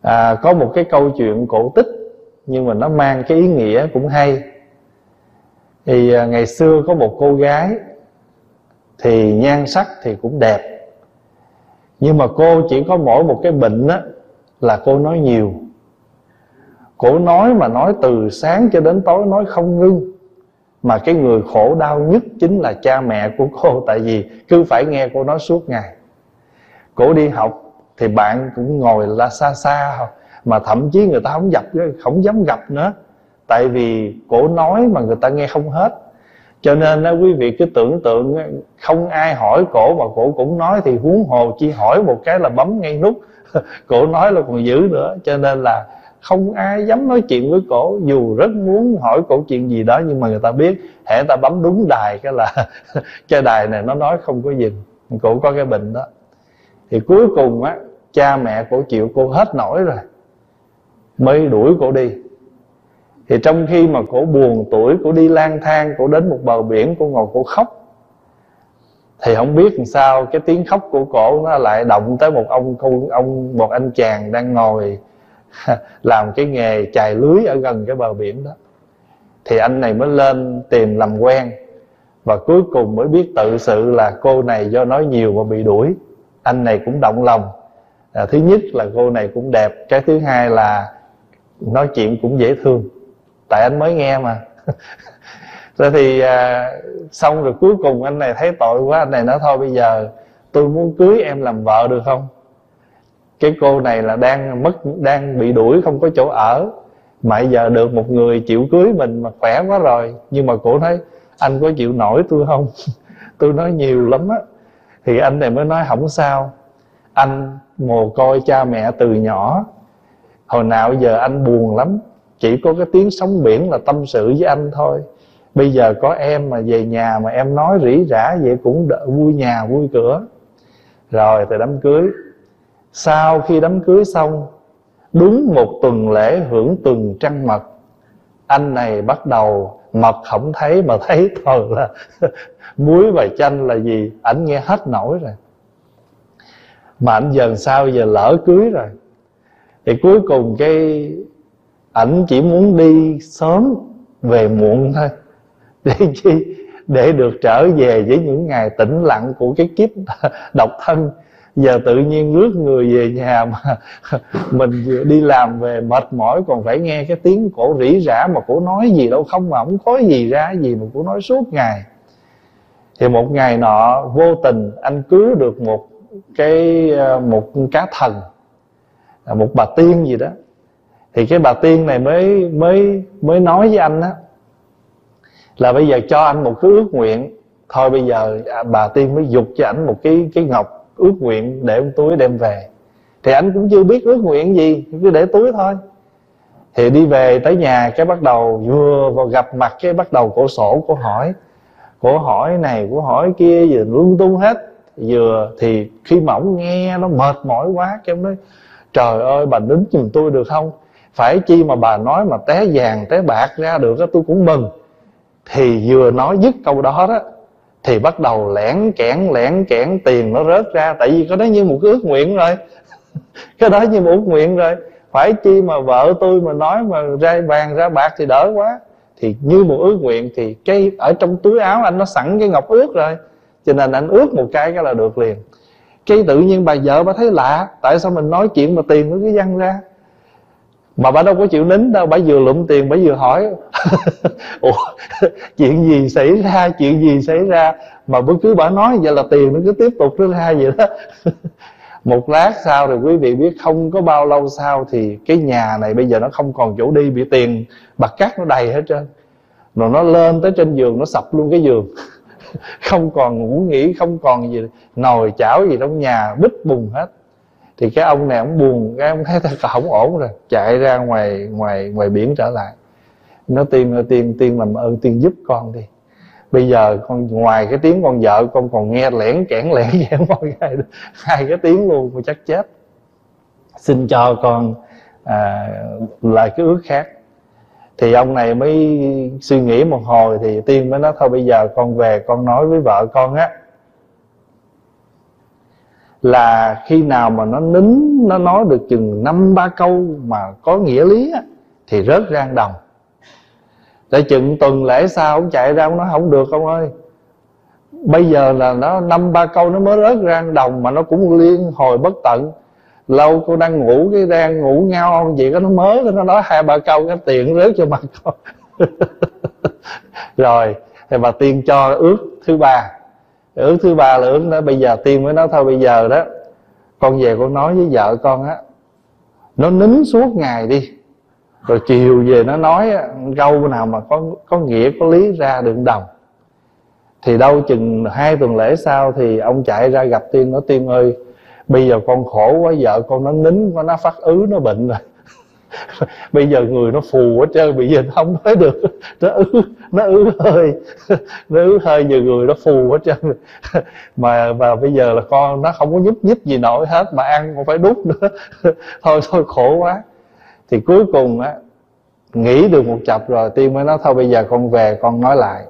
à, có một cái câu chuyện cổ tích nhưng mà nó mang cái ý nghĩa cũng hay. Thì à, ngày xưa có một cô gái thì nhan sắc thì cũng đẹp. Nhưng mà cô chỉ có mỗi một cái bệnh á là cô nói nhiều. Cổ nói mà nói từ sáng cho đến tối nói không ngưng. Mà cái người khổ đau nhất chính là cha mẹ của cô tại vì cứ phải nghe cô nói suốt ngày. Cổ đi học thì bạn cũng ngồi là xa xa mà thậm chí người ta không gặp không dám gặp nữa. Tại vì cổ nói mà người ta nghe không hết. Cho nên đó, quý vị cứ tưởng tượng không ai hỏi cổ mà cổ cũng nói thì huống hồ chi hỏi một cái là bấm ngay nút. Cổ nói là còn giữ nữa. Cho nên là không ai dám nói chuyện với cổ. Dù rất muốn hỏi cổ chuyện gì đó nhưng mà người ta biết hễ ta bấm đúng đài cái là cái đài này nó nói không có dừng cổ có cái bệnh đó. Thì cuối cùng á cha mẹ cổ chịu, cô hết nổi rồi, mới đuổi cổ đi. Thì trong khi mà cổ buồn tuổi, cổ đi lang thang, cổ đến một bờ biển, cổ ngồi cổ khóc. Thì không biết làm sao, cái tiếng khóc của cổ nó lại động tới một ông ông, một anh chàng đang ngồi làm cái nghề chài lưới ở gần cái bờ biển đó. Thì anh này mới lên tìm làm quen, và cuối cùng mới biết tự sự là cô này do nói nhiều mà bị đuổi. Anh này cũng động lòng à, thứ nhất là cô này cũng đẹp cái thứ hai là nói chuyện cũng dễ thương. Tại anh mới nghe mà. Rồi thì à, xong rồi cuối cùng anh này thấy tội quá anh này nói thôi bây giờ tôi muốn cưới em làm vợ được không? Cái cô này là đang mất đang bị đuổi không có chỗ ở. Mà giờ được một người chịu cưới mình mà khỏe quá rồi. Nhưng mà cổ nói anh có chịu nổi tôi không? Tôi nói nhiều lắm á. Thì anh này mới nói không sao anh mồ côi cha mẹ từ nhỏ. Hồi nào giờ anh buồn lắm, chỉ có cái tiếng sóng biển là tâm sự với anh thôi. Bây giờ có em mà về nhà mà em nói rỉ rả vậy cũng đỡ vui nhà vui cửa. Rồi thì đám cưới, sau khi đám cưới xong, đúng một tuần lễ hưởng tuần trăng mật, anh này bắt đầu mật không thấy mà thấy thôi là muối và chanh là gì, ảnh nghe hết nổi rồi mà ảnh dần sau giờ lỡ cưới rồi. Thì cuối cùng cái ảnh chỉ muốn đi sớm về muộn thôi. Để chi? Để được trở về với những ngày tĩnh lặng của cái kiếp độc thân. Giờ tự nhiên rước người về nhà mà mình vừa đi làm về mệt mỏi, còn phải nghe cái tiếng cổ rỉ rả mà cổ nói gì đâu không mà không có gì ra gì mà cổ nói suốt ngày. Thì một ngày nọ, vô tình anh cứu được một cái ờ, một cá thần à, một bà tiên gì đó. Thì cái bà tiên này mới mới mới nói với anh á, là bây giờ cho anh một cái ước nguyện. Thôi bây giờ à, bà tiên mới dục cho anh một cái cái ngọc ước nguyện để ông túi đem về. Thì anh cũng chưa biết ước nguyện gì, cứ để túi thôi. Thì đi về tới nhà cái bắt đầu vừa vào gặp mặt cái bắt đầu cổ sổ cổ hỏi cổ hỏi này, cổ hỏi kia gì? Lung tung hết vừa thì khi mà ông nghe nó mệt mỏi quá, cái ông nói, trời ơi, bà đứng giùm tôi được không? Phải chi mà bà nói mà té vàng, té bạc ra được á, tôi cũng mừng. Thì vừa nói dứt câu đó đó, thì bắt đầu lẻn kẽn lẻn kẽn tiền nó rớt ra, tại vì có đó như một cái ước nguyện rồi. Cái đó như một ước nguyện rồi. Phải chi mà vợ tôi mà nói mà ra vàng, ra bạc thì đỡ quá. Thì như một ước nguyện thì cái, ở trong túi áo anh nó sẵn cái ngọc ước rồi cho nên anh ước một cái cái là được liền. Cái tự nhiên bà vợ bà thấy lạ, tại sao mình nói chuyện mà tiền nó cứ văng ra? Mà bà đâu có chịu nín đâu, bà vừa lụm tiền, bà vừa hỏi. Ủa, chuyện gì xảy ra, chuyện gì xảy ra? Mà bất cứ bà nói vậy là tiền nó cứ tiếp tục thứ hai vậy đó. Một lát sau thì quý vị biết không có bao lâu sau thì cái nhà này bây giờ nó không còn chỗ đi, bị tiền bạc cát nó đầy hết trơn. Rồi nó lên tới trên giường, nó sập luôn cái giường. không còn ngủ nghỉ không còn gì nồi chảo gì trong nhà bít bùng hết. Thì cái ông này ông buồn cái ông thấy không ổn rồi chạy ra ngoài ngoài ngoài biển trở lại. Nó tiên tiên tiên làm ơn tiên giúp con đi. Bây giờ con ngoài cái tiếng con vợ con còn nghe lẻn kẽn lẻn kẽn mọi ngày hai cái tiếng luôn con chắc chết. Xin cho con à, lại cái ước khác thì ông này mới suy nghĩ một hồi thì tiên mới nói thôi bây giờ con về con nói với vợ con á là khi nào mà nó nín nó nói được chừng năm ba câu mà có nghĩa lý á, thì rớt rang đồng. Để chừng tuần lễ sau ông chạy ra ông nói không được ông ơi bây giờ là nó năm ba câu nó mới rớt rang đồng mà nó cũng liên hồi bất tận lâu cô đang ngủ, cái đang ngủ ngao ông gì có nó mới nó nói hai ba câu, cái tiền rớt cho bà con. Rồi, thì bà tiên cho ước thứ ba. Ước thứ ba là ước đó, bây giờ tiên mới nói, thôi bây giờ đó, con về con nói với vợ con á, nó nín suốt ngày đi. Rồi chiều về nó nói câu nào mà có có nghĩa, có lý ra đừng đồng. Thì đâu chừng hai tuần lễ sau thì ông chạy ra gặp tiên, nói, tiên ơi bây giờ con khổ quá, vợ con nó nín nó phát ứ, nó bệnh rồi. Bây giờ người nó phù hết trơn, bây giờ nó không nói được. Nó ứ nó ứ hơi. Nó ứ hơi giờ người nó phù hết trơn. Mà và bây giờ là con nó không có nhúc nhích gì nổi hết, mà ăn còn phải đút nữa. Thôi thôi, khổ quá. Thì cuối cùng á, nghĩ được một chập rồi, tiên mới nói, thôi, bây giờ con về, con nói lại.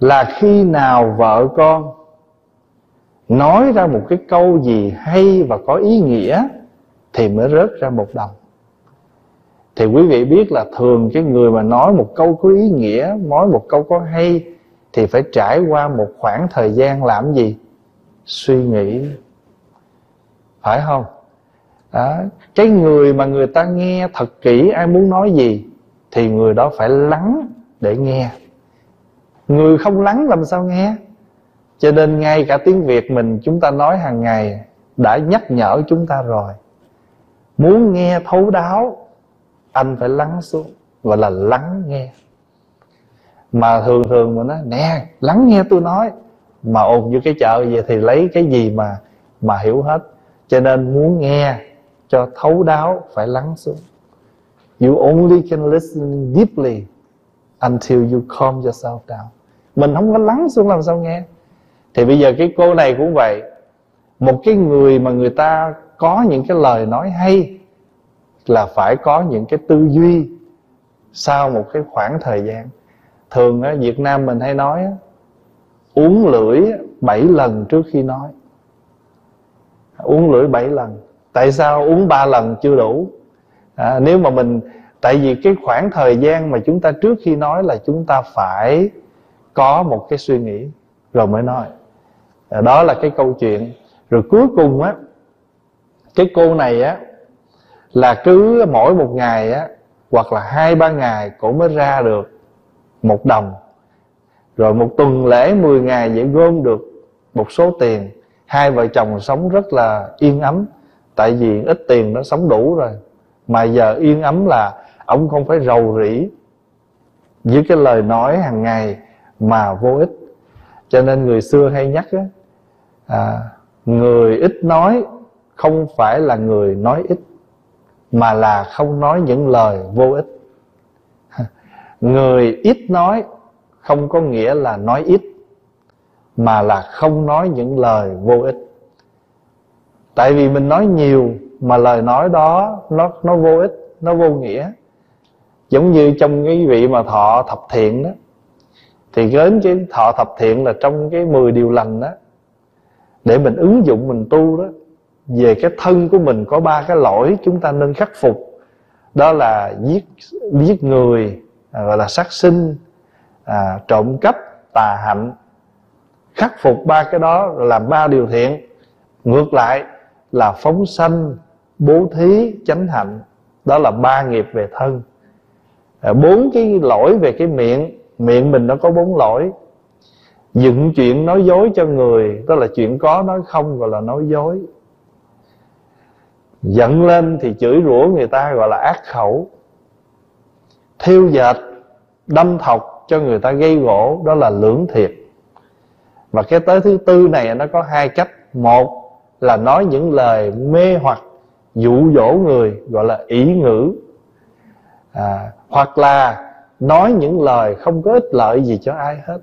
Là khi nào vợ con nói ra một cái câu gì hay và có ý nghĩa thì mới rớt ra một đồng. Thì quý vị biết là thường cái người mà nói một câu có ý nghĩa, nói một câu có hay thì phải trải qua một khoảng thời gian làm gì? Suy nghĩ. Phải không? Đó. cái người mà người ta nghe thật kỹ ai muốn nói gì thì người đó phải lắng để nghe. Người không lắng làm sao nghe? Cho nên ngay cả tiếng việt mình chúng ta nói hàng ngày đã nhắc nhở chúng ta rồi. Muốn nghe thấu đáo, anh phải lắng xuống gọi là lắng nghe. Mà thường thường mà nói, nè, lắng nghe tôi nói. Mà ồn như cái chợ vậy thì lấy cái gì mà mà hiểu hết. Cho nên muốn nghe cho thấu đáo phải lắng xuống. You only can listen deeply until you calm yourself down. Mình không có lắng xuống làm sao nghe thì bây giờ cái cô này cũng vậy. Một cái người mà người ta có những cái lời nói hay là phải có những cái tư duy sau một cái khoảng thời gian. Thường ở Việt Nam mình hay nói uống lưỡi 7 lần trước khi nói. Uống lưỡi 7 lần. Tại sao uống ba lần chưa đủ? À, nếu mà mình tại vì cái khoảng thời gian mà chúng ta trước khi nói là chúng ta phải có một cái suy nghĩ rồi mới nói. À, đó là cái câu chuyện. Rồi cuối cùng á, cái cô này á, là cứ mỗi một ngày á, hoặc là hai, ba ngày cổ mới ra được một đồng. Rồi một tuần lễ 10 ngày vậy gom được một số tiền. Hai vợ chồng sống rất là yên ấm, tại vì ít tiền nó sống đủ rồi. Mà giờ yên ấm là ông không phải rầu rĩ với cái lời nói hàng ngày mà vô ích. Cho nên người xưa hay nhắc á à, người ít nói không phải là người nói ít mà là không nói những lời vô ích. Người ít nói không có nghĩa là nói ít mà là không nói những lời vô ích. Tại vì mình nói nhiều mà lời nói đó nó nó vô ích nó vô nghĩa. Giống như trong cái vị mà thọ thập thiện đó thì đến cái thọ thập thiện là trong cái 10 điều lành đó để mình ứng dụng mình tu đó về cái thân của mình có ba cái lỗi chúng ta nên khắc phục. Đó là giết giết người à, gọi là sát sinh à, trộm cắp tà hạnh. Khắc phục ba cái đó làm ba điều thiện. Ngược lại là phóng sanh bố thí chánh hạnh. Đó là ba nghiệp về thân. À, bốn cái lỗi về cái miệng. Miệng mình nó có bốn lỗi dựng chuyện nói dối cho người đó là chuyện có nói không gọi là nói dối. Giận lên thì chửi rủa người ta gọi là ác khẩu. Thiêu dệt đâm thọc cho người ta gây gỗ đó là lưỡng thiệt. Và cái tới thứ tư này nó có hai cách. Một là nói những lời mê hoặc dụ dỗ người gọi là ý ngữ. À, hoặc là nói những lời không có ích lợi gì cho ai hết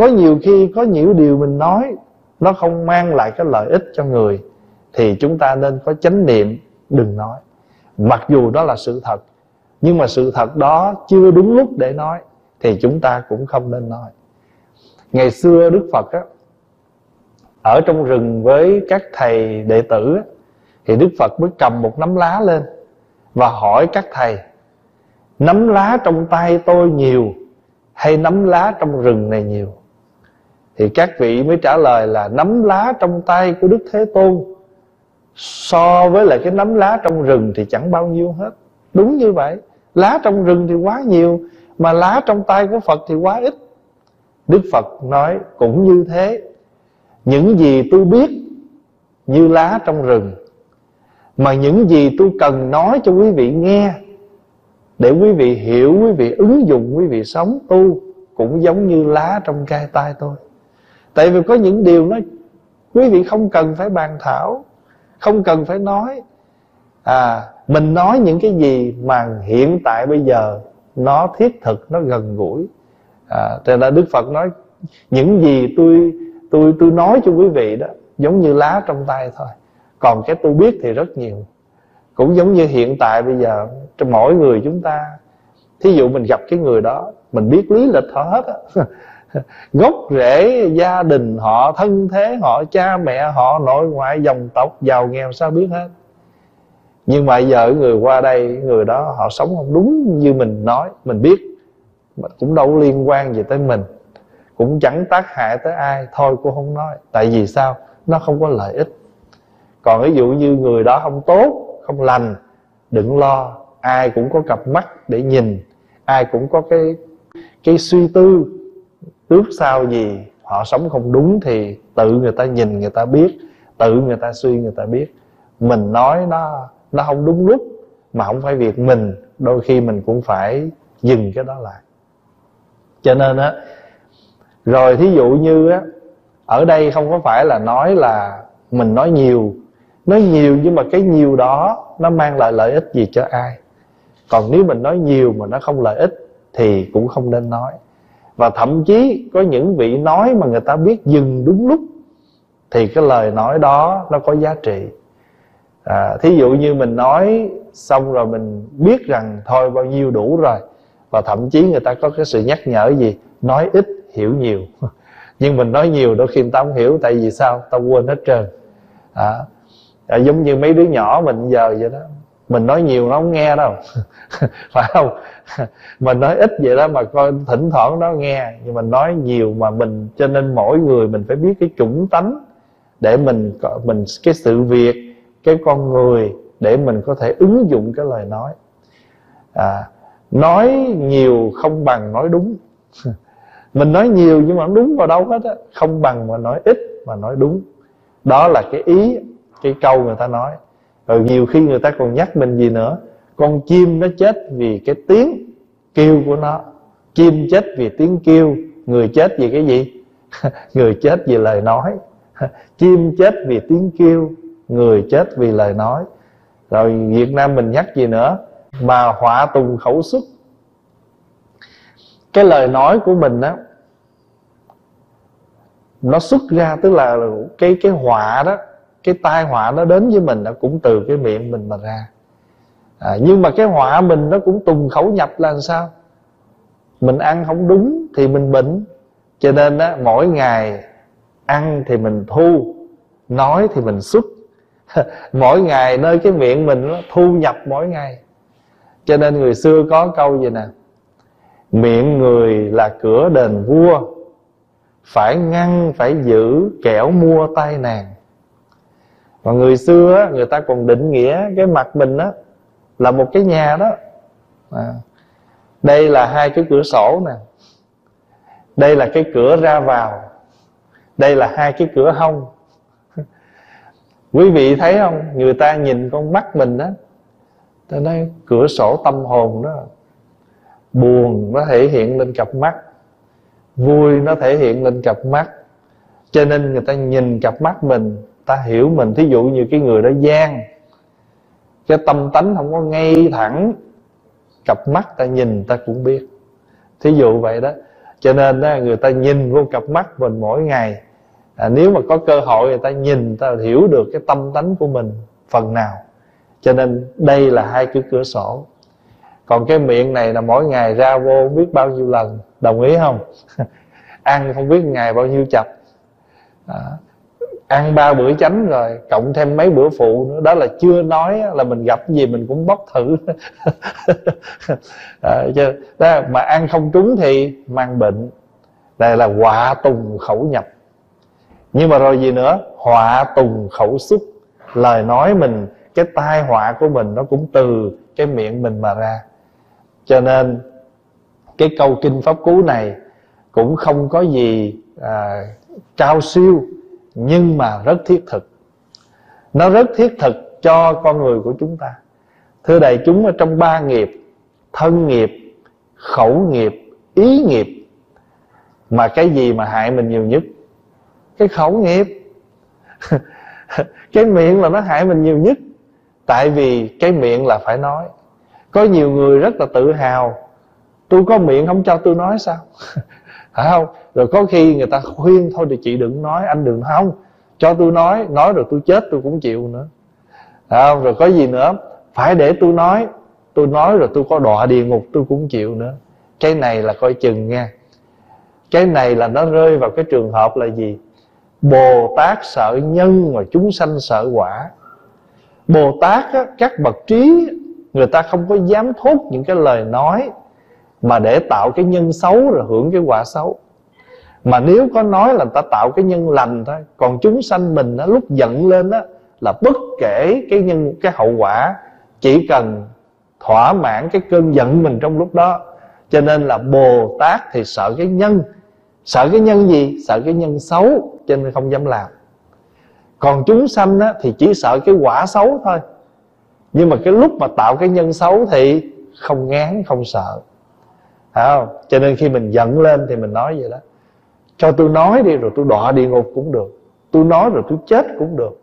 có nhiều khi có nhiều điều mình nói nó không mang lại cái lợi ích cho người, thì chúng ta nên có chánh niệm, đừng nói. Mặc dù đó là sự thật, nhưng mà sự thật đó chưa đúng lúc để nói, thì chúng ta cũng không nên nói. Ngày xưa đức phật á, ở trong rừng với các thầy đệ tử thì đức phật mới cầm một nắm lá lên và hỏi các thầy, nắm lá trong tay tôi nhiều hay nắm lá trong rừng này nhiều? Thì các vị mới trả lời là nắm lá trong tay của đức thế tôn. So với lại cái nắm lá trong rừng thì chẳng bao nhiêu hết. Đúng như vậy. Lá trong rừng thì quá nhiều, mà lá trong tay của phật thì quá ít. Đức phật nói cũng như thế. Những gì tôi biết như lá trong rừng, mà những gì tôi cần nói cho quý vị nghe, để quý vị hiểu, quý vị ứng dụng, quý vị sống tu, cũng giống như lá trong cai tay tôi tại vì có những điều nó quý vị không cần phải bàn thảo không cần phải nói. À mình nói những cái gì mà hiện tại bây giờ nó thiết thực nó gần gũi. À, cho nên đức phật nói những gì tôi tôi tôi nói cho quý vị đó giống như lá trong tay thôi. Còn cái tôi biết thì rất nhiều. Cũng giống như hiện tại bây giờ trong mỗi người chúng ta. Thí dụ mình gặp cái người đó mình biết lý lịch họ hết á. gốc rễ gia đình, họ thân thế, họ cha mẹ, họ nội ngoại, dòng tộc, giàu nghèo sao biết hết. Nhưng mà giờ người qua đây, người đó họ sống không đúng như mình nói, mình biết. Mà cũng đâu liên quan gì tới mình. Cũng chẳng tác hại tới ai, thôi cô không nói. Tại vì sao? Nó không có lợi ích. Còn ví dụ như người đó không tốt, không lành, đừng lo. Ai cũng có cặp mắt để nhìn. Ai cũng có cái cái suy tư trước sau gì họ sống không đúng thì tự người ta nhìn, người ta biết, tự người ta suy, người ta biết. Mình nói nó nó không đúng lúc mà không phải việc mình, đôi khi mình cũng phải dừng cái đó lại. Cho nên á, rồi thí dụ như á, ở đây không có phải là nói là mình nói nhiều. Nói nhiều nhưng mà cái nhiều đó nó mang lại lợi ích gì cho ai? Còn nếu mình nói nhiều mà nó không lợi ích thì cũng không nên nói và thậm chí có những vị nói mà người ta biết dừng đúng lúc thì cái lời nói đó nó có giá trị. À, thí dụ như mình nói xong rồi mình biết rằng thôi bao nhiêu đủ rồi và thậm chí người ta có cái sự nhắc nhở gì nói ít hiểu nhiều. Nhưng mình nói nhiều đôi khi người ta không hiểu tại vì sao? Tao quên hết trơn. À, à, giống như mấy đứa nhỏ mình giờ vậy đó mình nói nhiều nó không nghe đâu. Phải không? Mình nói ít vậy đó mà coi thỉnh thoảng nó nghe. Nhưng mình nói nhiều mà mình cho nên mỗi người mình phải biết cái chủng tánh để mình mình cái sự việc cái con người để mình có thể ứng dụng cái lời nói. À, nói nhiều không bằng nói đúng. Mình nói nhiều nhưng mà không đúng vào đâu hết á. Không bằng mà nói ít mà nói đúng. Đó là cái ý cái câu người ta nói rồi nhiều khi người ta còn nhắc mình gì nữa. Con chim nó chết vì cái tiếng kêu của nó. Chim chết vì tiếng kêu. Người chết vì cái gì? Người chết vì lời nói. Chim chết vì tiếng kêu. Người chết vì lời nói. Rồi Việt Nam mình nhắc gì nữa? Mà họa tùng khẩu xuất. Cái lời nói của mình á, nó xuất ra tức là cái cái họa đó cái tai họa nó đến với mình nó cũng từ cái miệng mình mà ra. À, nhưng mà cái họa mình nó cũng tùng khẩu nhập là làm sao? Mình ăn không đúng thì mình bệnh. Cho nên á mỗi ngày ăn thì mình thu nói thì mình xuất. Mỗi ngày nơi cái miệng mình nó thu nhập mỗi ngày. Cho nên người xưa có câu gì nè? Miệng người là cửa đền vua phải ngăn phải giữ kẻo mua tai nạn và người xưa người ta còn định nghĩa cái mặt mình đó là một cái nhà đó. À. đây là hai cái cửa sổ nè. Đây là cái cửa ra vào. Đây là hai cái cửa hông. Quý vị thấy không? Người ta nhìn con mắt mình đó ta nói cửa sổ tâm hồn đó. Buồn nó thể hiện lên cặp mắt. Vui nó thể hiện lên cặp mắt. Cho nên người ta nhìn cặp mắt mình ta hiểu mình. Thí dụ như cái người đó gian cái tâm tánh không có ngay thẳng cặp mắt ta nhìn ta cũng biết. Thí dụ vậy đó. Cho nên đó, người ta nhìn vô cặp mắt mình mỗi ngày. À, nếu mà có cơ hội người ta nhìn ta hiểu được cái tâm tánh của mình phần nào. Cho nên đây là hai cái cửa sổ. Còn cái miệng này là mỗi ngày ra vô không biết bao nhiêu lần. Đồng ý không? Ăn không biết ngày bao nhiêu chập. À, ăn ba bữa chánh rồi cộng thêm mấy bữa phụ nữa đó là chưa nói là mình gặp gì mình cũng bóc thử. À, chứ đó, mà ăn không trúng thì mang bệnh. Đây là họa tùng khẩu nhập. Nhưng mà rồi gì nữa? Họa tùng khẩu xúc. Lời nói mình cái tai họa của mình nó cũng từ cái miệng mình mà ra. Cho nên cái câu kinh pháp cú này cũng không có gì à, cao siêu nhưng mà rất thiết thực. Nó rất thiết thực cho con người của chúng ta. Thưa đại chúng, ở trong ba nghiệp, thân nghiệp, khẩu nghiệp, ý nghiệp, mà cái gì mà hại mình nhiều nhất? Cái khẩu nghiệp. Cái miệng là nó hại mình nhiều nhất. Tại vì cái miệng là phải nói. Có nhiều người rất là tự hào. Tôi có miệng không cho tôi nói sao? phải không? Rồi có khi người ta khuyên thôi thì chị đừng nói anh đừng không cho tôi nói nói rồi tôi chết tôi cũng chịu nữa. Phải không? Rồi có gì nữa? Phải để tôi nói tôi nói rồi tôi có đọa địa ngục tôi cũng chịu nữa. Cái này là coi chừng nha. Cái này là nó rơi vào cái trường hợp là gì? Bồ tát sợ nhân mà chúng sanh sợ quả. Bồ tát á, các bậc trí người ta không có dám thốt những cái lời nói mà để tạo cái nhân xấu rồi hưởng cái quả xấu. Mà nếu có nói là ta tạo cái nhân lành thôi còn chúng sanh mình á, lúc giận lên á là bất kể cái nhân cái hậu quả chỉ cần thỏa mãn cái cơn giận mình trong lúc đó. Cho nên là bồ tát thì sợ cái nhân. Sợ cái nhân gì? Sợ cái nhân xấu cho nên không dám làm. Còn chúng sanh á, thì chỉ sợ cái quả xấu thôi. Nhưng mà cái lúc mà tạo cái nhân xấu thì không ngán không sợ phải không? Cho nên khi mình giận lên thì mình nói vậy đó. Cho tôi nói đi rồi tôi đọa địa ngục cũng được. Tôi nói rồi tôi chết cũng được.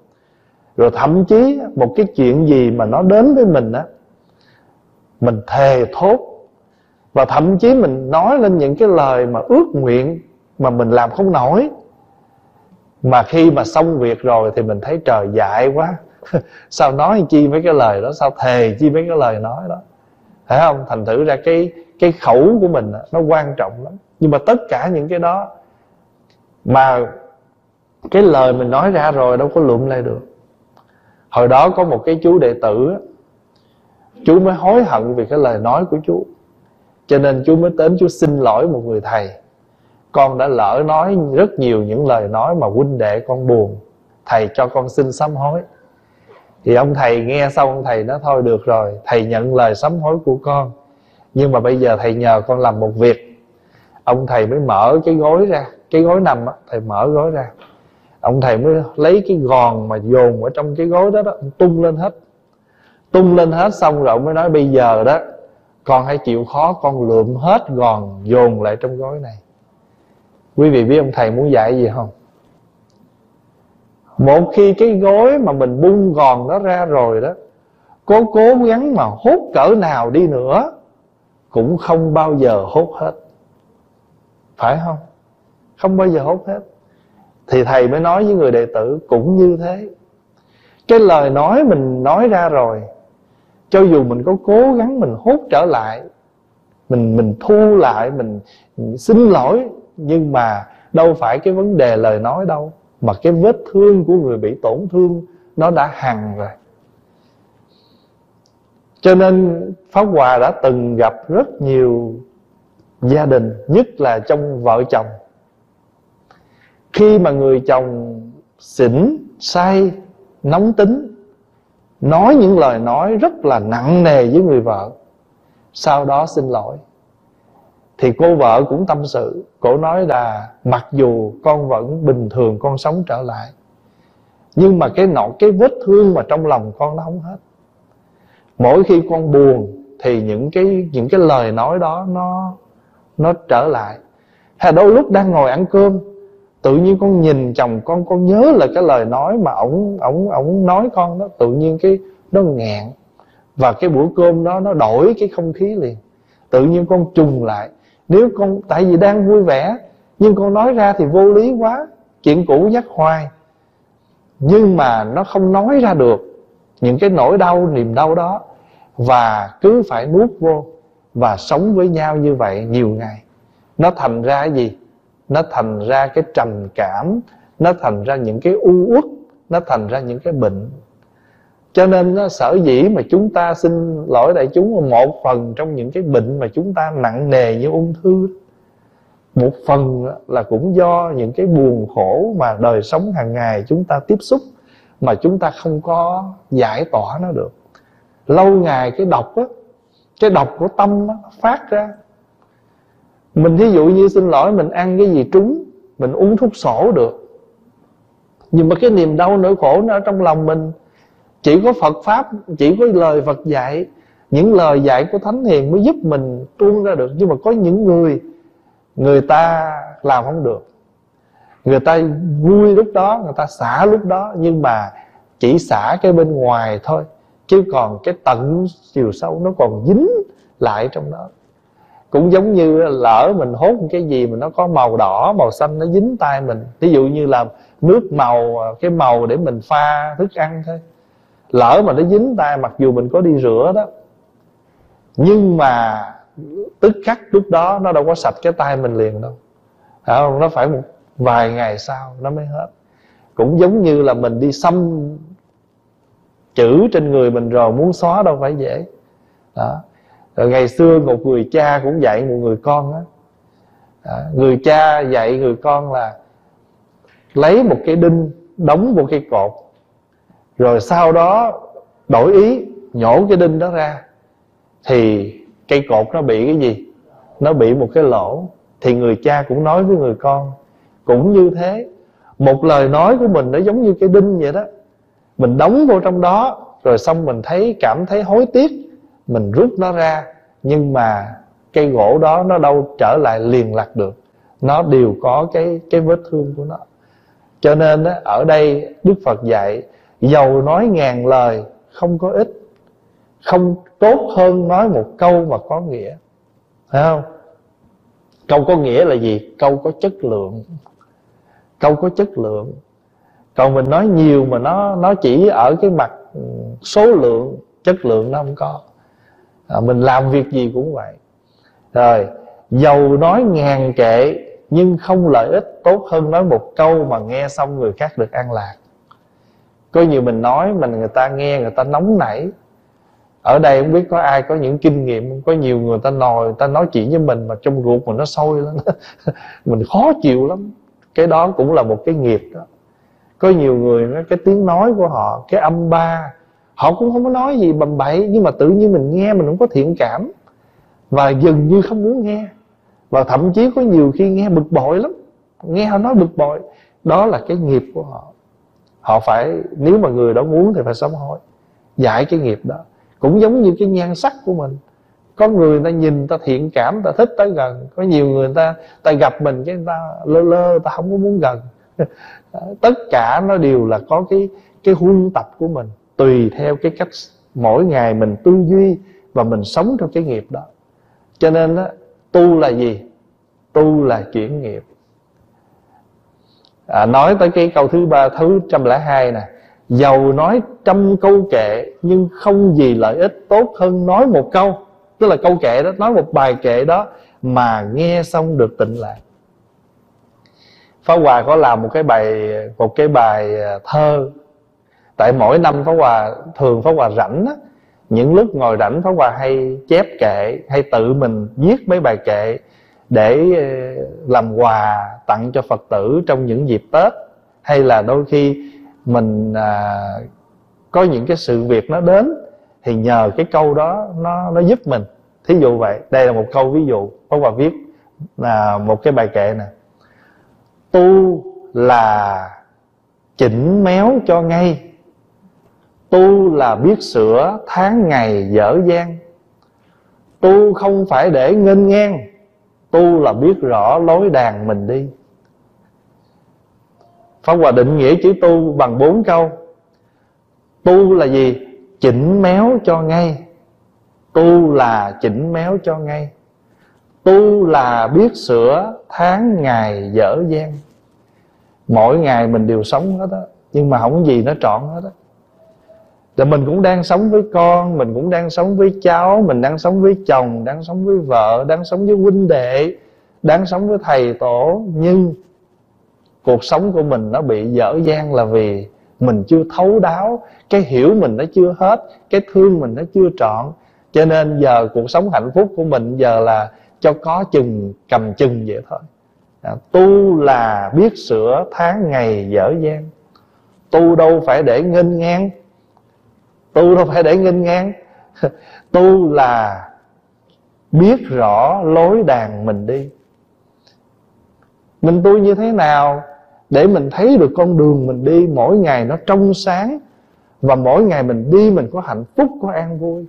Rồi thậm chí một cái chuyện gì mà nó đến với mình á, mình thề thốt. Và thậm chí mình nói lên những cái lời mà ước nguyện mà mình làm không nổi. Mà khi mà xong việc rồi thì mình thấy trời dại quá. Sao nói chi mấy cái lời đó? Sao thề chi mấy cái lời nói đó? Phải không? Thành thử ra cái cái khẩu của mình nó quan trọng lắm. Nhưng mà tất cả những cái đó mà cái lời mình nói ra rồi đâu có lượm lại được. Hồi đó có một cái chú đệ tử chú mới hối hận vì cái lời nói của chú. Cho nên chú mới đến chú xin lỗi một người thầy. Con đã lỡ nói rất nhiều những lời nói mà huynh đệ con buồn. Thầy cho con xin sám hối. Thì ông thầy nghe xong, ông thầy nói, thôi được rồi, thầy nhận lời sám hối của con nhưng mà bây giờ thầy nhờ con làm một việc. Ông thầy mới mở cái gối ra, cái gối nằm á, thầy mở gối ra. Ông thầy mới lấy cái gòn mà dồn ở trong cái gối đó đó tung lên hết. Tung lên hết xong rồi ông mới nói bây giờ đó, con hãy chịu khó, con lượm hết gòn dồn lại trong gói này. Quý vị biết ông thầy muốn dạy gì không? Một khi cái gối mà mình bung gòn nó ra rồi đó cố cố gắng mà hút cỡ nào đi nữa cũng không bao giờ hút hết. Phải không? Không bao giờ hút hết. Thì thầy mới nói với người đệ tử cũng như thế. Cái lời nói mình nói ra rồi cho dù mình có cố gắng mình hút trở lại mình mình thu lại mình, mình xin lỗi nhưng mà đâu phải cái vấn đề lời nói đâu mà cái vết thương của người bị tổn thương nó đã hằn rồi cho nên pháp hòa đã từng gặp rất nhiều gia đình, nhất là trong vợ chồng. Khi mà người chồng xỉn, say, nóng tính, nói những lời nói rất là nặng nề với người vợ, sau đó xin lỗi. Thì cô vợ cũng tâm sự, cổ nói là mặc dù con vẫn bình thường, con sống trở lại, nhưng mà cái nọ, cái vết thương mà trong lòng con nó không hết mỗi khi con buồn thì những cái những cái lời nói đó nó nó trở lại. Hay đôi lúc đang ngồi ăn cơm, tự nhiên con nhìn chồng con con nhớ là cái lời nói mà ổng ổng ổng nói con đó, tự nhiên cái nó ngẹn và cái bữa cơm đó nó đổi cái không khí liền. Tự nhiên con trùng lại. Nếu con, tại vì đang vui vẻ, nhưng con nói ra thì vô lý quá, chuyện cũ nhắc hoài. Nhưng mà nó không nói ra được những cái nỗi đau, niềm đau đó, và cứ phải nuốt vô và sống với nhau như vậy nhiều ngày. Nó thành ra gì? Nó thành ra cái trầm cảm, nó thành ra những cái u uất, nó thành ra những cái bệnh. Cho nên nó sở dĩ mà chúng ta xin lỗi đại chúng một phần trong những cái bệnh mà chúng ta nặng nề như ung thư một phần là cũng do những cái buồn khổ mà đời sống hàng ngày chúng ta tiếp xúc mà chúng ta không có giải tỏa nó được. Lâu ngày cái độc á cái độc của tâm á, phát ra. Mình ví dụ như xin lỗi mình ăn cái gì trúng mình uống thuốc sổ được. Nhưng mà cái niềm đau nỗi khổ nó ở trong lòng mình. Chỉ có Phật pháp chỉ có lời Phật dạy. Những lời dạy của thánh hiền mới giúp mình tuôn ra được. Nhưng mà có những người người ta làm không được người ta vui lúc đó, người ta xả lúc đó, nhưng mà chỉ xả cái bên ngoài thôi, chứ còn cái tận chiều sâu nó còn dính lại trong đó. Cũng giống như lỡ mình hốt cái gì mà nó có màu đỏ, màu xanh nó dính tay mình ví dụ như là nước màu, cái màu để mình pha thức ăn thôi. Lỡ mà nó dính tay, mặc dù mình có đi rửa đó, nhưng mà tức khắc lúc đó nó đâu có sạch cái tay mình liền đâu. Không? Nó phải một vài ngày sau nó mới hết. Cũng giống như là mình đi xăm chữ trên người mình rồi, muốn xóa đâu phải dễ. Đó. Rồi ngày xưa một người cha cũng dạy một người con đó. người cha dạy người con là lấy một cái đinh, đóng một cái cột. Rồi sau đó đổi ý, nhổ cái đinh đó ra. Thì cây cột nó bị cái gì? Nó bị một cái lỗ. Thì người cha cũng nói với người con cũng như thế. Một lời nói của mình nó giống như cái đinh vậy đó. Mình đóng vô trong đó, rồi xong mình thấy, cảm thấy hối tiếc, mình rút nó ra. Nhưng mà cây gỗ đó nó đâu trở lại liền lạc được. Nó đều có cái cái vết thương của nó. Cho nên đó ở đây đức phật dạy giàu nói ngàn lời, không có ích. Không tốt hơn nói một câu mà có nghĩa. Phải không? Câu có nghĩa là gì? Câu có chất lượng câu có chất lượng. Còn mình nói nhiều mà nó nó chỉ ở cái mặt ừ, số lượng chất lượng nó không có. À, mình làm việc gì cũng vậy. Rồi giàu nói ngàn kệ nhưng không lợi ích tốt hơn nói một câu mà nghe xong người khác được an lạc. Có nhiều mình nói mình người ta nghe người ta nóng nảy. Ở đây không biết có ai có những kinh nghiệm không? Có nhiều người ta nồi người ta nói chuyện với mình mà trong ruột mình nó sôi lên mình khó chịu lắm cái đó cũng là một cái nghiệp đó. Có nhiều người nó cái tiếng nói của họ, cái âm ba, họ cũng không có nói gì bầm bậy, nhưng mà tự nhiên mình nghe mình không có thiện cảm. Và dường như không muốn nghe. Và thậm chí có nhiều khi nghe bực bội lắm. Nghe họ nói bực bội, đó là cái nghiệp của họ. Họ phải, nếu mà người đó muốn thì phải sám hối, giải cái nghiệp đó. Cũng giống như cái nhan sắc của mình có người ta nhìn ta thiện cảm ta thích tới gần. Có nhiều người ta ta gặp mình cái ta lơ lơ ta không có muốn gần. Tất cả nó đều là có cái cái huân tập của mình tùy theo cái cách mỗi ngày mình tư duy và mình sống trong cái nghiệp đó. Cho nên đó, tu là gì? Tu là chuyển nghiệp. À, nói tới cái câu thứ ba thứ trăm lẻ hai nè. Giàu nói trăm câu kệ nhưng không gì lợi ích tốt hơn nói một câu tức là câu kệ đó nói một bài kệ đó mà nghe xong được tịnh lạc. Pháp Hòa có làm một cái bài một cái bài à, thơ. Tại mỗi năm Pháp Hòa thường Pháp Hòa rảnh á, những lúc ngồi rảnh Pháp Hòa hay chép kệ hay tự mình viết mấy bài kệ để à, làm quà tặng cho Phật tử trong những dịp Tết. Hay là đôi khi mình à, có những cái sự việc nó đến thì nhờ cái câu đó nó nó giúp mình. Thí dụ vậy, đây là một câu ví dụ, Pháp Hòa viết là một cái bài kệ nè. Tu là chỉnh méo cho ngay. Tu là biết sửa tháng ngày dở dang. Tu không phải để nghênh ngang. Tu là biết rõ lối đàn mình đi. Pháp Hòa định nghĩa chữ tu bằng bốn câu. Tu là gì? Chỉnh méo cho ngay. Tu là chỉnh méo cho ngay. Tu là biết sửa tháng ngày dở dang. Mỗi ngày mình đều sống hết á, Nhưng mà không gì nó trọn hết á. Là mình cũng đang sống với con, Mình cũng đang sống với cháu, Mình đang sống với chồng, Đang sống với vợ, Đang sống với huynh đệ, Đang sống với thầy tổ. Nhưng cuộc sống của mình nó bị dở dang là vì mình chưa thấu đáo cái hiểu mình nó chưa hết cái thương mình nó chưa trọn. Cho nên giờ cuộc sống hạnh phúc của mình giờ là cho có chừng cầm chừng vậy thôi. À, tu là biết sửa tháng ngày dở dang. Tu đâu phải để nghênh ngang. Tu đâu phải để nghênh ngang. Tu là biết rõ lối đàn mình đi. Mình tu như thế nào? Để mình thấy được con đường mình đi mỗi ngày nó trong sáng và mỗi ngày mình đi mình có hạnh phúc có an vui.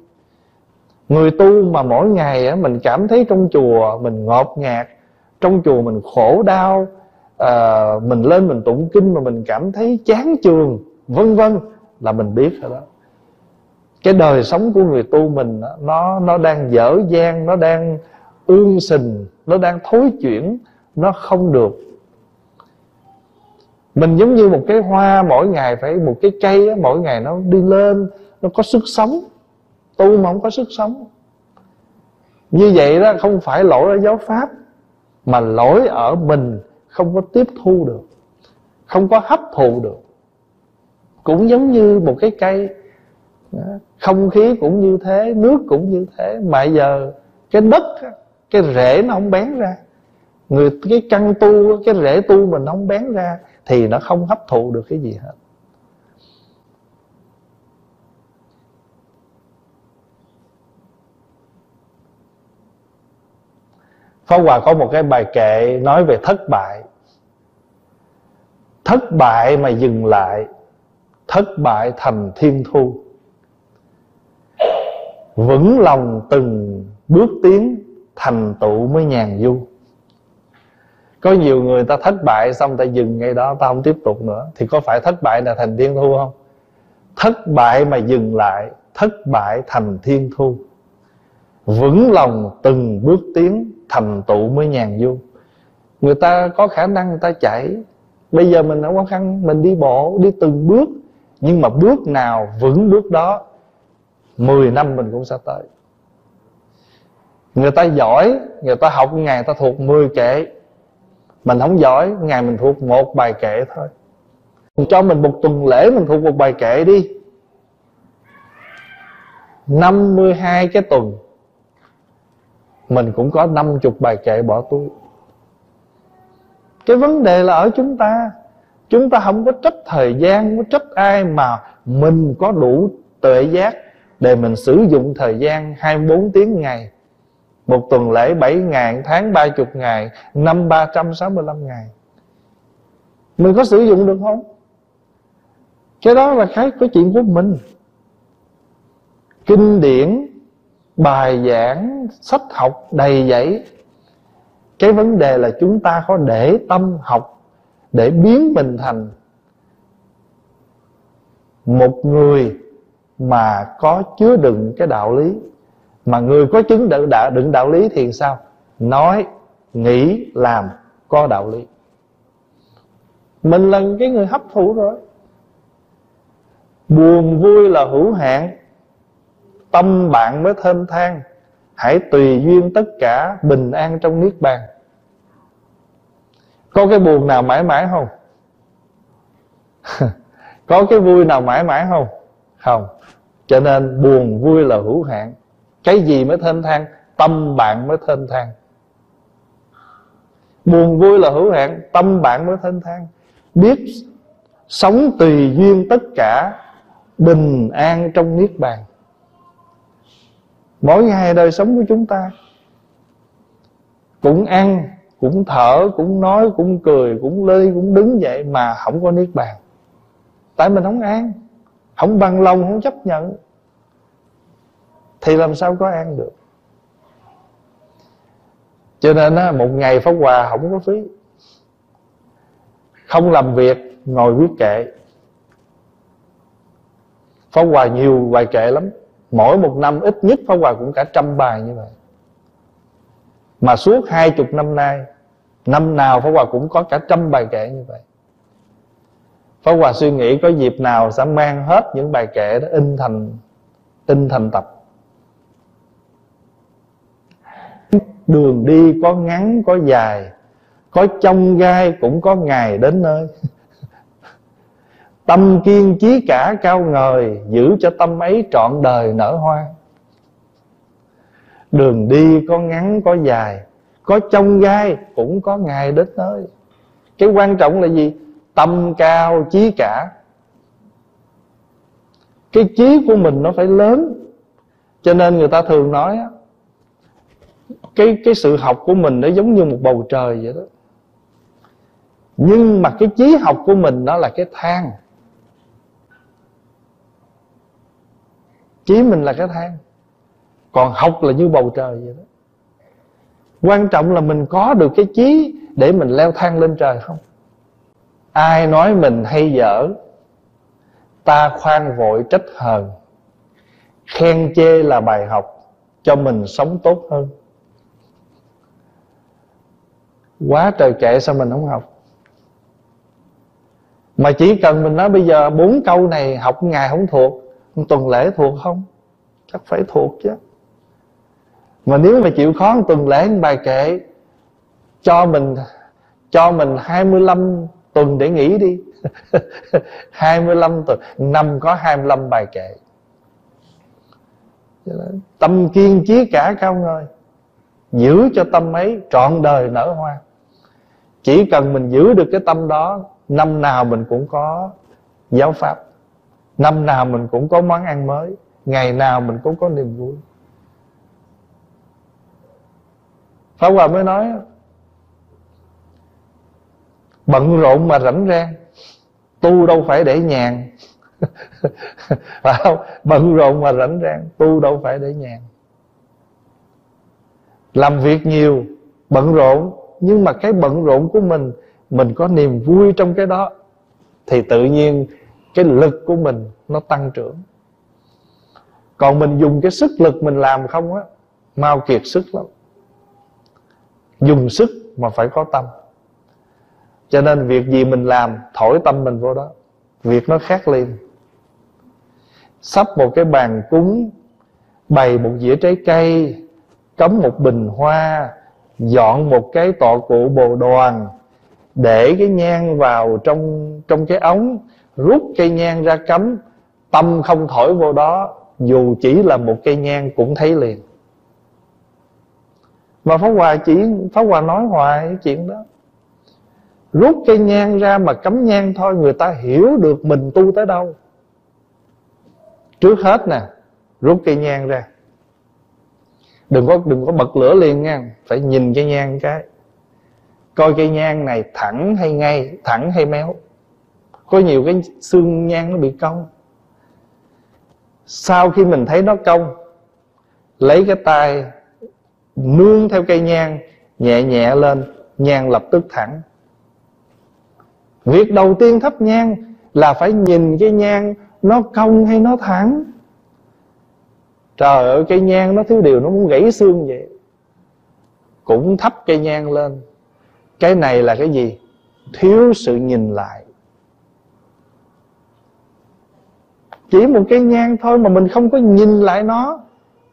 Người tu mà mỗi ngày mình cảm thấy trong chùa mình ngọt ngạt trong chùa mình khổ đau à, mình lên mình tụng kinh mà mình cảm thấy chán trường vân vân là mình biết rồi đó. Cái đời sống của người tu mình nó nó đang dở dang nó đang ương sình nó đang thối chuyển nó không được mình giống như một cái hoa, mỗi ngày phải, một cái cây mỗi ngày nó đi lên, nó có sức sống, tu mà không có sức sống. Như vậy đó, không phải lỗi ở giáo pháp, mà lỗi ở mình không có tiếp thu được, không có hấp thụ được. Cũng giống như một cái cây không khí cũng như thế, nước cũng như thế, mà giờ cái đất cái rễ nó không bén ra. Người, cái căn tu cái rễ tu mình không bén ra thì nó không hấp thụ được cái gì hết. Pháp Hòa có một cái bài kệ nói về thất bại. Thất bại mà dừng lại, Thất bại thành thiên thu. Vững lòng từng bước tiến, Thành tựu mới nhàn du. Có nhiều người ta thất bại Xong ta dừng ngay đó, Ta không tiếp tục nữa. Thì có phải thất bại là thành thiên thu không? Thất bại mà dừng lại, Thất bại thành thiên thu. Vững lòng từng bước tiến, Thành tựu mới nhàn du. Người ta có khả năng người ta chạy. Bây giờ mình không khó khăn, Mình đi bộ, đi từng bước. Nhưng mà bước nào vững bước đó 10 năm mình cũng sẽ tới. Người ta giỏi, Người ta học ngày ta thuộc 10 kệ. Mình không giỏi, Ngày mình thuộc một bài kệ thôi. Cho mình một tuần lễ Mình thuộc một bài kệ đi. 52 cái tuần, Mình cũng có 50 bài kệ bỏ túi. Cái vấn đề là ở chúng ta Chúng ta không có trách thời gian, Không có trách ai mà Mình có đủ tuệ giác để mình sử dụng thời gian 24 tiếng ngày một tuần lễ 7 ngày tháng 30 ngày năm 365 ngày mình có sử dụng được không? Cái đó là cái cái chuyện của mình. Kinh điển, bài giảng, sách học đầy dẫy. Cái vấn đề là chúng ta có để tâm học để biến mình thành một người mà có chứa đựng cái đạo lý mà người có chứng đựng đạo, đựng đạo lý thì sao? Nói nghĩ làm có đạo lý. Mình là cái người hấp thụ rồi. Buồn vui là hữu hạn. Tâm bạn mới thênh thang. Hãy tùy duyên tất cả bình an trong niết bàn. Có cái buồn nào mãi mãi không? Có cái vui nào mãi mãi không? Không. Cho nên buồn vui là hữu hạn cái gì mới thênh thang? Tâm bạn mới thênh thang. Buồn vui là hữu hạn, tâm bạn mới thênh thang. Biết sống tùy duyên tất cả, bình an trong niết bàn. Mỗi ngày đời sống của chúng ta, cũng ăn, cũng thở, cũng nói, cũng cười, cũng lơi cũng đứng dậy mà không có niết bàn. Tại mình không an không bằng lòng, không chấp nhận thì làm sao có ăn được? Cho nên á, một ngày pháp hòa không có phí. Không làm việc ngồi viết kệ. Pháp hòa nhiều bài kệ lắm. Mỗi một năm ít nhất pháp hòa cũng cả trăm bài như vậy. Mà suốt hai chục năm nay năm nào pháp hòa cũng có cả trăm bài kệ như vậy. Pháp Hòa suy nghĩ có dịp nào sẽ mang hết những bài kệ đó in thành in thành tập. Đường đi có ngắn, có dài, có trong gai cũng có ngày đến nơi. Tâm kiên chí cả cao ngời, giữ cho tâm ấy trọn đời nở hoa. Đường đi có ngắn, có dài, có trong gai cũng có ngày đến nơi. Cái quan trọng là gì? Tâm cao chí cả. Cái chí của mình nó phải lớn. Cho nên người ta thường nói cái cái sự học của mình nó giống như một bầu trời vậy đó. Nhưng mà cái trí học của mình nó là cái thang. Trí mình là cái thang. Còn học là như bầu trời vậy đó. Quan trọng là mình có được cái trí để mình leo thang lên trời không? Ai nói mình hay dở, ta khoan vội trách hờn, khen chê là bài học cho mình sống tốt hơn quá trời kệ sao mình không học? Mà chỉ cần mình nói bây giờ bốn câu này học ngày không thuộc, một tuần lễ thuộc không? Chắc phải thuộc chứ. Mà nếu mà chịu khó một tuần lễ một bài kệ, cho mình cho mình 25 tuần để nghỉ đi. 25 tuần, năm có 25 bài kệ. Tâm kiên chí cả cao ngơi giữ cho tâm ấy trọn đời nở hoa chỉ cần mình giữ được cái tâm đó, năm nào mình cũng có giáo pháp, năm nào mình cũng có món ăn mới, ngày nào mình cũng có niềm vui. Pháp Hòa mới nói, Bận rộn mà rảnh rang Tu đâu phải để nhàn. Phải không? Bận rộn mà rảnh rang Tu đâu phải để nhàn. Làm việc nhiều, Bận rộn nhưng mà cái bận rộn của mình Mình có niềm vui trong cái đó, Thì tự nhiên Cái lực của mình nó tăng trưởng. Còn mình dùng cái sức lực mình làm không á, Mau kiệt sức lắm. Dùng sức mà phải có tâm. Cho nên việc gì mình làm, Thổi tâm mình vô đó, Việc nó khác liền. Sắp một cái bàn cúng, Bày một dĩa trái cây, Cắm một bình hoa Dọn một cái tọa cụ bồ đoàn, Để cái nhang vào trong trong cái ống, Rút cây nhang ra cắm. Tâm không thổi vô đó, Dù chỉ là một cây nhang cũng thấy liền. Mà Pháp Hòa chỉ, Pháp Hòa nói hoài cái chuyện đó. Rút cây nhang ra mà cắm nhang thôi, Người ta hiểu được mình tu tới đâu. Trước hết nè, Rút cây nhang ra. Đừng có đừng có bật lửa liền nha. Phải nhìn cái nhang cái. Coi cây nhang này thẳng hay ngay, Thẳng hay méo. Có nhiều cái xương nhang nó bị cong. Sau khi mình thấy nó cong, Lấy cái tay nương theo cây nhang, nhẹ nhẹ lên, nhang lập tức thẳng. Việc đầu tiên thắp nhang là phải nhìn cái nhang nó cong hay nó thẳng trời ơi, cây nhang nó thiếu điều, nó muốn gãy xương vậy. Cũng thắp cây nhang lên. Cái này là cái gì? Thiếu sự nhìn lại. Chỉ một cây nhang thôi mà mình không có nhìn lại nó,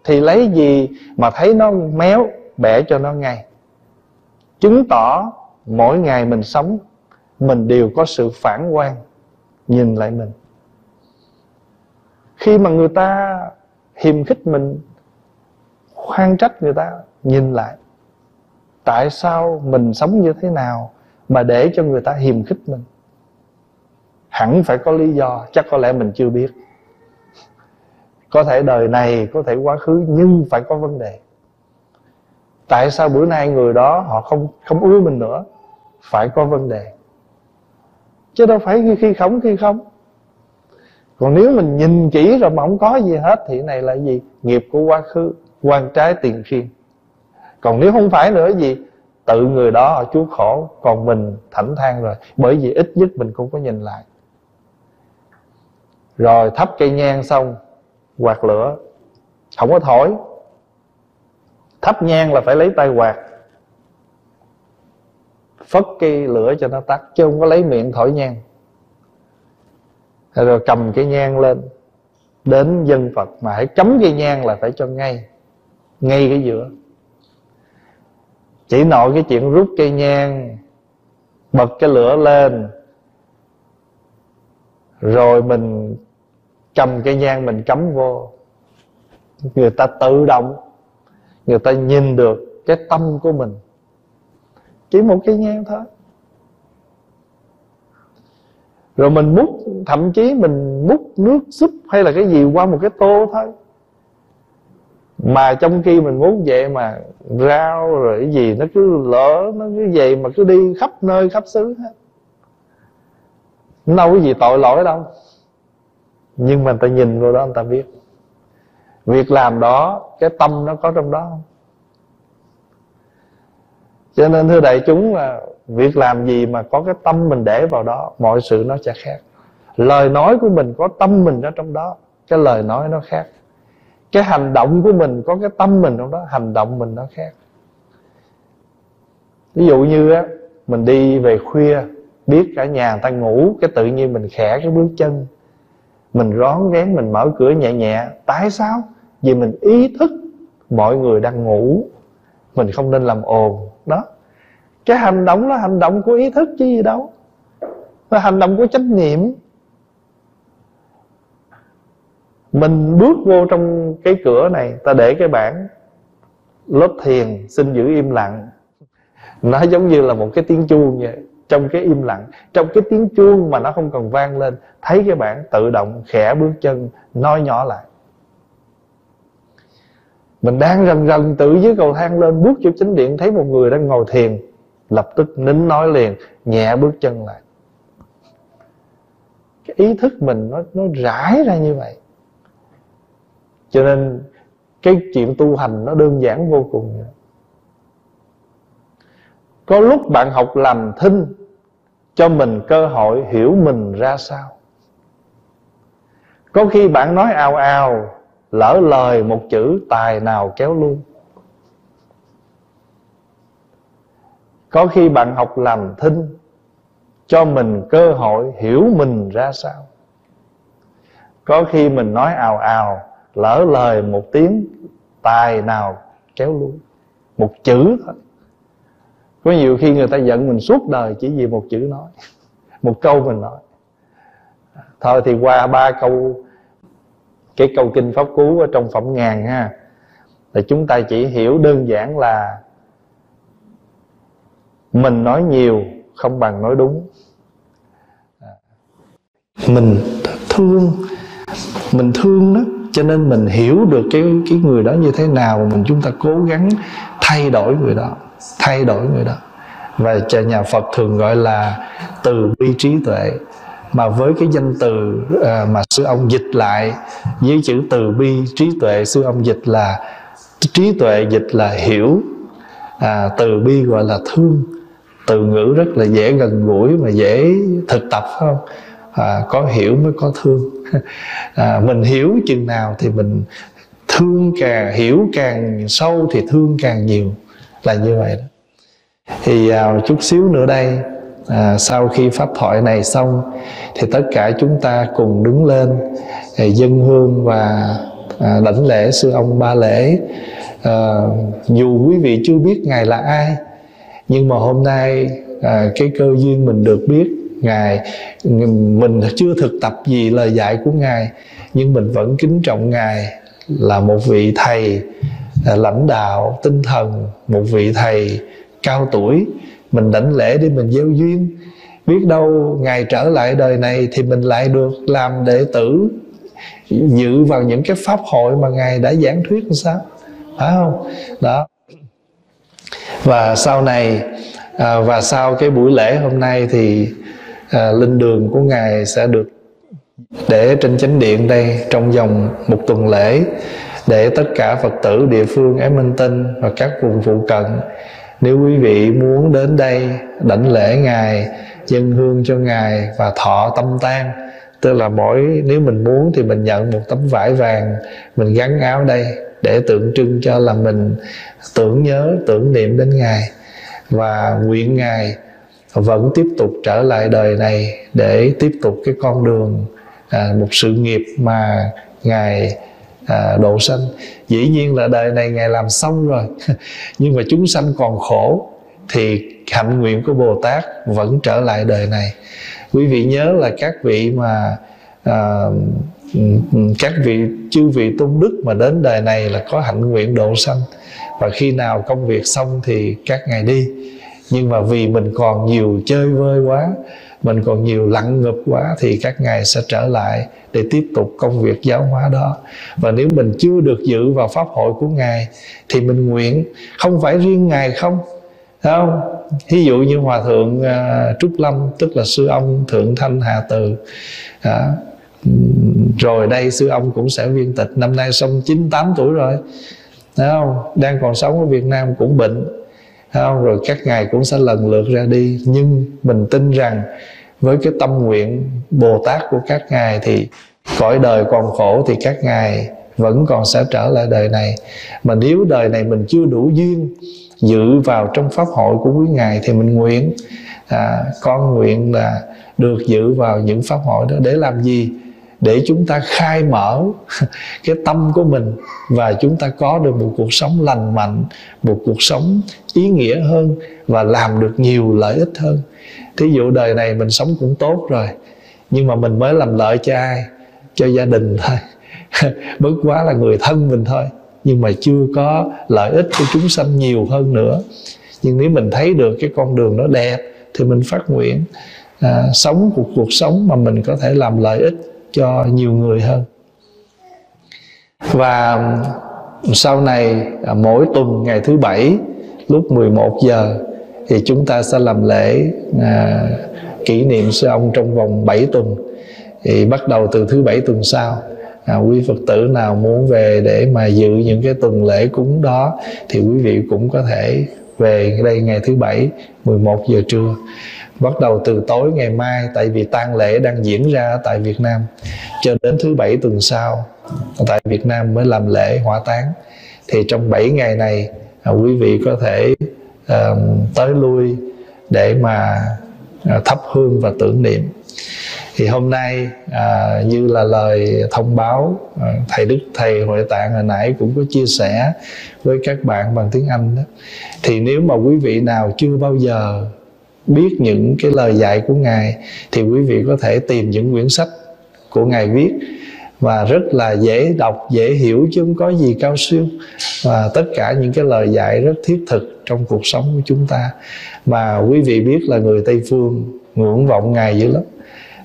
thì lấy gì mà thấy nó méo, bẻ cho nó ngay? Chứng tỏ mỗi ngày mình sống, mình đều có sự phản quan nhìn lại mình. Khi mà người ta hiềm khích mình khoan trách người ta nhìn lại tại sao mình sống như thế nào mà để cho người ta hiềm khích mình. Hẳn phải có lý do chắc có lẽ mình chưa biết. Có thể đời này có thể quá khứ nhưng phải có vấn đề. Tại sao bữa nay người đó họ không không ưa mình nữa? Phải có vấn đề. Chứ đâu phải khi, khi không khi không còn nếu mình nhìn kỹ rồi mà không có gì hết thì này là gì? Nghiệp của quá khứ, quan trái tiền khiên còn nếu không phải nữa gì? Tự người đó họ chuốc khổ, còn mình thảnh thang rồi. Bởi vì ít nhất mình cũng có nhìn lại. Rồi thắp cây nhang xong, quạt lửa. Không có thổi. Thắp nhang là phải lấy tay quạt. Phất cây lửa cho nó tắt, chứ không có lấy miệng thổi nhang rồi cầm cái nhang lên. Đến dân Phật mà hãy cấm cây nhang là phải cho ngay. Ngay cái giữa. Chỉ nội cái chuyện rút cây nhang, bật cái lửa lên. Rồi mình cầm cây nhang mình cắm vô. Người ta tự động, người ta nhìn được cái tâm của mình. Chỉ một cái nhang thôi rồi mình múc, thậm chí mình múc nước súp hay là cái gì qua một cái tô thôi. Mà trong khi mình muốn vậy mà rau rồi cái gì nó cứ lỡ nó cứ vậy mà cứ đi khắp nơi, khắp xứ hết. Đâu có gì tội lỗi đâu. Nhưng mà người ta nhìn vô đó, người ta biết. Việc làm đó, cái tâm nó có trong đó không? Cho nên, thưa đại chúng, là việc làm gì mà có cái tâm mình để vào đó, mọi sự nó sẽ khác. Lời nói của mình có tâm mình ở trong đó, cái lời nói nó khác. Cái hành động của mình có cái tâm mình trong đó, hành động mình nó khác. Ví dụ như á, mình đi về khuya, biết cả nhà người ta ngủ, cái tự nhiên mình khẽ cái bước chân. Mình rón rén, mình mở cửa nhẹ nhẹ. Tại sao? Vì mình ý thức mọi người đang ngủ. Mình không nên làm ồn đó. Cái hành động là hành động của ý thức chứ gì đâu. Là hành động của trách nhiệm. mình bước vô trong cái cửa này, ta để cái bảng. Lớp thiền, xin giữ im lặng. Nó giống như là một cái tiếng chuông vậy, trong cái im lặng. Trong cái tiếng chuông mà nó không còn vang lên, thấy cái bảng tự động khẽ bước chân, nói nhỏ lại mình đang rần rần tự dưới cầu thang lên, bước vô chính điện, thấy một người đang ngồi thiền, lập tức nín nói liền, nhẹ bước chân lại. Cái ý thức mình nó nó rải ra như vậy. Cho nên cái chuyện tu hành nó đơn giản vô cùng có lúc bạn học làm thinh, cho mình cơ hội hiểu mình ra sao. Có khi bạn nói ào ào lỡ lời một chữ tài nào kéo luôn. Có khi bạn học làm thinh, cho mình cơ hội hiểu mình ra sao. Có khi mình nói ào ào, lỡ lời một tiếng tài nào kéo luôn. Một chữ thôi. Có nhiều khi người ta giận mình suốt đời chỉ vì một chữ nói, một câu mình nói. Thôi thì qua ba câu cái câu kinh pháp cú ở trong phẩm ngàn ha. Là chúng ta chỉ hiểu đơn giản là mình nói nhiều không bằng nói đúng. Mình thương mình thương đó, cho nên mình hiểu được cái cái người đó như thế nào mà mình chúng ta cố gắng thay đổi người đó, thay đổi người đó. Và nhà Phật thường gọi là từ bi trí tuệ mà với cái danh từ uh, mà sư ông dịch lại với chữ từ bi trí tuệ sư ông dịch là trí tuệ dịch là hiểu. À, từ bi gọi là thương. Từ ngữ rất là dễ gần gũi mà dễ thực tập không? À, có hiểu mới có thương. À, mình hiểu chừng nào thì mình thương càng hiểu càng sâu thì thương càng nhiều. Là như vậy đó. Thì à, chút xíu nữa đây à, sau khi pháp thoại này xong thì tất cả chúng ta cùng đứng lên à, dân hương và à, đảnh lễ sư ông ba lễ. À, dù quý vị chưa biết ngài là ai nhưng mà hôm nay à, cái cơ duyên mình được biết ngài mình chưa thực tập gì lời dạy của ngài nhưng mình vẫn kính trọng ngài là một vị thầy à, lãnh đạo tinh thần một vị thầy cao tuổi mình đảnh lễ để mình gieo duyên. Biết đâu ngài trở lại đời này thì mình lại được làm đệ tử dự vào những cái pháp hội mà ngài đã giảng thuyết làm sao? Phải không? Đó. Và sau này à, và sau cái buổi lễ hôm nay thì à, linh đường của ngài sẽ được để trên chánh điện đây trong vòng một tuần lễ để tất cả phật tử địa phương ém minh tinh và các vùng phụ cận nếu quý vị muốn đến đây đảnh lễ ngài dân hương cho ngài và thọ tâm tan tức là mỗi nếu mình muốn thì mình nhận một tấm vải vàng mình gắn áo đây để tượng trưng cho là mình tưởng nhớ tưởng niệm đến ngài. Và nguyện ngài vẫn tiếp tục trở lại đời này để tiếp tục cái con đường à, một sự nghiệp mà ngài à, độ sanh. Dĩ nhiên là đời này ngài làm xong rồi. Nhưng mà chúng sanh còn khổ thì hạnh nguyện của bồ tát vẫn trở lại đời này. Quý vị nhớ là các vị mà à, các vị chư vị tôn đức mà đến đời này là có hạnh nguyện độ sanh. Và khi nào công việc xong thì các ngài đi. Nhưng mà vì mình còn nhiều chơi vơi quá mình còn nhiều lặng ngập quá thì các ngài sẽ trở lại để tiếp tục công việc giáo hóa đó. Và nếu mình chưa được dự vào pháp hội của ngài thì mình nguyện không phải riêng ngài không không? Thí dụ như hòa thượng uh, trúc lâm tức là sư ông thượng thanh hà từ. À, rồi đây sư ông cũng sẽ viên tịch năm nay xong 98 tuổi rồi. Thấy không? Đang còn sống ở Việt Nam cũng bệnh. Thấy không? Rồi các ngài cũng sẽ lần lượt ra đi. Nhưng mình tin rằng với cái tâm nguyện Bồ Tát của các ngài thì cõi đời còn khổ thì các ngài vẫn còn sẽ trở lại đời này. Mà nếu đời này mình chưa đủ duyên dự vào trong pháp hội của quý ngài thì mình nguyện à, con nguyện là được dự vào những pháp hội đó. Để làm gì? Để chúng ta khai mở cái tâm của mình và chúng ta có được một cuộc sống lành mạnh một cuộc sống ý nghĩa hơn và làm được nhiều lợi ích hơn. Thí dụ đời này mình sống cũng tốt rồi nhưng mà mình mới làm lợi cho ai? Cho gia đình thôi. Bất quá là người thân mình thôi nhưng mà chưa có lợi ích cho chúng sanh nhiều hơn nữa. Nhưng nếu mình thấy được cái con đường đó đẹp thì mình phát nguyện à, sống một cuộc sống mà mình có thể làm lợi ích cho nhiều người hơn. Và sau này à, mỗi tuần ngày thứ bảy lúc 11 giờ thì chúng ta sẽ làm lễ à, kỷ niệm sư ông trong vòng 7 tuần. Thì bắt đầu từ thứ bảy tuần sau à, quý phật tử nào muốn về để mà dự những cái tuần lễ cúng đó thì quý vị cũng có thể về đây ngày thứ bảy 11 giờ trưa bắt đầu từ tối ngày mai tại vì tang lễ đang diễn ra tại Việt Nam cho đến thứ bảy tuần sau tại Việt Nam mới làm lễ hỏa táng. Thì trong 7 ngày này à, quý vị có thể uh, tới lui để mà uh, thắp hương và tưởng niệm. Thì hôm nay à, như là lời thông báo à, thầy đức thầy hội tạng hồi nãy cũng có chia sẻ với các bạn bằng tiếng anh đó. Thì nếu mà quý vị nào chưa bao giờ biết những cái lời dạy của ngài thì quý vị có thể tìm những quyển sách của ngài viết và rất là dễ đọc dễ hiểu chứ không có gì cao siêu. Và tất cả những cái lời dạy rất thiết thực trong cuộc sống của chúng ta. Mà quý vị biết là người tây phương ngưỡng vọng ngài dữ lắm.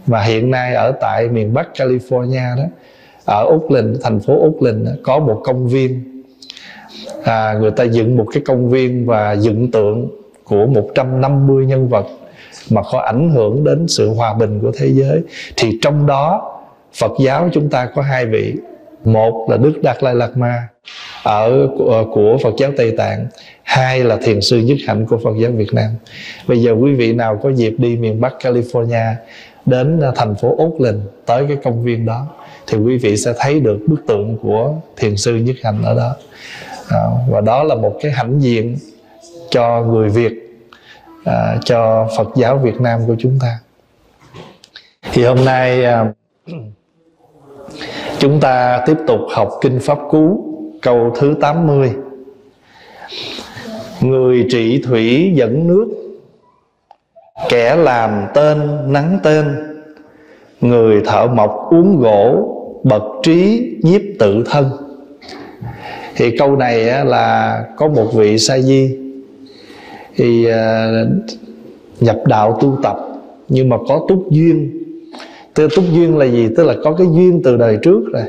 Và hiện nay ở tại miền bắc california đó ở úc linh thành phố Oakland đó, có một công viên. À, người ta dựng một cái công viên và dựng tượng của 150 nhân vật mà có ảnh hưởng đến sự hòa bình của thế giới. Thì trong đó, Phật giáo chúng ta có hai vị. Một là Đức Đạt Lai Lạt Ma ở ờ, của Phật giáo Tây Tạng. Hai là thiền sư nhất hạnh của Phật giáo Việt Nam. Bây giờ quý vị nào có dịp đi miền Bắc California, đến ờ, thành phố Oakland tới cái công viên đó, thì quý vị sẽ thấy được bức tượng của thiền sư nhất hạnh ở đó. Ờ, và đó là một cái hãnh diện cho người Việt à, cho Phật giáo Việt Nam của chúng ta. Thì hôm nay à, chúng ta tiếp tục học kinh pháp cú câu thứ 80 người trị thủy dẫn nước kẻ làm tên nắng tên. Người thợ mộc uống gỗ bậc trí nhiếp tự thân. Thì câu này là có một vị sa di thì à, nhập đạo tu tập, nhưng mà có túc duyên. Tức túc duyên là gì? Tức là có cái duyên từ đời trước rồi.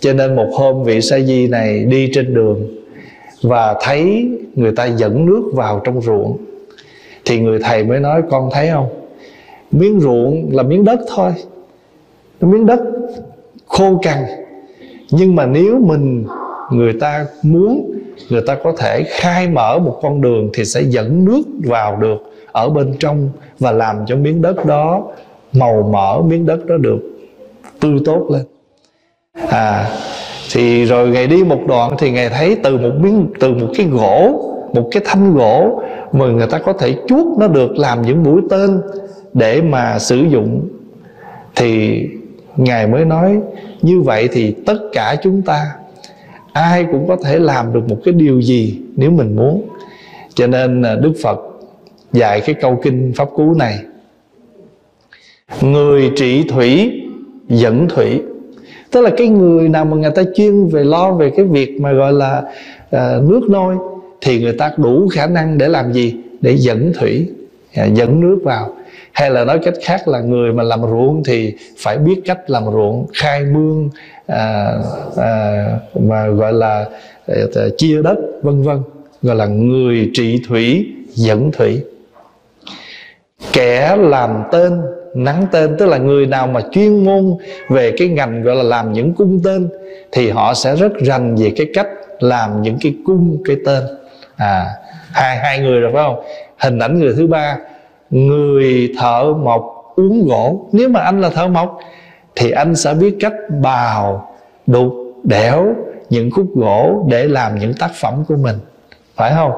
Cho nên một hôm vị sa di này đi trên đường và thấy người ta dẫn nước vào trong ruộng, thì người thầy mới nói, con thấy không? Miếng ruộng là miếng đất thôi. Miếng đất khô cằn. Nhưng mà nếu mình, người ta muốn người ta có thể khai mở một con đường thì sẽ dẫn nước vào được ở bên trong và làm cho miếng đất đó màu mỡ, miếng đất đó được tươi tốt lên. À thì rồi ngày đi một đoạn thì ngày thấy từ một miếng, từ một cái gỗ, một cái thanh gỗ mà người ta có thể chuốt nó được làm những mũi tên để mà sử dụng. Thì ngài mới nói, như vậy thì tất cả chúng ta ai cũng có thể làm được một cái điều gì nếu mình muốn. Cho nên à, đức phật dạy cái câu kinh pháp cú này. Người trị thủy dẫn thủy. Tức là cái người nào mà người ta chuyên về lo về cái việc mà gọi là à, nước nôi thì người ta đủ khả năng để làm gì? Để dẫn thủy à, dẫn nước vào. Hay là nói cách khác là người mà làm ruộng thì phải biết cách làm ruộng khai mương à, à, mà gọi là à, à, chia đất vân vân gọi là người trị thủy dẫn thủy. Kẻ làm tên nắng tên tức là người nào mà chuyên môn về cái ngành gọi là làm những cung tên thì họ sẽ rất rành về cái cách làm những cái cung cái tên. À hai hai người rồi phải không? Hình ảnh người thứ ba người thợ mộc uống gỗ. Nếu mà anh là thợ mộc thì anh sẽ biết cách bào, đục, đẽo những khúc gỗ để làm những tác phẩm của mình. Phải không?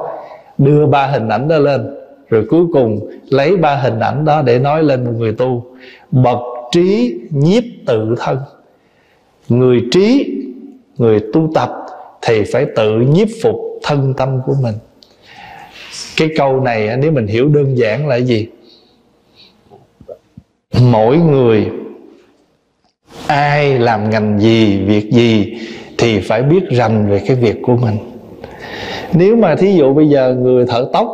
Đưa ba hình ảnh đó lên, rồi cuối cùng lấy ba hình ảnh đó để nói lên một người tu. Bậc trí nhiếp tự thân. Người trí, người tu tập thì phải tự nhiếp phục thân tâm của mình. Cái câu này nếu mình hiểu đơn giản là gì? Mỗi người ai làm ngành gì, việc gì thì phải biết rành về cái việc của mình. Nếu mà thí dụ bây giờ người thợ tóc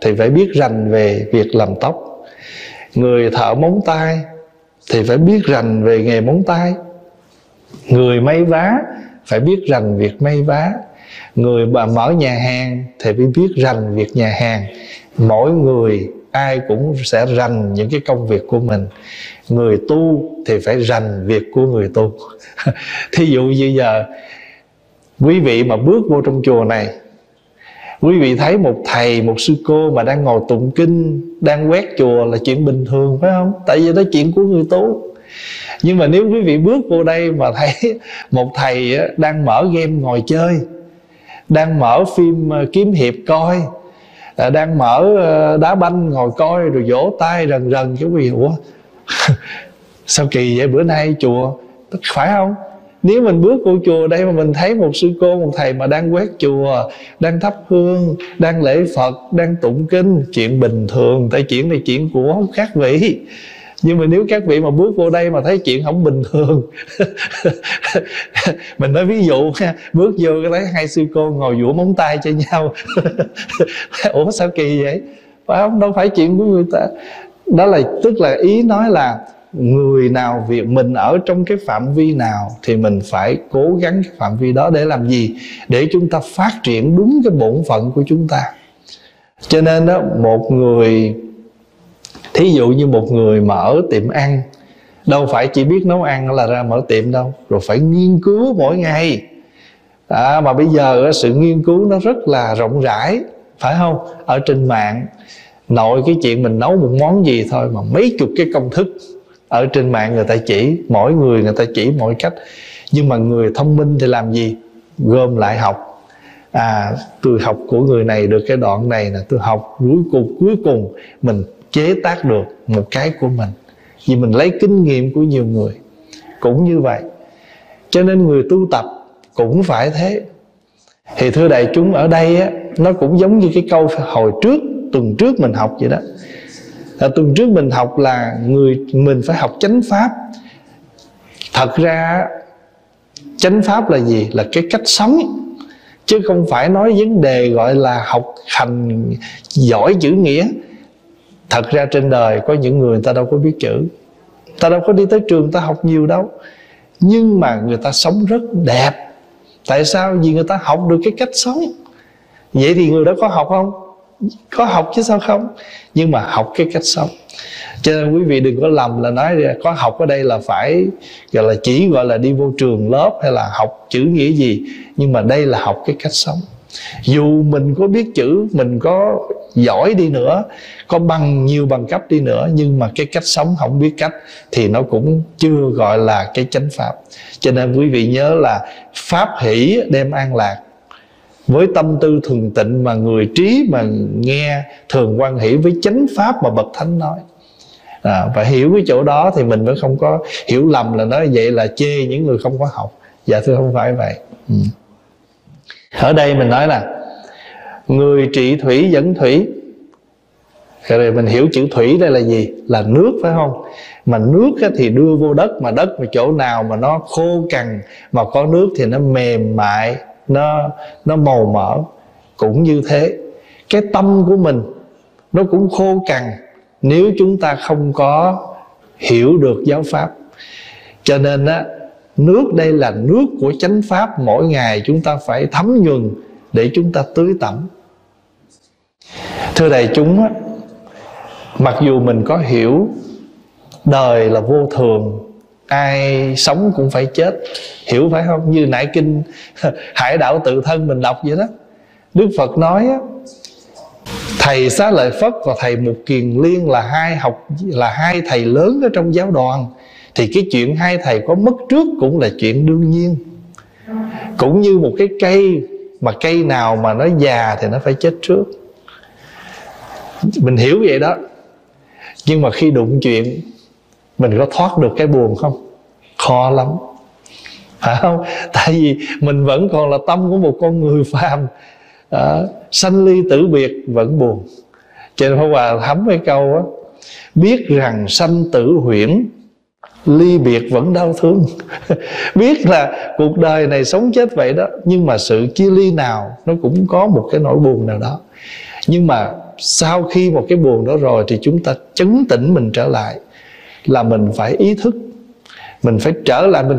thì phải biết rành về việc làm tóc. Người thợ móng tay thì phải biết rành về nghề móng tay. Người may vá phải biết rành việc may vá. Người mà mở nhà hàng thì phải biết rành việc nhà hàng. Mỗi người ai cũng sẽ rành những cái công việc của mình. Người tu thì phải rành việc của người tu. Thí dụ như giờ, quý vị mà bước vô trong chùa này, quý vị thấy một thầy, một sư cô mà đang ngồi tụng kinh, đang quét chùa là chuyện bình thường, phải không? Tại vì đó chuyện của người tu. Nhưng mà nếu quý vị bước vô đây mà thấy một thầy đang mở game ngồi chơi, đang mở phim ờ, kiếm hiệp coi à, đang mở ờ, đá banh ngồi coi rồi vỗ tay rần rần cái quý vị ủa sao kỳ vậy? Bữa nay chùa phải không? Nếu mình bước vô chùa đây mà mình thấy một sư cô một thầy mà đang quét chùa đang thắp hương đang lễ phật đang tụng kinh chuyện bình thường tại chuyện này chuyện của các vị nhưng mà nếu các vị mà bước vô đây mà thấy chuyện không bình thường, mình nói ví dụ ha, bước vô cái thấy hai sư cô ngồi vũ móng tay cho nhau. Ủa sao kỳ vậy? Phải không? Đâu phải chuyện của người ta. Đó là, tức là ý nói là người nào việc mình ở trong cái phạm vi nào thì mình phải cố gắng cái phạm vi đó để làm gì? Để chúng ta phát triển đúng cái bổn phận của chúng ta. Cho nên đó, một người thí dụ như một người mở tiệm ăn đâu phải chỉ biết nấu ăn là ra mở tiệm đâu rồi phải nghiên cứu mỗi ngày. À, mà bây giờ sự nghiên cứu nó rất là rộng rãi phải không? Ở trên mạng nội cái chuyện mình nấu một món gì thôi mà mấy chục cái công thức ở trên mạng người ta chỉ mỗi người người ta chỉ mỗi cách. Nhưng mà người thông minh thì làm gì? Gom lại học. À tôi học của người này được cái đoạn này là tôi học cuối cùng cuối cùng mình chế tác được một cái của mình. Vì mình lấy kinh nghiệm của nhiều người cũng như vậy. Cho nên người tu tập cũng phải thế. Thì thưa đại chúng ở đây á nó cũng giống như cái câu hồi trước tuần trước mình học vậy đó. À, tuần trước mình học là người mình phải học chánh pháp. Thật ra chánh pháp là gì? Là cái cách sống. Chứ không phải nói vấn đề gọi là học hành giỏi chữ nghĩa thật ra trên đời có những người, người ta đâu có biết chữ. Ta đâu có đi tới trường ta học nhiều đâu. Nhưng mà người ta sống rất đẹp. Tại sao? Vì người ta học được cái cách sống. Vậy thì người đó có học không? Có học chứ sao không? Nhưng mà học cái cách sống. Cho nên quý vị đừng có lầm là nói có học ở đây là phải gọi là chỉ gọi là đi vô trường lớp hay là học chữ nghĩa gì. Nhưng mà đây là học cái cách sống. Dù mình có biết chữ mình có giỏi đi nữa có bằng nhiều bằng cấp đi nữa nhưng mà cái cách sống không biết cách thì nó cũng chưa gọi là cái chánh pháp. Cho nên quý vị nhớ là pháp hỷ đem an lạc. Với tâm tư thường tịnh mà người trí mà nghe thường quan hỷ với chánh pháp mà bậc thánh nói. À, và hiểu cái chỗ đó thì mình mới không có hiểu lầm là nói vậy là chê những người không có học. Dạ thưa không phải vậy. Ừ. ở đây mình nói là người trị thủy dẫn thủy. Rồi mình hiểu chữ thủy đây là gì? Là nước phải không? Mà nước thì đưa vô đất, mà đất mà chỗ nào mà nó khô cằn, mà có nước thì nó mềm mại, nó nó màu mỡ. Cũng như thế. Cái tâm của mình, nó cũng khô cằn nếu chúng ta không có hiểu được giáo pháp. Cho nên á, nước đây là nước của chánh pháp. Mỗi ngày chúng ta phải thấm nhuần để chúng ta tưới tẩm thưa đại chúng á, mặc dù mình có hiểu đời là vô thường, ai sống cũng phải chết, hiểu phải không? Như nãy kinh hải đảo tự thân mình đọc vậy đó. Đức phật nói á, thầy xá lợi phất và thầy mục kiền liên là hai học, là hai thầy lớn ở trong giáo đoàn. Thì cái chuyện hai thầy có mất trước cũng là chuyện đương nhiên. Cũng như một cái cây, mà cây nào mà nó già thì nó phải chết trước mình hiểu vậy đó. Nhưng mà khi đụng chuyện mình có thoát được cái buồn không? Khó lắm. Phải không? Tại vì mình vẫn còn là tâm của một con người phàm. À, sanh ly tử biệt vẫn buồn. Cho nên Pháp Hòa thấm cái câu á biết rằng sanh tử huyễn ly biệt vẫn đau thương. Biết là cuộc đời này sống chết vậy đó nhưng mà sự chia ly nào nó cũng có một cái nỗi buồn nào đó. Nhưng mà sau khi một cái buồn đó rồi thì chúng ta chấn tĩnh mình trở lại, là mình phải ý thức, mình phải trở lại, mình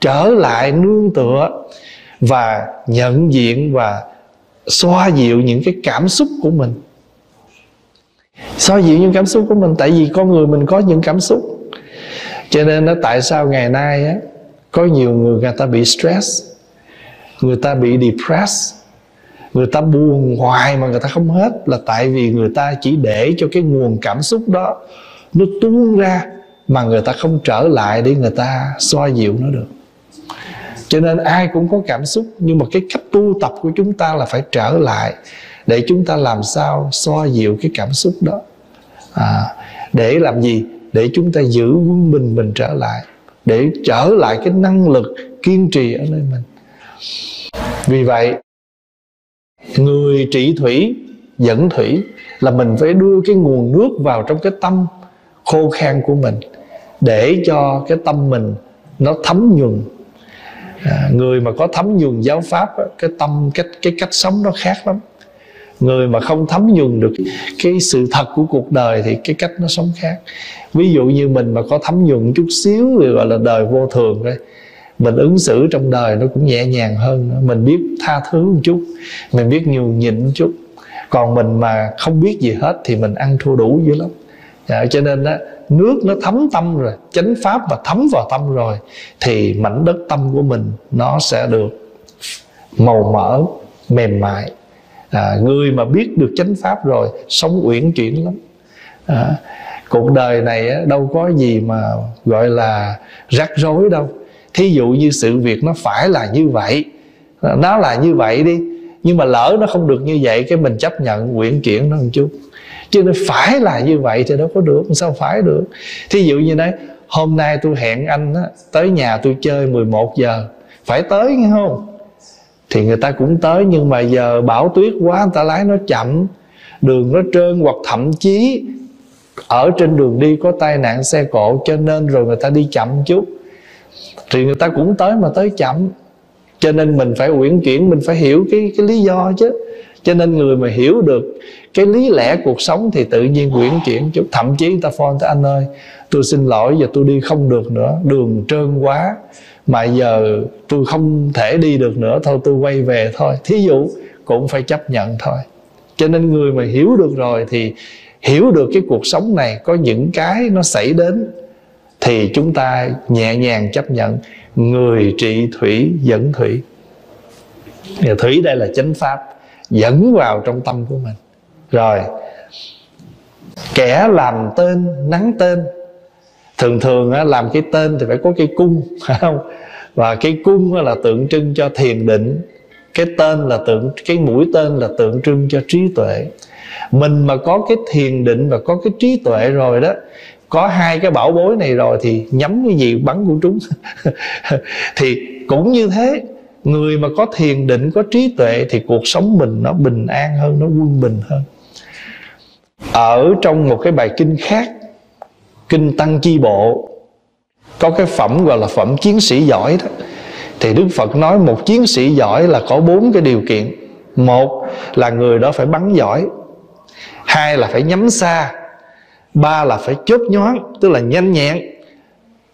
trở lại nương tựa và nhận diện và xoa dịu những cái cảm xúc của mình. Xoa dịu những cảm xúc của mình, tại vì con người mình có những cảm xúc. Cho nên nó tại sao ngày nay á, có nhiều người người ta bị stress, người ta bị depressed người ta buồn hoài mà người ta không hết là tại vì người ta chỉ để cho cái nguồn cảm xúc đó nó tuôn ra mà người ta không trở lại để người ta xoa dịu nó được. Cho nên ai cũng có cảm xúc nhưng mà cái cách tu tập của chúng ta là phải trở lại để chúng ta làm sao xoa dịu cái cảm xúc đó. À, để làm gì? Để chúng ta giữ quân bình mình trở lại. Để trở lại cái năng lực kiên trì ở nơi mình. Vì vậy người trị thủy dẫn thủy là mình phải đưa cái nguồn nước vào trong cái tâm khô khan của mình để cho cái tâm mình nó thấm nhuần. À, người mà có thấm nhuần giáo pháp cái tâm cái cái cách sống nó khác lắm. Người mà không thấm nhuần được cái sự thật của cuộc đời thì cái cách nó sống khác. Ví dụ như mình mà có thấm nhuần chút xíu thì gọi là đời vô thường đấy mình ứng xử trong đời nó cũng nhẹ nhàng hơn mình biết tha thứ một chút mình biết nhường nhịn một chút. Còn mình mà không biết gì hết thì mình ăn thua đủ dữ lắm. Dạ, cho nên á nước nó thấm tâm rồi chánh pháp mà thấm vào tâm rồi thì mảnh đất tâm của mình nó sẽ được màu mỡ mềm mại. À, người mà biết được chánh pháp rồi sống uyển chuyển lắm. À, cuộc đời này á, đâu có gì mà gọi là rắc rối đâu thí dụ như sự việc nó phải là như vậy nó là như vậy đi nhưng mà lỡ nó không được như vậy cái mình chấp nhận quyển chuyển nó một chút. Chứ nó phải là như vậy thì đâu có được sao phải được? Thí dụ như đấy hôm nay tôi hẹn anh á, tới nhà tôi chơi 11 giờ phải tới nghe không? Thì người ta cũng tới nhưng mà giờ bão tuyết quá người ta lái nó chậm đường nó trơn hoặc thậm chí ở trên đường đi có tai nạn xe cộ cho nên rồi người ta đi chậm chút thì người ta cũng tới mà tới chậm. Cho nên mình phải uyển chuyển, mình phải hiểu cái cái lý do chứ. Cho nên người mà hiểu được cái lý lẽ cuộc sống thì tự nhiên uyển chuyển chút. Thậm chí người ta phone tới, anh ơi, tôi xin lỗi giờ tôi đi không được nữa, đường trơn quá. Mà giờ tôi không thể đi được nữa, thôi tôi quay về thôi. Thí dụ cũng phải chấp nhận thôi. Cho nên người mà hiểu được rồi thì hiểu được cái cuộc sống này có những cái nó xảy đến thì chúng ta nhẹ nhàng chấp nhận, người trị thủy dẫn thủy. Thủy đây là chánh pháp dẫn vào trong tâm của mình. Rồi, kẻ làm tên, nắng tên, thường thường làm cái tên thì phải có cái cung, phải không? Và cái cung là tượng trưng cho thiền định, cái tên là tượng, cái mũi tên là tượng trưng cho trí tuệ. Mình mà có cái thiền định và có cái trí tuệ rồi đó có hai cái bảo bối này rồi thì nhắm cái gì bắn của chúng. Thì cũng như thế, người mà có thiền định, có trí tuệ thì cuộc sống mình nó bình an hơn, nó quân bình hơn. Ở trong một cái bài kinh khác, kinh tăng chi bộ, có cái phẩm gọi là phẩm chiến sĩ giỏi đó. Thì đức phật nói một chiến sĩ giỏi là có bốn cái điều kiện. Một là người đó phải bắn giỏi, hai là phải nhắm xa ba là phải chớp nhoáng, tức là nhanh nhẹn.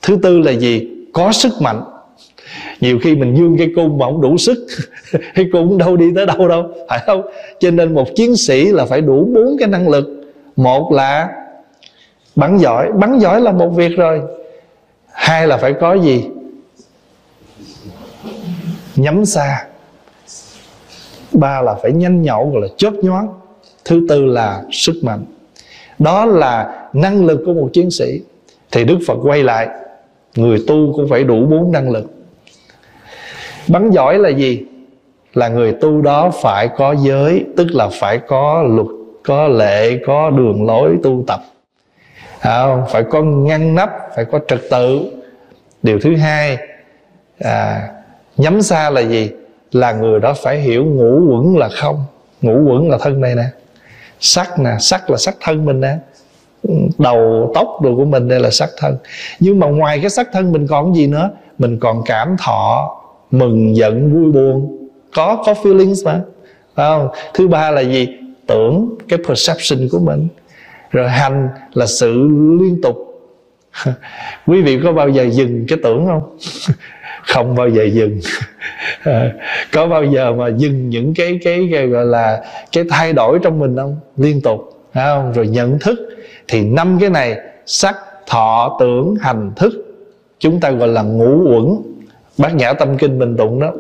Thứ tư là gì? Có sức mạnh. Nhiều khi mình dương cái cung mà không đủ sức cái cung đâu đi tới đâu đâu, phải không? Cho nên một chiến sĩ là phải đủ bốn cái năng lực. Một là bắn giỏi. Bắn giỏi là một việc rồi. Hai là phải có gì? Nhắm xa. Ba là phải nhanh nhậu gọi là chớp nhoáng. Thứ tư là sức mạnh đó là năng lực của một chiến sĩ. Thì đức phật quay lại người tu cũng phải đủ bốn năng lực. Bắn giỏi là gì? Là người tu đó phải có giới tức là phải có luật có lệ có đường lối tu tập. À, phải có ngăn nắp phải có trật tự. Điều thứ hai à, nhắm xa là gì? Là người đó phải hiểu ngũ quẩn là không. Ngũ quẩn là thân này nè sắc nè, sắc là sắc thân mình nè. Đầu tóc đồ của mình đây là sắc thân. Nhưng mà ngoài cái sắc thân mình còn gì nữa? Mình còn cảm thọ, mừng, giận, vui buồn. Có có feelings mà. Không? Thứ ba là gì? Tưởng cái perception của mình. Rồi hành là sự liên tục. Quý vị có bao giờ dừng cái tưởng không? không bao giờ dừng. À, có bao giờ mà dừng những cái, cái cái gọi là cái thay đổi trong mình không? Liên tục phải không? Rồi nhận thức. Thì năm cái này sắc thọ tưởng hành thức chúng ta gọi là ngũ uẩn. Bát nhã tâm kinh bình tụng đó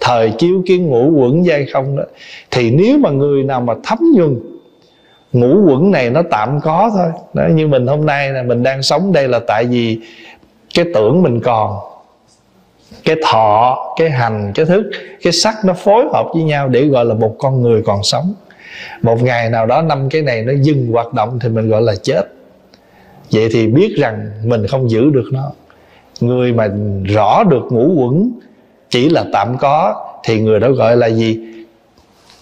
thời chiếu kiến ngũ uẩn giai không đó. Thì nếu mà người nào mà thấm nhuần ngũ uẩn này nó tạm có thôi. Đó, như mình hôm nay là mình đang sống đây là tại vì cái tưởng mình còn cái thọ cái hành cái thức cái sắc nó phối hợp với nhau để gọi là một con người còn sống. Một ngày nào đó năm cái này nó dừng hoạt động thì mình gọi là chết. Vậy thì biết rằng mình không giữ được nó. Người mà rõ được ngũ quẩn chỉ là tạm có thì người đó gọi là gì?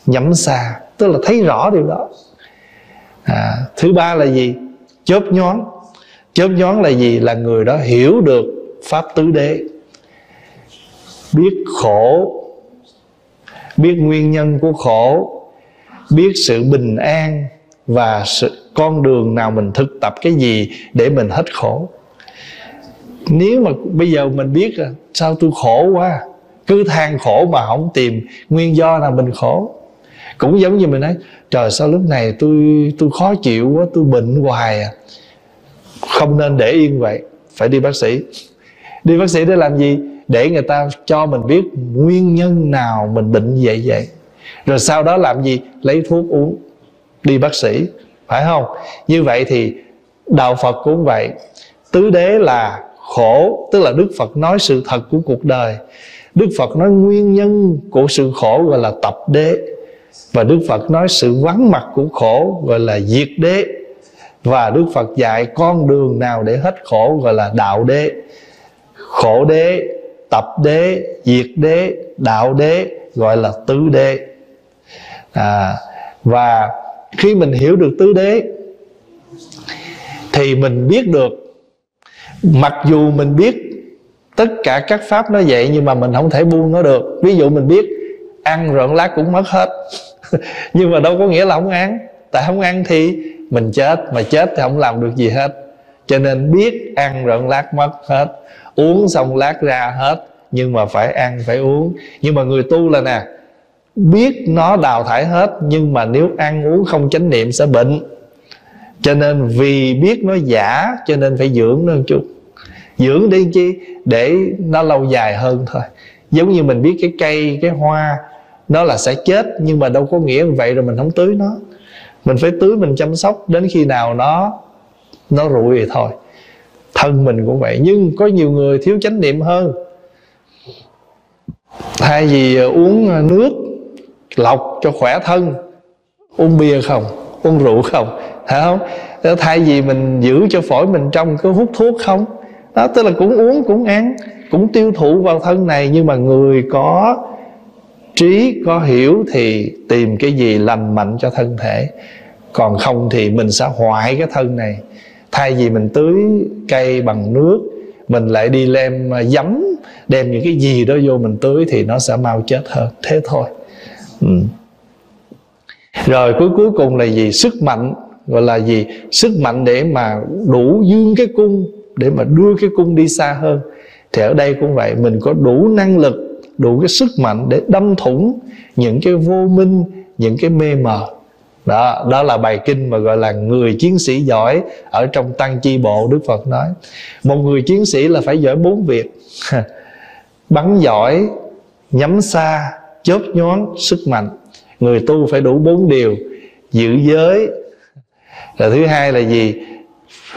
Nhắm xa tức là thấy rõ điều đó. À, thứ ba là gì? Chớp nhoáng. Chớp nhoáng là gì? Là người đó hiểu được pháp tứ đế biết khổ, biết nguyên nhân của khổ, biết sự bình an và sự, con đường nào mình thực tập cái gì để mình hết khổ. Nếu mà bây giờ mình biết sao tôi khổ quá, cứ than khổ mà không tìm nguyên do nào mình khổ. Cũng giống như mình nói, trời, sao lúc này tôi tôi khó chịu quá, tôi bệnh hoài à. Không nên để yên vậy, phải đi bác sĩ. Đi bác sĩ để làm gì? Để người ta cho mình biết nguyên nhân nào mình bệnh vậy vậy. Rồi sau đó làm gì? Lấy thuốc uống. Đi bác sĩ, phải không? Như vậy thì đạo phật cũng vậy. Tứ đế là khổ, tức là đức phật nói sự thật của cuộc đời. Đức phật nói nguyên nhân của sự khổ gọi là tập đế. Và đức phật nói sự vắng mặt của khổ gọi là diệt đế. Và đức phật dạy con đường nào để hết khổ gọi là đạo đế. Khổ đế tập đế diệt đế đạo đế gọi là tứ đế. À, và khi mình hiểu được tứ đế thì mình biết được mặc dù mình biết tất cả các pháp nó vậy nhưng mà mình không thể buông nó được. Ví dụ mình biết ăn rợn lát cũng mất hết nhưng mà đâu có nghĩa là không ăn. Tại không ăn thì mình chết mà chết thì không làm được gì hết. Cho nên biết ăn rợn lát mất hết uống xong lát ra hết, nhưng mà phải ăn, phải uống. Nhưng mà người tu là nè, biết nó đào thải hết, nhưng mà nếu ăn uống không chánh niệm sẽ bệnh. Cho nên vì biết nó giả, cho nên phải dưỡng nó một chút. Dưỡng đi chi? Để nó lâu dài hơn thôi. Giống như mình biết cái cây, cái hoa, nó là sẽ chết, nhưng mà đâu có nghĩa vậy rồi mình không tưới nó. Mình phải tưới mình chăm sóc, đến khi nào nó nó rụi thì thôi thân mình cũng vậy, nhưng có nhiều người thiếu chánh niệm hơn. Thay vì ờ, uống ờ, nước lọc cho khỏe thân, uống bia không, uống rượu không phải không? Ờ, thay vì mình giữ cho phổi mình trong cứ hút thuốc không? Đó, tức là cũng uống, cũng ăn, cũng tiêu thụ vào thân này, nhưng mà người có trí, có hiểu thì tìm cái gì lành mạnh cho thân thể. Còn không thì mình sẽ hoại cái thân này thay vì mình tưới cây bằng nước, mình lại đi lem à, giấm, đem những cái gì đó vô mình tưới thì nó sẽ mau chết hơn. Thế thôi. Ừ. rồi cuối cuối cùng là gì? Sức mạnh. Gọi là gì? Sức mạnh để mà đủ dương cái cung, để mà đưa cái cung đi xa hơn. Thì ở đây cũng vậy, mình có đủ năng lực, đủ cái sức mạnh để đâm thủng những cái vô minh, những cái mê mờ đó đó là bài kinh mà gọi là người chiến sĩ giỏi ở trong tăng chi bộ, đức phật nói. Một người chiến sĩ là phải giỏi bốn việc. Bắn giỏi, nhắm xa, chớp nhón sức mạnh. Người tu phải đủ bốn điều, giữ giới. Là thứ hai là gì?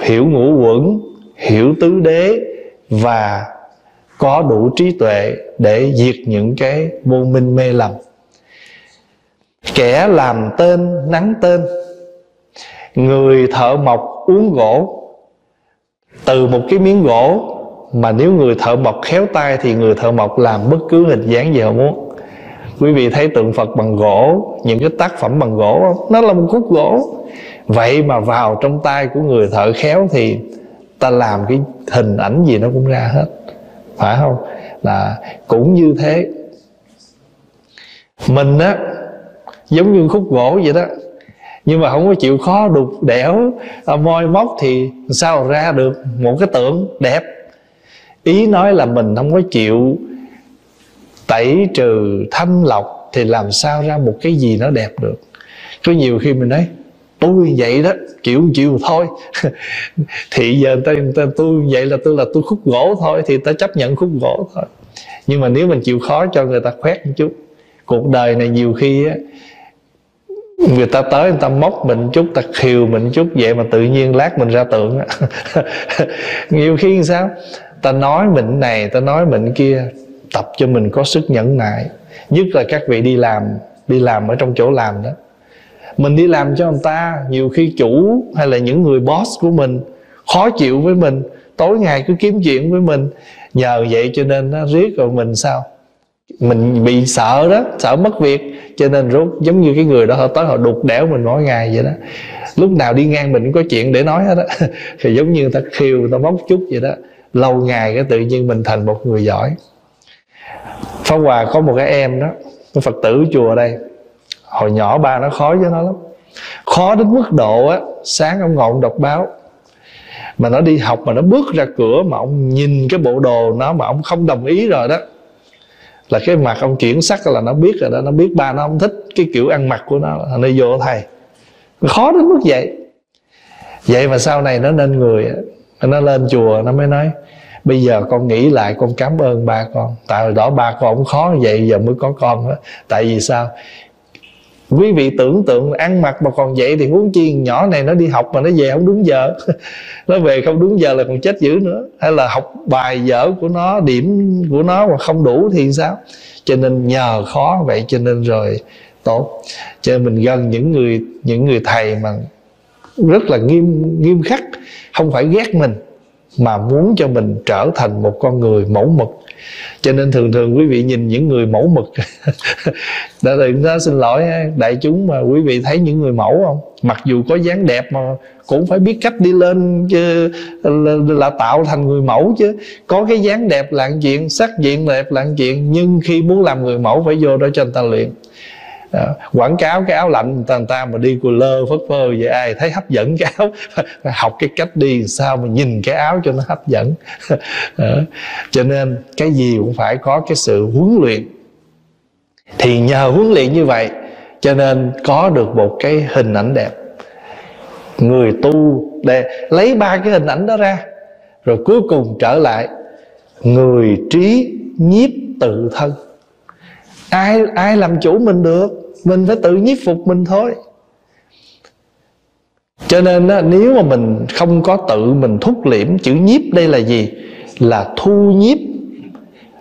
Hiểu ngũ quẩn hiểu tứ đế và có đủ trí tuệ để diệt những cái vô minh mê lầm kẻ làm tên, nắng tên. Người thợ mộc uống gỗ. Từ một cái miếng gỗ, mà nếu người thợ mộc khéo tay thì người thợ mộc làm bất cứ hình dáng gì họ muốn. Quý vị thấy tượng phật bằng gỗ, những cái tác phẩm bằng gỗ không? Nó là một khúc gỗ. Vậy mà vào trong tay của người thợ khéo thì ta làm cái hình ảnh gì nó cũng ra hết. Phải không? Là cũng như thế. Mình á giống như khúc gỗ vậy đó. Nhưng mà không có chịu khó đục đẽo à, moi móc thì sao ra được một cái tượng đẹp. Ý nói là mình không có chịu tẩy trừ thanh lọc thì làm sao ra một cái gì nó đẹp được. Có nhiều khi mình nói tôi vậy đó chịu chịu thôi. Thì giờ ta, ta tôi vậy là tôi là tôi khúc gỗ thôi thì ta chấp nhận khúc gỗ thôi. Nhưng mà nếu mình chịu khó cho người ta khoét một chút cuộc đời này nhiều khi á người ta tới, người ta móc mình chút, ta khiều mình chút vậy mà tự nhiên lát mình ra tượng nhiều khi sao? Ta nói mình này, ta nói mình kia, tập cho mình có sức nhẫn nại. Nhất là các vị đi làm đi làm ở trong chỗ làm đó. Mình đi làm cho người ta, nhiều khi chủ hay là những người boss của mình khó chịu với mình, tối ngày cứ kiếm chuyện với mình. Nhờ vậy cho nên nó riết rồi mình sao? Mình bị sợ đó, sợ mất việc. Cho nên rốt, giống như cái người đó, họ tới họ đục đẽo mình mỗi ngày vậy đó. Lúc nào đi ngang mình cũng có chuyện để nói hết á. Thì giống như người ta khiêu người ta móc chút vậy đó. Lâu ngày cái tự nhiên mình thành một người giỏi. Pháp Hòa có một cái em đó cái Phật tử chùa đây. Hồi nhỏ ba nó khó với nó lắm. Khó đến mức độ á, Sáng ông ngọn đọc báo. Mà nó đi học mà nó bước ra cửa Mà ông nhìn cái bộ đồ nó Mà ông không đồng ý rồi đó. Là cái mặt ông chuyển sắc là nó biết rồi đó, Nó biết ba nó không thích cái kiểu ăn mặc của nó Nó vô thầy Khó đến mức vậy. Vậy mà sau này nó nên người Nó lên chùa nó mới nói, bây giờ con nghĩ lại, con cảm ơn ba con. Tại hồi đó ba con cũng khó như vậy, giờ mới có con đó tại vì sao? Quý vị tưởng tượng ăn mặc mà còn vậy thì huống chi nhỏ này nó đi học mà nó về không đúng giờ. Nó về không đúng giờ là còn chết dữ nữa. Hay là học bài dở của nó, điểm của nó mà không đủ thì sao? Cho nên nhờ khó vậy cho nên rồi tốt. Cho nên mình gần những người những người thầy mà rất là nghiêm nghiêm khắc, không phải ghét mình mà muốn cho mình trở thành một con người mẫu mực. Cho nên thường thường quý vị nhìn những người mẫu mực. Đã đừng ra xin lỗi, đại chúng mà quý vị thấy những người mẫu không? Mặc dù có dáng đẹp mà cũng phải biết cách đi lên chứ, là tạo thành người mẫu chứ. Có cái dáng đẹp là chuyện, sắc diện đẹp là chuyện, nhưng khi muốn làm người mẫu phải vô đó cho người ta luyện à, quảng cáo cái áo lạnh người ta, người ta mà đi cù lơ phất phơ vậy ai thấy hấp dẫn cái áo? Học cái cách đi sao mà nhìn cái áo cho nó hấp dẫn. À, cho nên cái gì cũng phải có cái sự huấn luyện. Thì nhờ huấn luyện như vậy cho nên có được một cái hình ảnh đẹp. Người tu để lấy ba cái hình ảnh đó ra rồi cuối cùng trở lại người trí nhiếp tự thân. Ai ai làm chủ mình được? Mình phải tự nhiếp phục mình thôi. Cho nên á, nếu mà mình không có tự mình thúc liễm chữ nhiếp đây là gì? Là thu nhiếp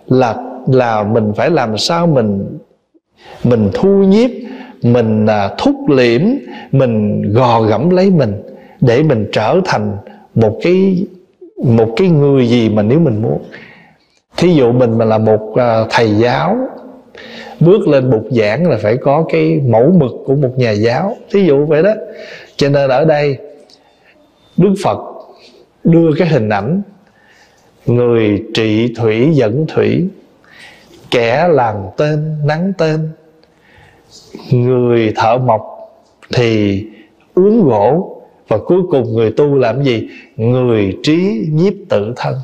là là mình phải làm sao mình mình thu nhiếp mình à, thúc liễm mình gò gẫm lấy mình để mình trở thành một cái một cái người gì mà nếu mình muốn. Thí dụ mình mà là một à, thầy giáo bước lên bục giảng là phải có cái mẫu mực của một nhà giáo. Thí dụ vậy đó. Cho nên ở đây, đức phật đưa cái hình ảnh người trị thủy dẫn thủy, kẻ làm tên, nắng tên. Người thợ mộc thì uống gỗ và cuối cùng người tu làm gì? Người trí nhiếp tự thân.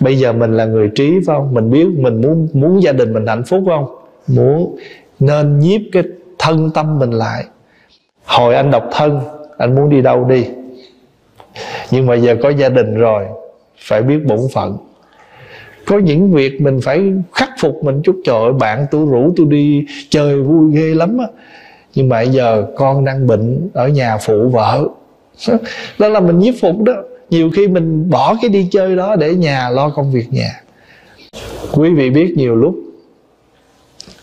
Bây giờ mình là người trí phải không? Mình biết mình muốn muốn gia đình mình hạnh phúc không? Muốn nên nhiếp cái thân tâm mình lại. Hồi anh độc thân anh muốn đi đâu đi? Nhưng mà giờ có gia đình rồi phải biết bổn phận. Có những việc mình phải khắc phục mình chút. Trời ơi, bạn tôi rủ tôi đi chơi vui ghê lắm á. Nhưng mà giờ con đang bệnh ở nhà phụ vợ. Đó là mình nhiếp phục đó. Nhiều khi mình bỏ cái đi chơi đó để nhà lo công việc nhà. Quý vị biết nhiều lúc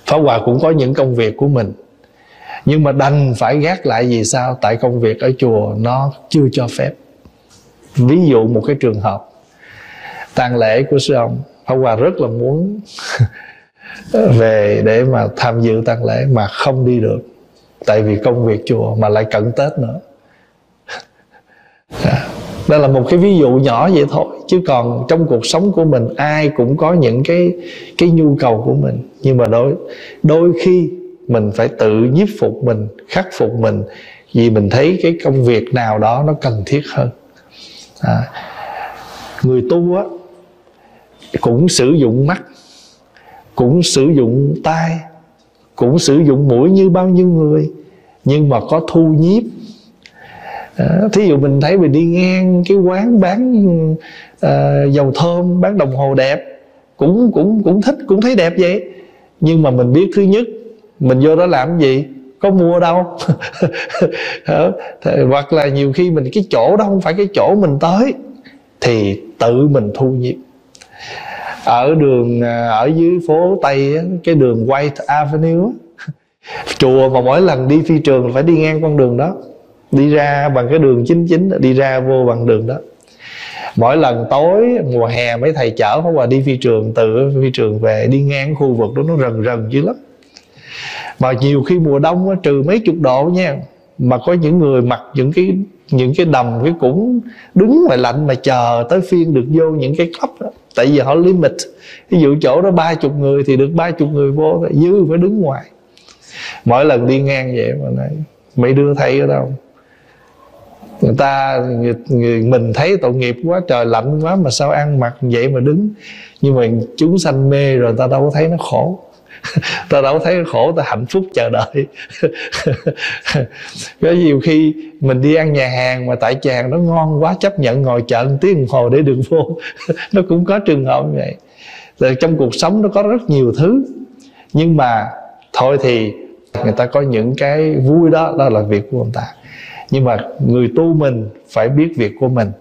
Pháp Hòa cũng có những công việc của mình. Nhưng mà đành phải gác lại vì sao? Tại công việc ở chùa nó chưa cho phép. Ví dụ một cái trường hợp, tang lễ của sư ông, Pháp Hòa rất là muốn về để mà tham dự tang lễ mà không đi được. Tại vì công việc chùa mà lại cận tết nữa. đây là một cái ví dụ nhỏ vậy thôi chứ còn trong cuộc sống của mình ai cũng có những cái cái nhu cầu của mình. Nhưng mà đôi đôi khi mình phải tự nhiếp phục mình khắc phục mình vì mình thấy cái công việc nào đó nó cần thiết hơn. À, người tu á cũng sử dụng mắt cũng sử dụng tai cũng sử dụng mũi như bao nhiêu người nhưng mà có thu nhiếp à, thí dụ mình thấy mình đi ngang cái quán bán à, dầu thơm bán đồng hồ đẹp cũng cũng cũng thích cũng thấy đẹp vậy. Nhưng mà mình biết thứ nhất mình vô đó làm gì? Có mua đâu? Hoặc là nhiều khi mình cái chỗ đó không phải cái chỗ mình tới thì tự mình thu nhiếp ở đường à, ở dưới phố tây cái đường White Avenue chùa mà mỗi lần đi phi trường phải đi ngang con đường đó đi ra bằng cái đường chính chính, đi ra vô bằng đường đó. Mỗi lần tối, mùa hè mấy thầy chở Pháp Hòa đi phi trường, từ phi trường về đi ngang khu vực đó, nó rần rần dữ lắm. Mà nhiều khi mùa đông trừ mấy chục độ nha, mà có những người mặc những cái những cái đầm, cái cũng đứng ngoài lạnh mà chờ tới phiên được vô những cái club đó. Tại vì họ limit. Ví dụ chỗ đó ba chục người thì được ba chục người vô dư phải đứng ngoài. Mỗi lần đi ngang vậy mà nói, mày đưa thầy ở đâu? Người ta người, người, mình thấy tội nghiệp quá trời lạnh quá mà sao ăn mặc vậy mà đứng. Nhưng mà chúng sanh mê rồi ta đâu có thấy nó khổ. Ta đâu có thấy nó khổ ta hạnh phúc chờ đợi. Có nhiều khi mình đi ăn nhà hàng mà tại chàng nó ngon quá chấp nhận ngồi chờ một tiếng đồng hồ để đường vô nó cũng có trường hợp như vậy. Rồi trong cuộc sống nó có rất nhiều thứ. Nhưng mà thôi thì người ta có những cái vui đó đó là việc của người ta nhưng mà người tu mình phải biết việc của mình.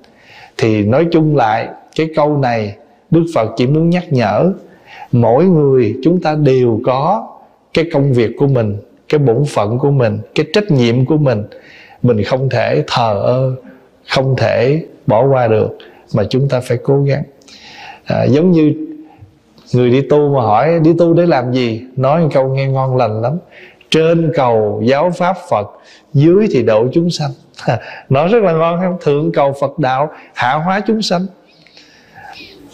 Thì nói chung lại cái câu này đức phật chỉ muốn nhắc nhở. Mỗi người chúng ta đều có cái công việc của mình cái bổn phận của mình cái trách nhiệm của mình. Mình không thể thờ ơ không thể bỏ qua được mà chúng ta phải cố gắng. À, giống như người đi tu mà hỏi đi tu để làm gì? Nói một câu nghe ngon lành lắm trên cầu giáo pháp phật, dưới thì độ chúng sanh. Nó rất là ngon không thượng cầu phật đạo, hạ hóa chúng sanh.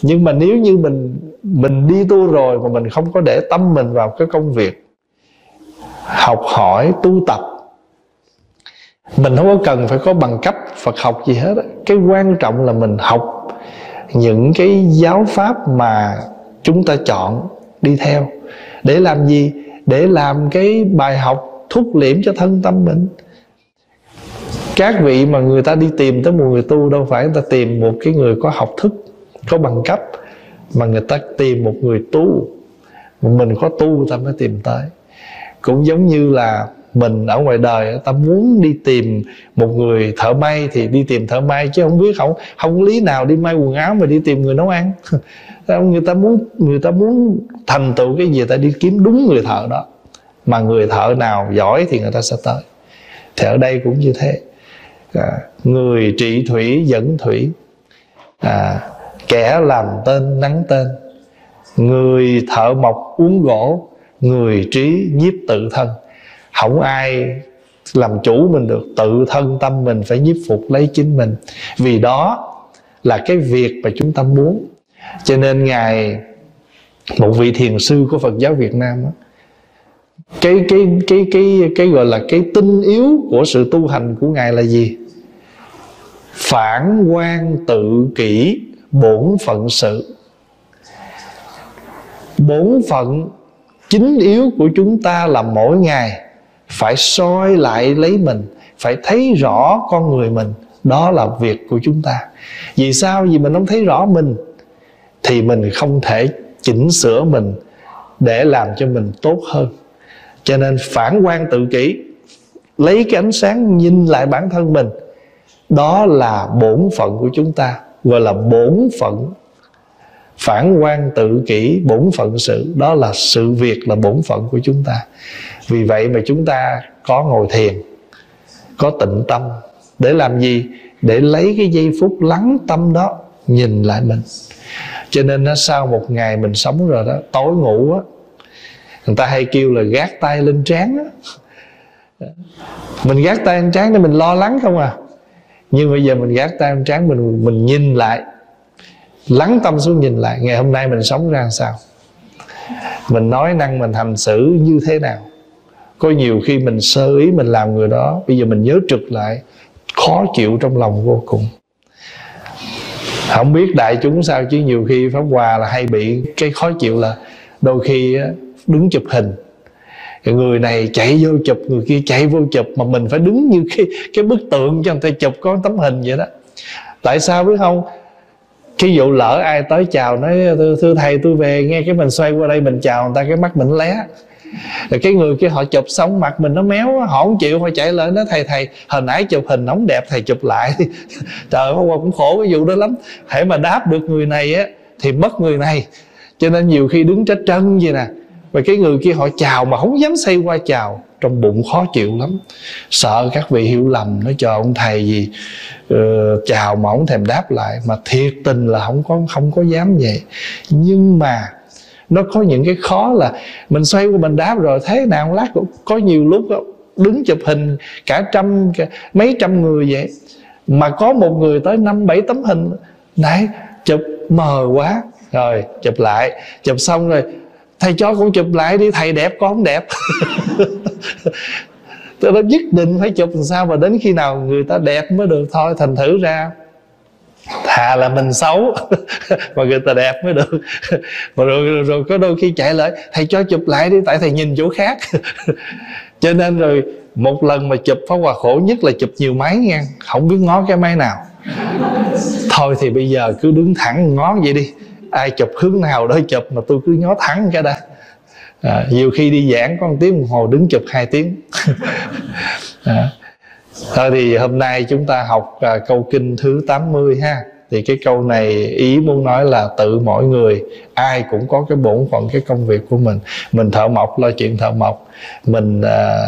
Nhưng mà nếu như mình mình đi tu rồi mà mình không có để tâm mình vào cái công việc học hỏi, tu tập, mình không có cần phải có bằng cấp Phật học gì hết cái quan trọng là mình học những cái giáo pháp mà chúng ta chọn đi theo. Để làm gì? Để làm cái bài học thúc liễm cho thân tâm mình. Các vị mà người ta đi tìm tới một người tu đâu phải người ta tìm một cái người có học thức, có bằng cấp, mà người ta tìm một người tu. Mình có tu ta mới tìm tới. Cũng giống như là mình ở ngoài đời ta muốn đi tìm một người thợ may thì đi tìm thợ may chứ không biết không không lý nào đi may quần áo mà đi tìm người nấu ăn. Người ta muốn người ta muốn thành tựu cái gì ta đi kiếm đúng người thợ đó. Mà người thợ nào giỏi thì người ta sẽ tới. Thì ở đây cũng như thế. À, người trị thủy dẫn thủy. À, kẻ làm tên nắng tên. Người thợ mộc uống gỗ. Người trí nhiếp tự thân không ai làm chủ mình được tự thân tâm mình phải nhiếp phục lấy chính mình. Vì đó là cái việc mà chúng ta muốn. Cho nên ngài một vị thiền sư của Phật giáo Việt Nam đó, cái cái cái cái cái gọi là cái tinh yếu của sự tu hành của ngài là gì? Phản quan tự kỷ bổn phận sự. Bổn phận chính yếu của chúng ta là mỗi ngày phải soi lại lấy mình, phải thấy rõ con người mình. Đó là việc của chúng ta. Vì sao? Vì mình không thấy rõ mình, thì mình không thể chỉnh sửa mình để làm cho mình tốt hơn. Cho nên phản quan tự kỷ, lấy cái ánh sáng nhìn lại bản thân mình, đó là bổn phận của chúng ta, gọi là bổn phận. Phản quan tự kỷ, bổn phận sự, đó là sự việc là bổn phận của chúng ta vì vậy mà chúng ta có ngồi thiền, có tịnh tâm. Để làm gì? Để lấy cái giây phút lắng tâm đó, nhìn lại mình. Cho nên nó sau một ngày mình sống rồi đó, tối ngủ á, người ta hay kêu là gác tay lên trán á. Mình gác tay lên trán để mình lo lắng không à? Nhưng bây giờ mình gác tay lên trán, mình mình nhìn lại, lắng tâm xuống nhìn lại. Ngày hôm nay mình sống ra sao? Mình nói năng mình hành xử như thế nào? Có nhiều khi mình sơ ý mình làm người đó, bây giờ mình nhớ trực lại, khó chịu trong lòng vô cùng. Không biết đại chúng sao chứ, nhiều khi pháp hòa là hay bị cái khó chịu là đôi khi đứng chụp hình. Người này chạy vô chụp, người kia chạy vô chụp mà mình phải đứng như cái cái bức tượng cho người ta chụp có tấm hình vậy đó. Tại sao biết không? Cái vụ lỡ ai tới chào nói thưa thầy, tôi về. Nghe cái mình xoay qua đây mình chào người ta, cái mắt mình lé rồi cái người kia họ chụp xong mặt mình nó méo họ không chịu họ chạy lên nói thầy thầy hồi nãy chụp hình nóng đẹp thầy chụp lại. Trời ơi cũng khổ cái vụ đó lắm. Hãy mà đáp được người này á thì mất người này. Cho nên nhiều khi đứng trách trân vậy nè. Và cái người kia họ chào mà không dám xây qua chào trong bụng khó chịu lắm. Sợ các vị hiểu lầm nói cho ông thầy gì uh, chào mà ông thèm đáp lại mà thiệt tình là không có không có dám vậy. Nhưng mà nó có những cái khó là mình xoay qua mình đáp rồi thế nào lát có nhiều lúc đó, đứng chụp hình cả trăm cả, mấy trăm người vậy. Mà có một người tới năm bảy tấm hình nãy chụp mờ quá. Rồi chụp lại. Chụp xong rồi thầy cho con chụp lại đi thầy đẹp con không đẹp. Tôi đã nhất định phải chụp làm sao mà đến khi nào người ta đẹp mới được thôi thành thử ra thà là mình xấu. Mà người ta đẹp mới được. Mà rồi, rồi, rồi có đôi khi chạy lại thầy cho chụp lại đi tại thầy nhìn chỗ khác. Cho nên rồi một lần mà chụp phá hòa khổ nhất là chụp nhiều máy nha không biết ngó cái máy nào. Thôi thì bây giờ cứ đứng thẳng ngó vậy đi. Ai chụp hướng nào đó chụp mà tôi cứ ngó thẳng cái đó à, nhiều khi đi giảng có một tiếng đồng hồ đứng chụp hai tiếng. À. Thôi thì hôm nay chúng ta học à, câu kinh thứ 80 ha. Thì cái câu này ý muốn nói là tự mỗi người Ai cũng có cái bổn phận cái công việc của mình. Mình thợ mộc lo chuyện thợ mộc. Mình à,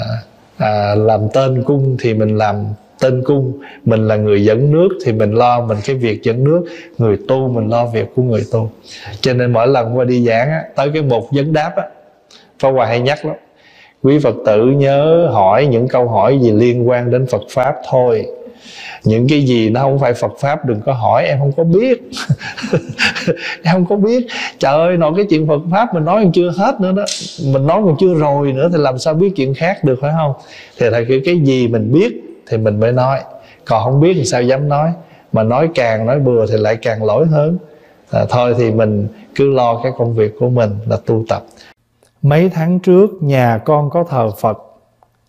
à, làm tên cung thì mình làm tên cung. Mình là người dẫn nước thì mình lo mình cái việc dẫn nước. Người tu mình lo việc của người tu. Cho nên mỗi lần qua đi giảng á, tới cái một vấn đáp á Pháp Hòa hay nhắc lắm. Quý phật tử nhớ hỏi những câu hỏi gì liên quan đến phật pháp thôi những cái gì nó không phải Phật pháp đừng có hỏi em không có biết. Em không có biết. Trời ơi nói cái chuyện Phật pháp mình nói còn chưa hết nữa đó. Mình nói còn chưa rồi nữa thì làm sao biết chuyện khác được phải không? Thì là cái, cái gì mình biết thì mình mới nói. Còn không biết thì sao dám nói? Mà nói càng nói bừa thì lại càng lỗi hơn. À, thôi thì mình cứ lo cái công việc của mình là tu tập. Mấy tháng trước nhà con có thờ Phật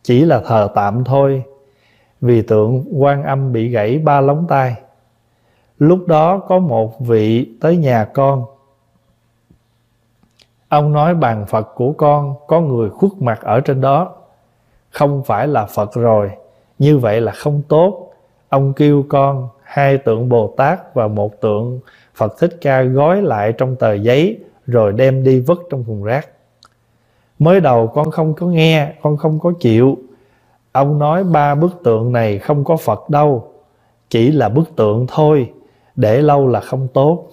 Chỉ là thờ tạm thôi. Vì tượng quan âm bị gãy ba lóng tay Lúc đó có một vị tới nhà con. Ông nói bàn Phật của con có người khuất mặt ở trên đó. Không phải là Phật rồi, Như vậy là không tốt. Ông kêu con hai tượng Bồ Tát và một tượng Phật Thích Ca gói lại trong tờ giấy Rồi đem đi vứt trong thùng rác. Mới đầu con không có nghe, con không có chịu ông nói ba bức tượng này không có phật đâu, chỉ là bức tượng thôi, để lâu là không tốt.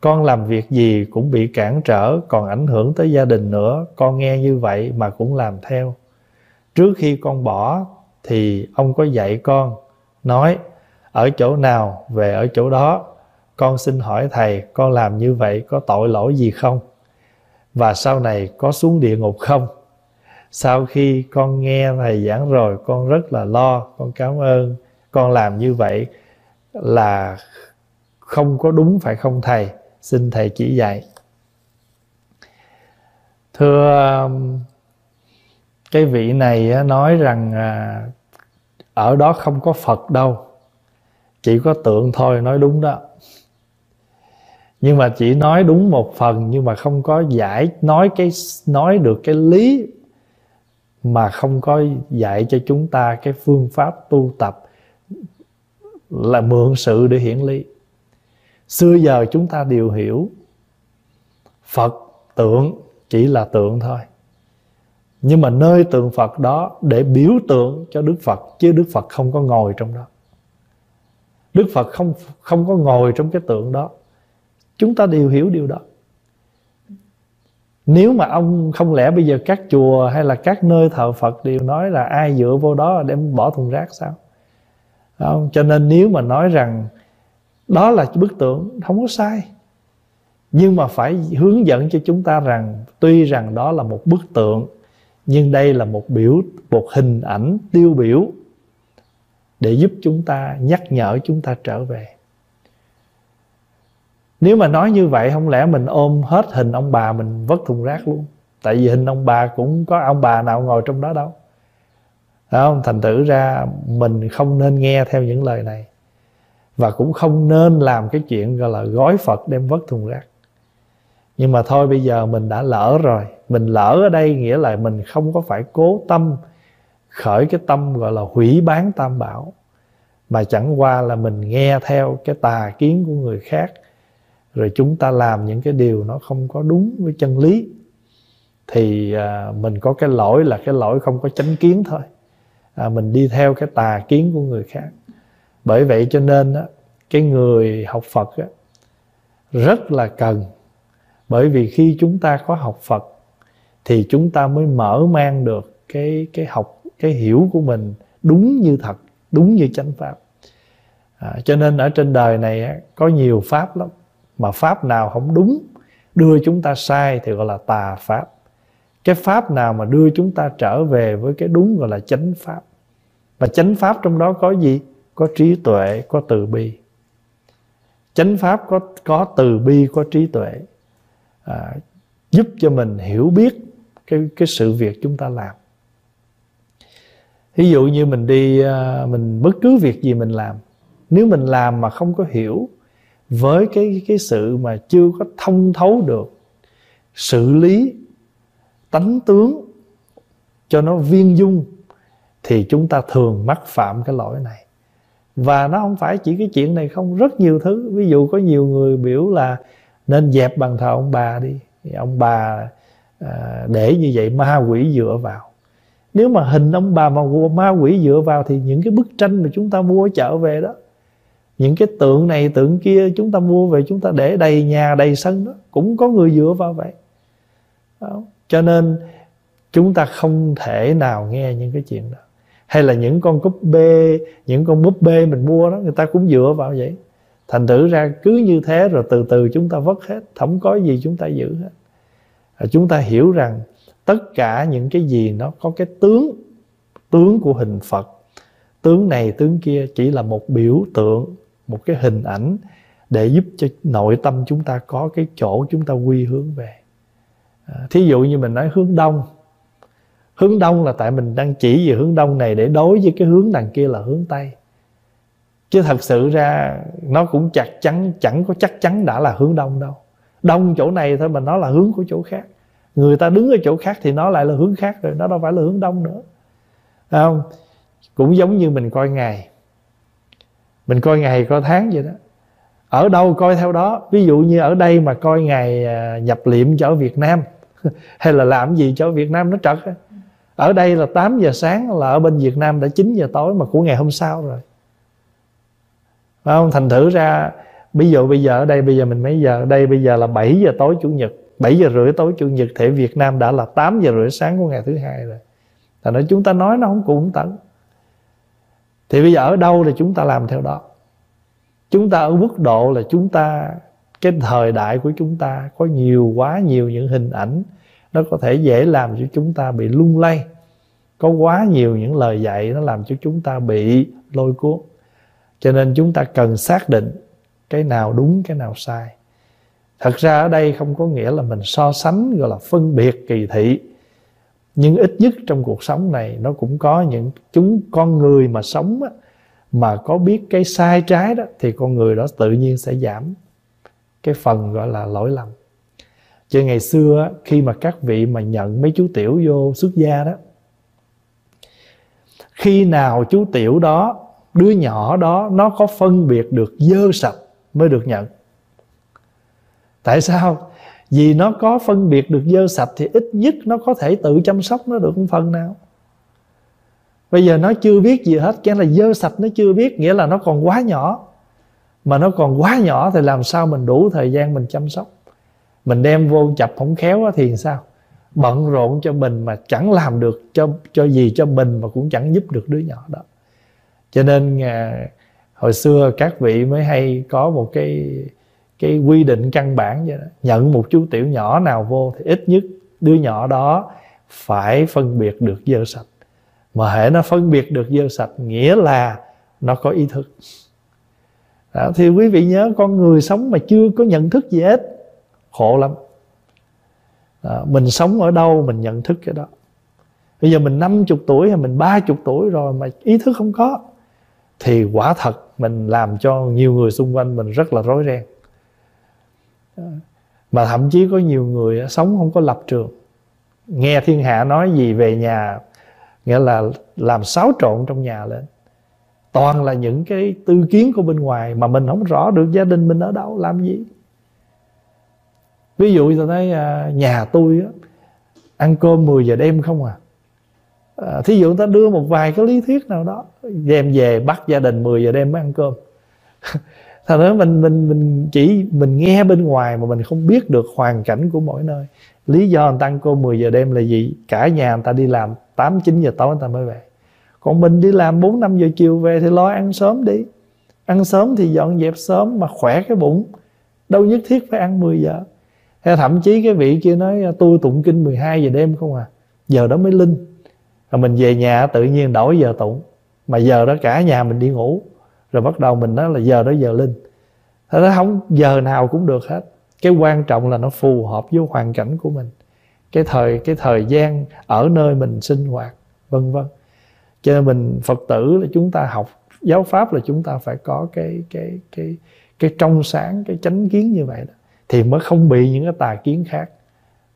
Con làm việc gì cũng bị cản trở, còn ảnh hưởng tới gia đình nữa, con nghe như vậy mà cũng làm theo. Trước khi con bỏ, thì ông có dạy con, nói, ở chỗ nào về ở chỗ đó. Con xin hỏi thầy, con làm như vậy có tội lỗi gì không? Và sau này có xuống địa ngục không? Sau khi con nghe thầy giảng rồi, con rất là lo, con cảm ơn. Con làm như vậy là không có đúng phải không thầy? Xin thầy chỉ dạy. Thưa um, cái vị này nói rằng à, ở đó không có phật đâu. Chỉ có tượng thôi, nói đúng đó. Nhưng mà chỉ nói đúng một phần, nhưng mà không có giải, nói cái, nói được cái lý mà không có dạy cho chúng ta cái phương pháp tu tập là mượn sự để hiển lý. Xưa giờ chúng ta đều hiểu phật tượng chỉ là tượng thôi. Nhưng mà nơi tượng phật đó để biểu tượng cho đức phật, chứ đức phật không có ngồi trong đó. Đức phật không không có ngồi trong cái tượng đó. Chúng ta đều hiểu điều đó nếu mà ông không lẽ bây giờ các chùa hay là các nơi thờ Phật đều nói là ai dựa vô đó đem bỏ thùng rác sao? Không? Cho nên nếu mà nói rằng đó là bức tượng, không có sai. Nhưng mà phải hướng dẫn cho chúng ta rằng tuy rằng đó là một bức tượng, nhưng đây là một biểu, một hình ảnh tiêu biểu để giúp chúng ta nhắc nhở chúng ta trở về nếu mà nói như vậy, không lẽ mình ôm hết hình ông bà mình vất thùng rác luôn? Tại vì hình ông bà cũng có ông bà nào ngồi trong đó đâu. Đấy không? Thành thử ra mình không nên nghe theo những lời này. Và cũng không nên làm cái chuyện gọi là gói phật đem vất thùng rác. Nhưng mà thôi, bây giờ mình đã lỡ rồi. Mình lỡ ở đây nghĩa là mình không có phải cố tâm khởi cái tâm gọi là hủy bán tam bảo. Mà chẳng qua là mình nghe theo cái tà kiến của người khác rồi chúng ta làm những cái điều nó không có đúng với chân lý thì à, mình có cái lỗi là cái lỗi không có chánh kiến thôi. À, mình đi theo cái tà kiến của người khác. Bởi vậy cho nên á, cái người học phật á, rất là cần. Bởi vì khi chúng ta có học phật thì chúng ta mới mở mang được cái cái học cái hiểu của mình đúng như thật đúng như chánh pháp. À, cho nên ở trên đời này á, có nhiều pháp lắm mà pháp nào không đúng đưa chúng ta sai thì gọi là tà pháp. Cái pháp nào mà đưa chúng ta trở về với cái đúng gọi là chánh pháp. Và chánh pháp trong đó có gì? Có trí tuệ có từ bi. Chánh pháp có có từ bi có trí tuệ. À, giúp cho mình hiểu biết cái cái sự việc chúng ta làm. Ví dụ như mình đi à, mình bất cứ việc gì mình làm. Nếu mình làm mà không có hiểu với cái cái sự mà chưa có thông thấu được xử lý tánh tướng cho nó viên dung thì chúng ta thường mắc phạm cái lỗi này. Và nó không phải chỉ cái chuyện này không rất nhiều thứ. Ví dụ có nhiều người biểu là nên dẹp bàn thờ ông bà đi. Ông bà à, để như vậy ma quỷ dựa vào. Nếu mà hình ông bà mà ma quỷ dựa vào thì những cái bức tranh mà chúng ta mua ở chợ về đó những cái tượng này, tượng kia chúng ta mua về chúng ta để đầy nhà, đầy sân đó. Cũng có người dựa vào vậy. Đó. cho nên chúng ta không thể nào nghe những cái chuyện đó. Hay là những con cúp bê, những con búp bê mình mua đó, người ta cũng dựa vào vậy. Thành thử ra cứ như thế rồi từ từ chúng ta vất hết. Không có gì chúng ta giữ hết. Rồi chúng ta hiểu rằng tất cả những cái gì nó có cái tướng tướng của hình phật. Tướng này, tướng kia chỉ là một biểu tượng một cái hình ảnh để giúp cho nội tâm chúng ta có cái chỗ chúng ta quy hướng về. À, thí dụ như mình nói hướng đông. Hướng đông là tại mình đang chỉ về hướng đông này để đối với cái hướng đằng kia là hướng tây. Chứ thật sự ra nó cũng chắc chắn chẳng có chắc chắn đã là hướng đông đâu. Đông chỗ này thôi mà nó là hướng của chỗ khác. Người ta đứng ở chỗ khác thì nó lại là hướng khác rồi nó đâu phải là hướng đông nữa. Không? Cũng giống như mình coi ngày mình coi ngày coi tháng vậy đó. Ở đâu coi theo đó. Ví dụ như ở đây mà coi ngày à, nhập liệm cho ở Việt Nam, hay là làm gì cho Việt Nam nó trật ở đây là 8 giờ sáng là ở bên Việt Nam đã 9 giờ tối mà của ngày hôm sau rồi. Phải không? Thành thử ra, ví dụ bây giờ ở đây, bây giờ mình mấy giờ? Ở đây bây giờ là 7 giờ tối chủ nhật 7 giờ rưỡi tối chủ nhật thể Việt Nam đã là 8 giờ rưỡi sáng của ngày thứ hai rồi. Thành nói chúng ta nói nó không cũng tận. Thì bây giờ ở đâu thì chúng ta làm theo đó? Chúng ta ở mức độ là chúng ta, Cái thời đại của chúng ta Có nhiều, quá nhiều những hình ảnh Nó có thể dễ làm cho chúng ta bị lung lay. Có quá nhiều những lời dạy Nó làm cho chúng ta bị lôi cuốn. Cho nên chúng ta cần xác định Cái nào đúng, cái nào sai. Thật ra ở đây không có nghĩa là mình so sánh, gọi là phân biệt kỳ thị nhưng ít nhất trong cuộc sống này nó cũng có những chúng con người mà sống á, mà có biết cái sai trái đó thì con người đó tự nhiên sẽ giảm cái phần gọi là lỗi lầm. Chứ ngày xưa á, khi mà các vị mà nhận mấy chú tiểu vô xuất gia đó khi nào chú tiểu đó đứa nhỏ đó nó có phân biệt được dơ sạch mới được nhận? Tại sao? Vì nó có phân biệt được dơ sạch thì ít nhất nó có thể tự chăm sóc nó được một phần nào. Bây giờ nó chưa biết gì hết cái là dơ sạch nó chưa biết nghĩa là nó còn quá nhỏ. Mà nó còn quá nhỏ thì làm sao mình đủ thời gian mình chăm sóc? Mình đem vô chập không khéo thì sao? Bận rộn cho mình mà chẳng làm được cho cho gì cho mình mà cũng chẳng giúp được đứa nhỏ đó. Cho nên à, hồi xưa các vị mới hay có một cái cái quy định căn bản vậy đó. Nhận một chú tiểu nhỏ nào vô thì ít nhất đứa nhỏ đó phải phân biệt được dơ sạch. Mà hệ nó phân biệt được dơ sạch nghĩa là nó có ý thức. Đó, thì quý vị nhớ con người sống mà chưa có nhận thức gì hết khổ lắm. Đó, mình sống ở đâu mình nhận thức cái đó. Bây giờ mình 50 tuổi hay mình 30 tuổi rồi mà ý thức không có thì quả thật mình làm cho nhiều người xung quanh mình rất là rối ren mà thậm chí có nhiều người sống không có lập trường. Nghe thiên hạ nói gì về nhà nghĩa là làm xáo trộn trong nhà lên. Toàn là những cái tư kiến của bên ngoài mà mình không rõ được gia đình mình ở đâu làm gì. Ví dụ tôi thấy à, nhà tôi á, ăn cơm 10 giờ đêm không à. à thí dụ ta đưa một vài cái lý thuyết nào đó đem về bắt gia đình 10 giờ đêm mới ăn cơm. thành ra mình mình mình chỉ mình nghe bên ngoài mà mình không biết được hoàn cảnh của mỗi nơi. Lý do anh tăng cô 10 giờ đêm là gì cả nhà người ta đi làm 8 9 giờ tối người ta mới về. Còn mình đi làm 4 5 giờ chiều về thì lo ăn sớm đi. Ăn sớm thì dọn dẹp sớm mà khỏe cái bụng. Đâu nhất thiết phải ăn 10 giờ. Hay thậm chí cái vị kia nói, tôi tụng kinh 12 giờ đêm không à giờ đó mới linh. Rồi mình về nhà tự nhiên đổi giờ tụng. Mà giờ đó cả nhà mình đi ngủ rồi bắt đầu mình nói là giờ đó giờ linh. Thế nó không giờ nào cũng được hết. Cái quan trọng là nó phù hợp với hoàn cảnh của mình. Cái thời cái thời gian ở nơi mình sinh hoạt vân vân. Cho nên mình phật tử là chúng ta học giáo pháp là chúng ta phải có cái cái cái cái trong sáng cái chánh kiến như vậy đó. Thì mới không bị những cái tà kiến khác.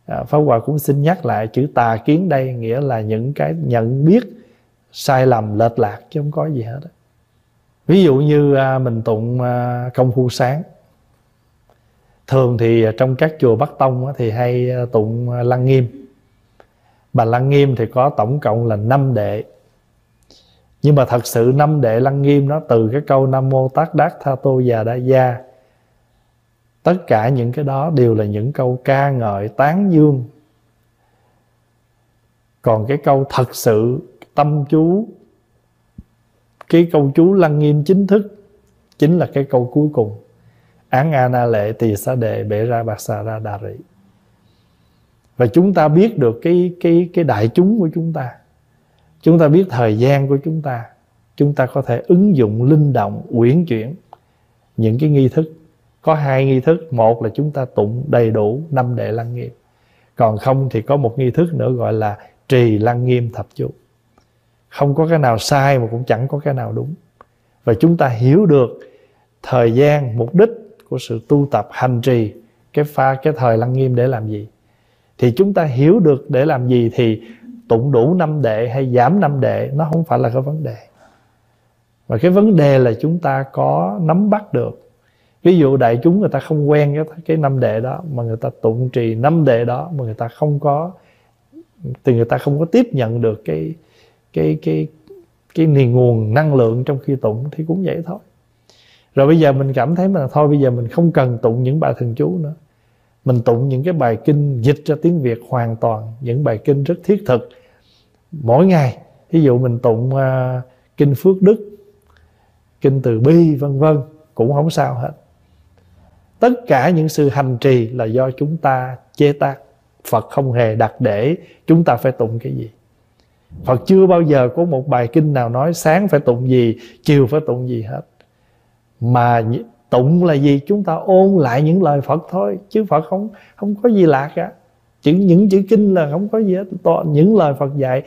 À, pháp hòa cũng xin nhắc lại chữ tà kiến đây nghĩa là những cái nhận biết sai lầm lệch lạc chứ không có gì hết đó ví dụ như à, mình tụng à, công phu sáng. Thường thì à, trong các chùa bắc tông thì hay tụng lăng nghiêm. Bà lăng nghiêm thì có tổng cộng là năm đệ. Nhưng mà thật sự năm đệ lăng nghiêm nó từ cái câu nam mô tát đát tha tô già đa gia. Tất cả những cái đó đều là những câu ca ngợi tán dương. Còn cái câu thật sự tâm chú cái câu chú lăng nghiêm chính thức chính là cái câu cuối cùng. Án a na lệ tỳ sa đề bệ ra bạc xà ra đà rị. Và chúng ta biết được cái cái cái đại chúng của chúng ta. Chúng ta biết thời gian của chúng ta. Chúng ta có thể ứng dụng linh động, uyển chuyển những cái nghi thức. Có hai nghi thức. Một là chúng ta tụng đầy đủ năm đệ lăng nghiêm. Còn không thì có một nghi thức nữa gọi là trì lăng nghiêm thập chú không có cái nào sai mà cũng chẳng có cái nào đúng. Và chúng ta hiểu được thời gian, mục đích của sự tu tập, hành trì, cái pha, cái thời lăng nghiêm để làm gì. Thì chúng ta hiểu được để làm gì thì tụng đủ năm đệ hay giảm năm đệ, nó không phải là cái vấn đề. Và cái vấn đề là chúng ta có nắm bắt được. Ví dụ đại chúng người ta không quen cái cái năm đệ đó mà người ta tụng trì năm đệ đó mà người ta không có, thì người ta không có tiếp nhận được cái cái cái cái niềm nguồn năng lượng trong khi tụng thì cũng vậy thôi. Rồi bây giờ mình cảm thấy mà thôi bây giờ mình không cần tụng những bài thần chú nữa. Mình tụng những cái bài kinh dịch ra tiếng việt hoàn toàn những bài kinh rất thiết thực. Mỗi ngày ví dụ mình tụng uh, kinh phước đức kinh từ bi vân vân cũng không sao hết. Tất cả những sự hành trì là do chúng ta chế tác. Phật không hề đặt để chúng ta phải tụng cái gì phật chưa bao giờ có một bài kinh nào nói sáng phải tụng gì, chiều phải tụng gì hết. Mà tụng là gì? Chúng ta ôn lại những lời phật thôi, chứ phật không không có gì lạ cả. Chữ, những chữ kinh là không có gì hết. Toàn những lời phật dạy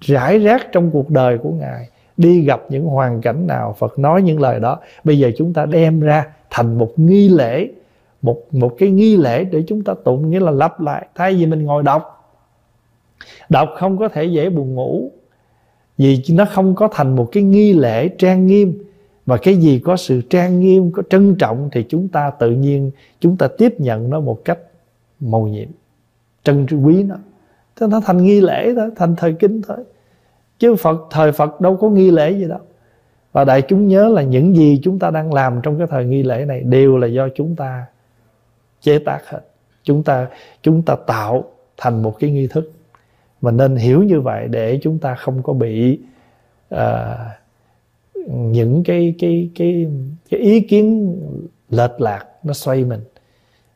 rải rác trong cuộc đời của ngài. Đi gặp những hoàn cảnh nào, phật nói những lời đó. Bây giờ chúng ta đem ra thành một nghi lễ, một một cái nghi lễ để chúng ta tụng, nghĩa là lặp lại. Thay vì mình ngồi đọc đọc không có thể dễ buồn ngủ, vì nó không có thành một cái nghi lễ trang nghiêm. Và cái gì có sự trang nghiêm, có trân trọng thì chúng ta tự nhiên, chúng ta tiếp nhận nó một cách mầu nhiệm, trân quý nó. Thế nó thành nghi lễ thôi, thành thời kinh thôi. Chứ phật, thời phật đâu có nghi lễ gì đâu. Và đại chúng nhớ là những gì chúng ta đang làm trong cái thời nghi lễ này đều là do chúng ta chế tác hết. Chúng ta chúng ta tạo thành một cái nghi thức mà nên hiểu như vậy để chúng ta không có bị uh, những cái cái cái cái ý kiến lệch lạc nó xoay mình.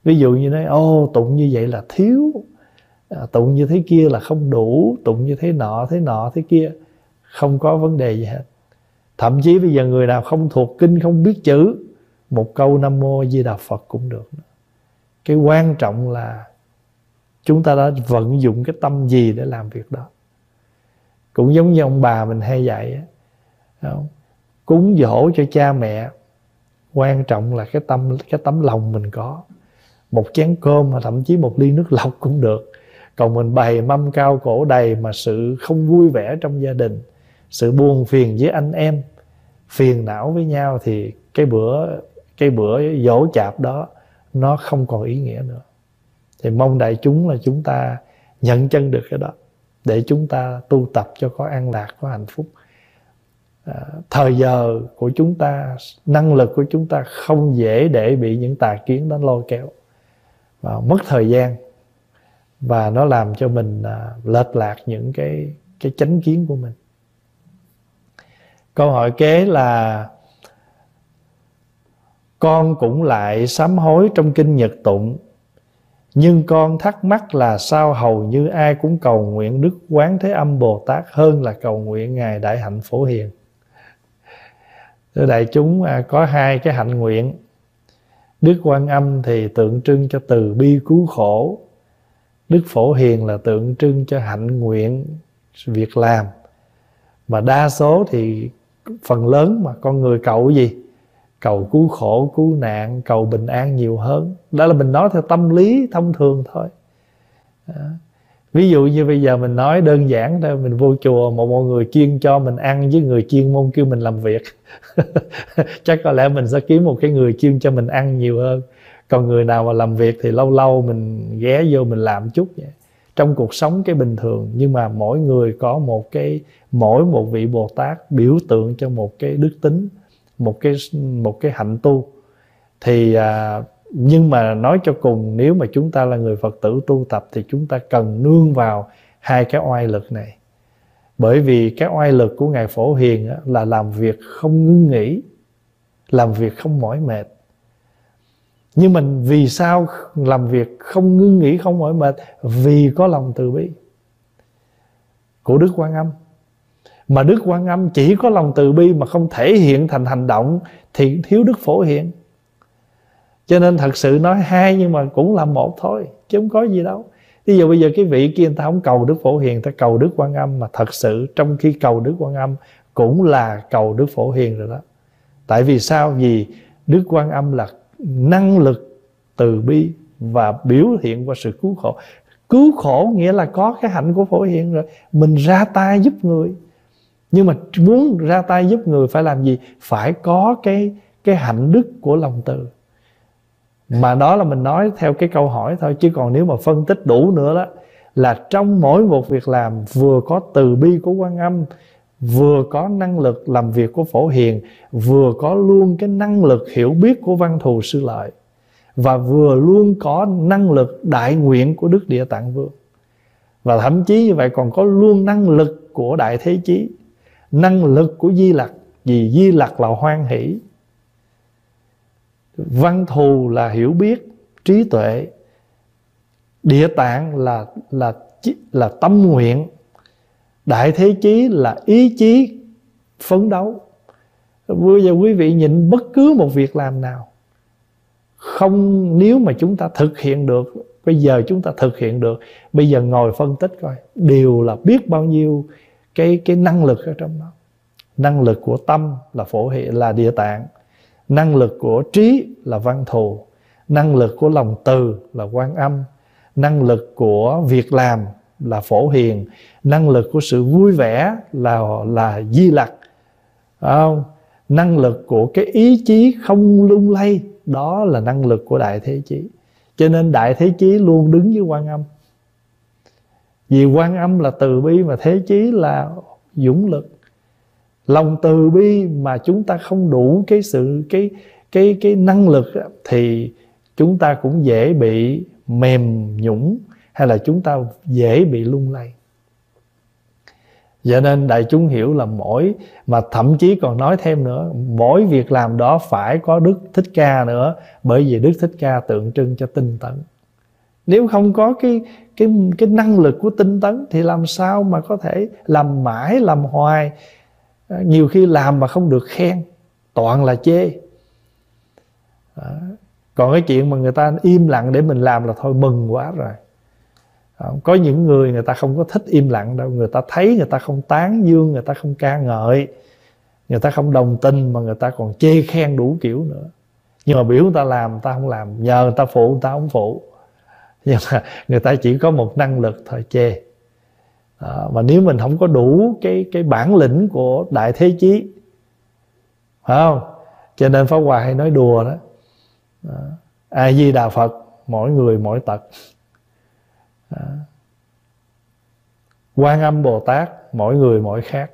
Ví dụ như nói ô tụng như vậy là thiếu à, tụng như thế kia là không đủ tụng như thế nọ thế nọ thế kia không có vấn đề gì hết. Thậm chí bây giờ người nào không thuộc kinh không biết chữ một câu nam mô di đà phật cũng được cái quan trọng là chúng ta đã vận dụng cái tâm gì để làm việc đó? Cũng giống như ông bà mình hay dạy không? cúng dỗ cho cha mẹ, quan trọng là cái tâm, cái tấm lòng mình có. Một chén cơm mà thậm chí một ly nước lọc cũng được. Còn mình bày mâm cao cổ đầy mà sự không vui vẻ trong gia đình, sự buồn phiền với anh em, phiền não với nhau thì cái bữa cái bữa dỗ chạp đó nó không còn ý nghĩa nữa thì mong đại chúng là chúng ta nhận chân được cái đó để chúng ta tu tập cho có an lạc có hạnh phúc. À, thời giờ của chúng ta năng lực của chúng ta không dễ để bị những tà kiến đó lôi kéo và mất thời gian và nó làm cho mình à, lệch lạc những cái cái chánh kiến của mình. Câu hỏi kế là con cũng lại sám hối trong kinh nhật tụng nhưng con thắc mắc là sao hầu như ai cũng cầu nguyện Đức Quán Thế Âm Bồ Tát hơn là cầu nguyện Ngài Đại Hạnh Phổ Hiền. Thưa đại chúng à, có hai cái hạnh nguyện. Đức Quan Âm thì tượng trưng cho từ bi cứu khổ. Đức Phổ Hiền là tượng trưng cho hạnh nguyện việc làm. Mà đa số thì phần lớn mà con người cầu gì? Cầu cứu khổ, cứu nạn, cầu bình an nhiều hơn. Đó là mình nói theo tâm lý thông thường thôi. Đó. ví dụ như bây giờ mình nói đơn giản thôi, mình vô chùa, một mọi người chuyên cho mình ăn với người chuyên môn kêu mình làm việc. Chắc có lẽ mình sẽ kiếm một cái người chuyên cho mình ăn nhiều hơn. Còn người nào mà làm việc thì lâu lâu mình ghé vô mình làm chút vậy. Trong cuộc sống cái bình thường, nhưng mà mỗi người có một cái, mỗi một vị bồ tát biểu tượng cho một cái đức tính một cái một cái hạnh tu. Thì à, nhưng mà nói cho cùng nếu mà chúng ta là người phật tử tu tập thì chúng ta cần nương vào hai cái oai lực này. Bởi vì cái oai lực của ngài phổ hiền là làm việc không ngưng nghỉ làm việc không mỏi mệt. Nhưng mình vì sao làm việc không ngưng nghỉ không mỏi mệt? Vì có lòng từ bi của đức quan âm mà đức quan âm chỉ có lòng từ bi mà không thể hiện thành hành động thì thiếu đức phổ hiện cho nên thật sự nói hai nhưng mà cũng là một thôi, chứ không có gì đâu. Ví dụ bây giờ cái vị kia người ta không cầu đức phổ hiền ta cầu đức quan âm, mà thật sự trong khi cầu đức quan âm cũng là cầu đức phổ hiền rồi đó. Tại vì sao? Vì đức quan âm là năng lực từ bi và biểu hiện qua sự cứu khổ. Cứu khổ nghĩa là có cái hạnh của phổ hiền rồi, mình ra tay giúp người nhưng mà muốn ra tay giúp người phải làm gì? Phải có cái cái hạnh đức của lòng từ. Mà đó là mình nói theo cái câu hỏi thôi, chứ còn nếu mà phân tích đủ nữa đó, là trong mỗi một việc làm vừa có từ bi của quan âm, vừa có năng lực làm việc của phổ hiền, vừa có luôn cái năng lực hiểu biết của văn thù sư lợi, và vừa luôn có năng lực đại nguyện của đức địa tạng vương. Và thậm chí như vậy còn có luôn năng lực của đại thế chí năng lực của di lặc, vì di lặc là hoan hỷ. Văn thù là hiểu biết, trí tuệ. Địa tạng là là là tâm nguyện. Đại thế chí là ý chí phấn đấu. Bây giờ quý vị nhìn bất cứ một việc làm nào, không, nếu mà chúng ta thực hiện được, bây giờ chúng ta thực hiện được. Bây giờ ngồi phân tích coi đều là biết bao nhiêu cái cái năng lực ở trong đó. Năng lực của tâm là phổ hệ, là địa tạng. Năng lực của trí là văn thù. Năng lực của lòng từ là quan âm. Năng lực của việc làm là phổ hiền. Năng lực của sự vui vẻ là là di lặc. Không? năng lực của cái ý chí không lung lay, đó là năng lực của đại thế chí. Cho nên đại thế chí luôn đứng với quan âm vì quan âm là từ bi mà thế chí là dũng lực. Lòng từ bi mà chúng ta không đủ cái sự, cái cái cái năng lực thì chúng ta cũng dễ bị mềm nhũng hay là chúng ta dễ bị lung lay. Cho nên đại chúng hiểu là mỗi, mà thậm chí còn nói thêm nữa, mỗi việc làm đó phải có đức thích ca nữa, bởi vì đức thích ca tượng trưng cho tinh tấn nếu không có cái cái cái năng lực của tinh tấn thì làm sao mà có thể làm mãi làm hoài nhiều khi làm mà không được khen toàn là chê đó. còn cái chuyện mà người ta im lặng để mình làm là thôi mừng quá rồi có những người người ta không có thích im lặng đâu người ta thấy người ta không tán dương người ta không ca ngợi người ta không đồng tình mà người ta còn chê khen đủ kiểu nữa nhưng mà biểu người ta làm người ta không làm nhờ người ta phụ người ta không phụ nhưng mà người ta chỉ có một năng lực thôi chê. À, mà nếu mình không có đủ cái cái bản lĩnh của đại thế chí phải không? Cho nên pháp hòa hay nói đùa đó, à, a di đà phật mỗi người mỗi tật. À, quan âm bồ tát mỗi người mỗi khác.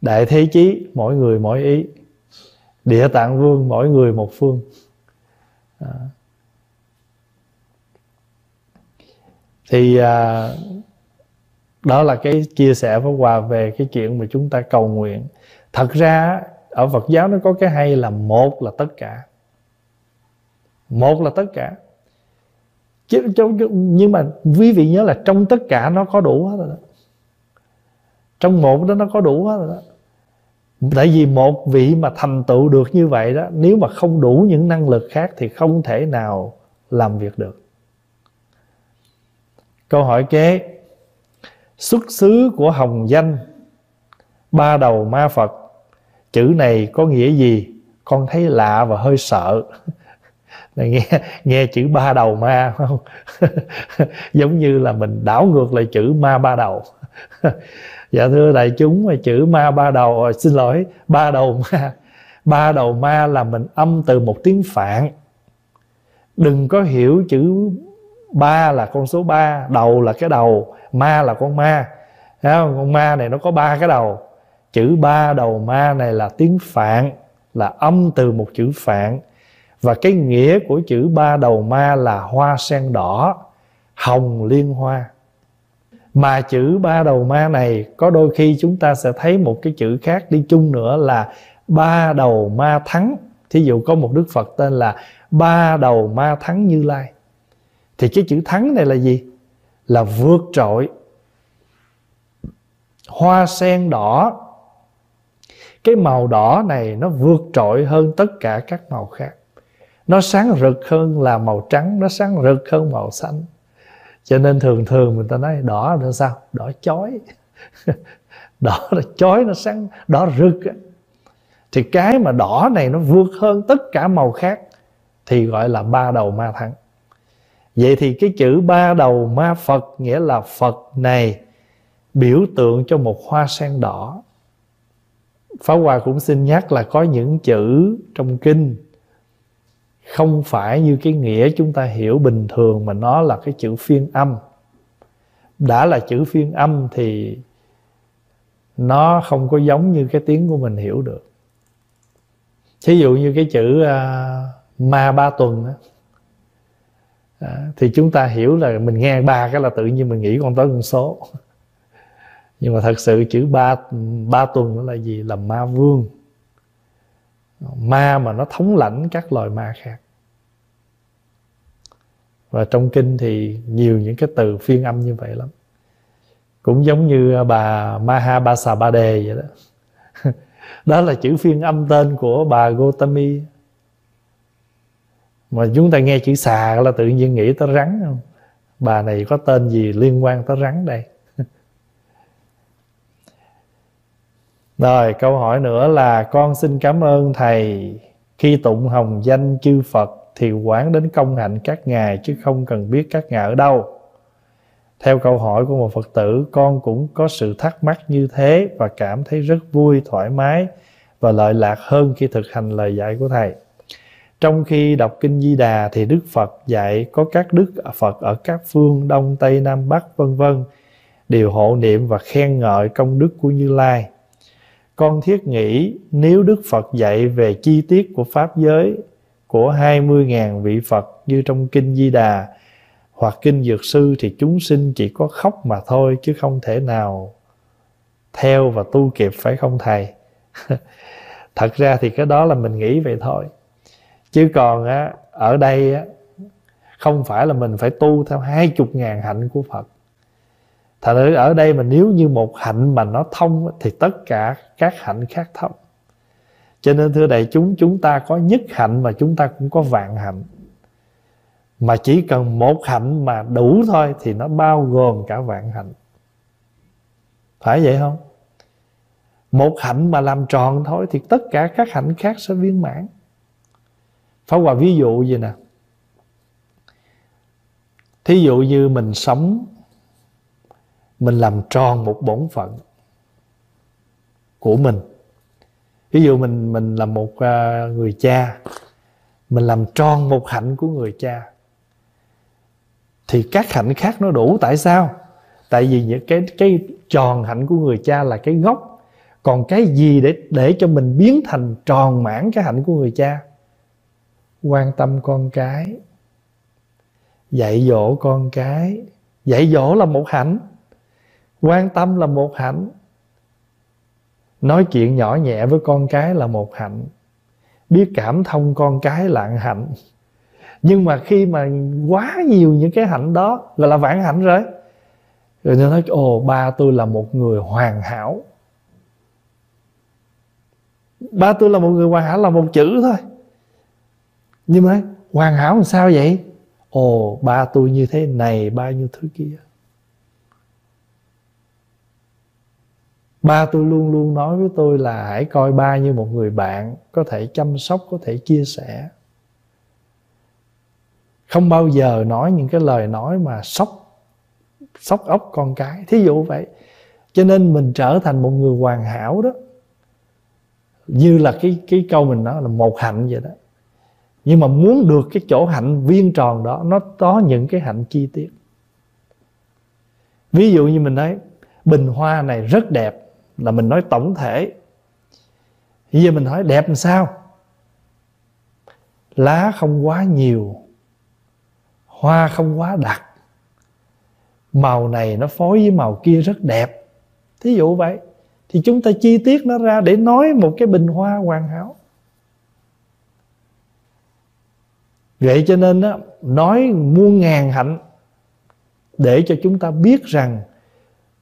Đại thế chí mỗi người mỗi ý. Địa tạng vương mỗi người một phương. À, thì à, đó là cái chia sẻ với hòa về cái chuyện mà chúng ta cầu nguyện. Thật ra ở phật giáo nó có cái hay là một là tất cả. Một là tất cả. Chứ, nhưng mà quý vị nhớ là trong tất cả nó có đủ hết rồi đó. Trong một đó nó có đủ hết rồi đó. Tại vì một vị mà thành tựu được như vậy đó nếu mà không đủ những năng lực khác thì không thể nào làm việc được câu hỏi kế. Xuất xứ của hồng danh ba đầu ma phật. Chữ này có nghĩa gì? Con thấy lạ và hơi sợ. Này nghe nghe chữ ba đầu ma không? Giống như là mình đảo ngược lại chữ ma ba đầu. Dạ thưa đại chúng mà chữ ma ba đầu à, xin lỗi ba đầu ma. Ba đầu ma là mình âm từ một tiếng phạn. Đừng có hiểu chữ ba là con số ba, đầu là cái đầu, ma là con ma. Thấy không? con ma này nó có ba cái đầu. Chữ ba đầu ma này là tiếng phạn, là âm từ một chữ phạn. Và cái nghĩa của chữ ba đầu ma là hoa sen đỏ, hồng liên hoa. Mà chữ ba đầu ma này, có đôi khi chúng ta sẽ thấy một cái chữ khác đi chung nữa là ba đầu ma thắng. Thí dụ có một đức phật tên là ba đầu ma thắng như lai thì cái chữ thắng này là gì? Là vượt trội. Hoa sen đỏ. Cái màu đỏ này nó vượt trội hơn tất cả các màu khác. Nó sáng rực hơn là màu trắng, nó sáng rực hơn màu xanh. Cho nên thường thường người ta nói đỏ là sao? Đỏ chói. Đỏ là chói, nó sáng, đỏ rực thì cái mà đỏ này nó vượt hơn tất cả màu khác thì gọi là ba đầu ma thắng vậy thì cái chữ ba đầu ma phật nghĩa là phật này biểu tượng cho một hoa sen đỏ. Pháp Hòa cũng xin nhắc là có những chữ trong kinh không phải như cái nghĩa chúng ta hiểu bình thường mà nó là cái chữ phiên âm. Đã là chữ phiên âm thì nó không có giống như cái tiếng của mình hiểu được. Thí dụ như cái chữ uh, ma ba tuần đó, à, thì chúng ta hiểu là mình nghe ba cái là tự nhiên mình nghĩ con tới con số. Nhưng mà thật sự chữ ba ba tuần đó là gì? Là ma vương. Ma mà nó thống lãnh các loài ma khác. Và trong kinh thì nhiều những cái từ phiên âm như vậy lắm. Cũng giống như à, bà Maha Basa Ba Đề vậy đó. Đó là chữ phiên âm tên của bà Gotami mà chúng ta nghe chữ xà là tự nhiên nghĩ tới rắn, không? Bà này có tên gì liên quan tới rắn đây? Rồi, câu hỏi nữa là, con xin cảm ơn thầy. Khi tụng hồng danh chư Phật thì quán đến công hạnh các ngài chứ không cần biết các ngài ở đâu. Theo câu hỏi của một Phật tử, con cũng có sự thắc mắc như thế và cảm thấy rất vui, thoải mái và lợi lạc hơn khi thực hành lời dạy của thầy trong khi đọc kinh Di Đà thì Đức Phật dạy có các đức Phật ở các phương Đông, Tây, Nam, Bắc, vân vân, đều hộ niệm và khen ngợi công đức của Như Lai. Con thiết nghĩ nếu Đức Phật dạy về chi tiết của Pháp giới của 20.000 vị Phật như trong Kinh Di Đà hoặc Kinh Dược Sư thì chúng sinh chỉ có khóc mà thôi chứ không thể nào theo và tu kịp, phải không thầy? Thật ra thì cái đó là mình nghĩ vậy thôi chứ còn á, ở đây á, không phải là mình phải tu theo hai chục ngàn hạnh của Phật Thật ra ở đây mà nếu như một hạnh mà nó thông thì tất cả các hạnh khác thông. Cho nên thưa đại chúng chúng ta có nhất hạnh mà chúng ta cũng có vạn hạnh. Mà chỉ cần một hạnh mà đủ thôi thì nó bao gồm cả vạn hạnh. Phải vậy không? Một hạnh mà làm tròn thôi thì tất cả các hạnh khác sẽ viên mãn. Pháp Hòa ví dụ gì nè? Thí dụ như mình sống Mình làm tròn một bổn phận Của mình. Ví dụ mình mình là một uh, người cha Mình làm tròn một hạnh của người cha Thì các hạnh khác nó đủ. Tại sao? Tại vì những cái cái tròn hạnh của người cha là cái gốc. Còn cái gì để để cho mình biến thành tròn mãn cái hạnh của người cha? Quan tâm con cái, dạy dỗ con cái. Dạy dỗ là một hạnh, quan tâm là một hạnh. Nói chuyện nhỏ nhẹ với con cái là một hạnh. Biết cảm thông con cái là hạnh. Nhưng mà khi mà quá nhiều những cái hạnh đó, gọi là vạn hạnh rồi rồi nó nói, ồ, ba tôi là một người hoàn hảo. Ba tôi là một người hoàn hảo là một chữ thôi nhưng mà hoàn hảo làm sao vậy? Ồ, ba tôi như thế này bao nhiêu thứ kia. Ba tôi luôn luôn nói với tôi là hãy coi ba như một người bạn, có thể chăm sóc, có thể chia sẻ. Không bao giờ nói những cái lời nói mà sốc sốc ốc con cái. Thí dụ vậy. Cho nên mình trở thành một người hoàn hảo đó. Như là cái cái câu mình nói là một hạnh vậy đó nhưng mà muốn được cái chỗ hạnh viên tròn đó, nó có những cái hạnh chi tiết. Ví dụ như mình nói, bình hoa này rất đẹp, là mình nói tổng thể. Bây giờ mình hỏi, đẹp làm sao? Lá không quá nhiều, hoa không quá đặc. Màu này nó phối với màu kia rất đẹp. Thí dụ vậy, thì chúng ta chi tiết nó ra để nói một cái bình hoa hoàn hảo. Vậy cho nên đó, nói muôn ngàn hạnh để cho chúng ta biết rằng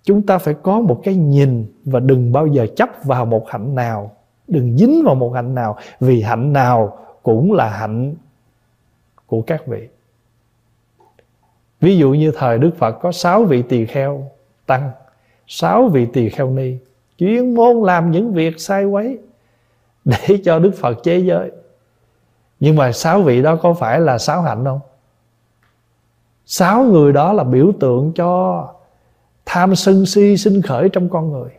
chúng ta phải có một cái nhìn và đừng bao giờ chấp vào một hạnh nào đừng dính vào một hạnh nào vì hạnh nào cũng là hạnh của các vị. Ví dụ như thời đức phật có sáu vị tỳ kheo tăng sáu vị tỳ kheo ni chuyên môn làm những việc sai quấy để cho đức phật chế giới nhưng mà sáu vị đó có phải là sáu hạnh không? Sáu người đó là biểu tượng cho tham sân si, sinh khởi trong con người.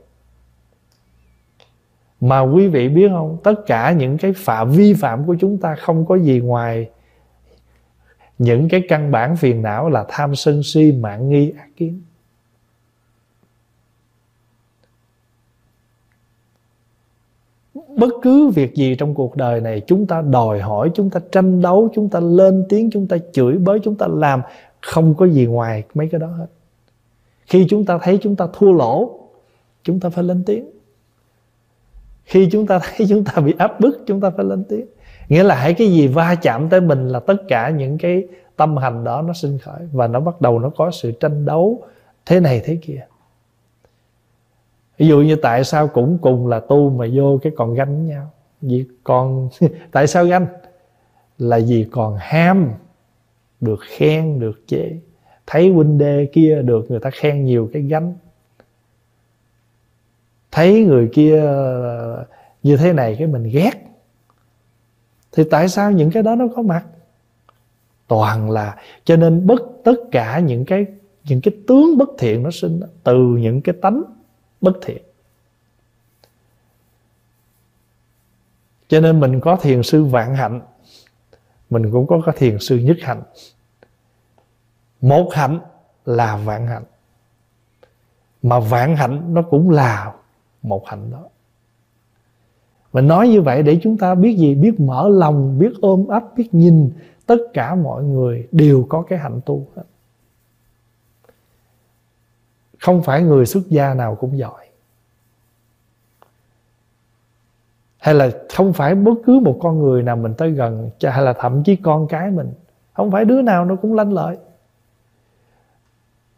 Mà quý vị biết không? Tất cả những cái phạm vi phạm của chúng ta không có gì ngoài những cái căn bản phiền não là tham sân si, mạng nghi, ác kiến. Bất cứ việc gì trong cuộc đời này chúng ta đòi hỏi chúng ta tranh đấu chúng ta lên tiếng chúng ta chửi bới chúng ta làm không có gì ngoài mấy cái đó hết khi chúng ta thấy chúng ta thua lỗ chúng ta phải lên tiếng khi chúng ta thấy chúng ta bị áp bức chúng ta phải lên tiếng nghĩa là hãy cái gì va chạm tới mình là tất cả những cái tâm hành đó nó sinh khởi và nó bắt đầu nó có sự tranh đấu thế này thế kia ví dụ như tại sao cũng cùng là tu mà vô cái còn ganh với nhau? Vì còn tại sao ganh là vì còn ham được khen, được chế. Thấy huynh đê kia được người ta khen nhiều cái gánh. Thấy người kia như thế này cái mình ghét. Thì tại sao những cái đó nó có mặt? Toàn là, cho nên bất, tất cả những cái những cái tướng bất thiện nó sinh từ những cái tánh bất thiện. Cho nên mình có thiền sư vạn hạnh, mình cũng có cái thiền sư nhất hạnh. Một hạnh là vạn hạnh, mà vạn hạnh nó cũng là một hạnh đó. Mình nói như vậy để chúng ta biết gì? Biết mở lòng, biết ôm ấp, biết nhìn tất cả mọi người đều có cái hạnh tu hết không phải người xuất gia nào cũng giỏi. Hay là không phải bất cứ một con người nào mình tới gần hay là thậm chí con cái mình. Không phải đứa nào nó cũng lanh lợi.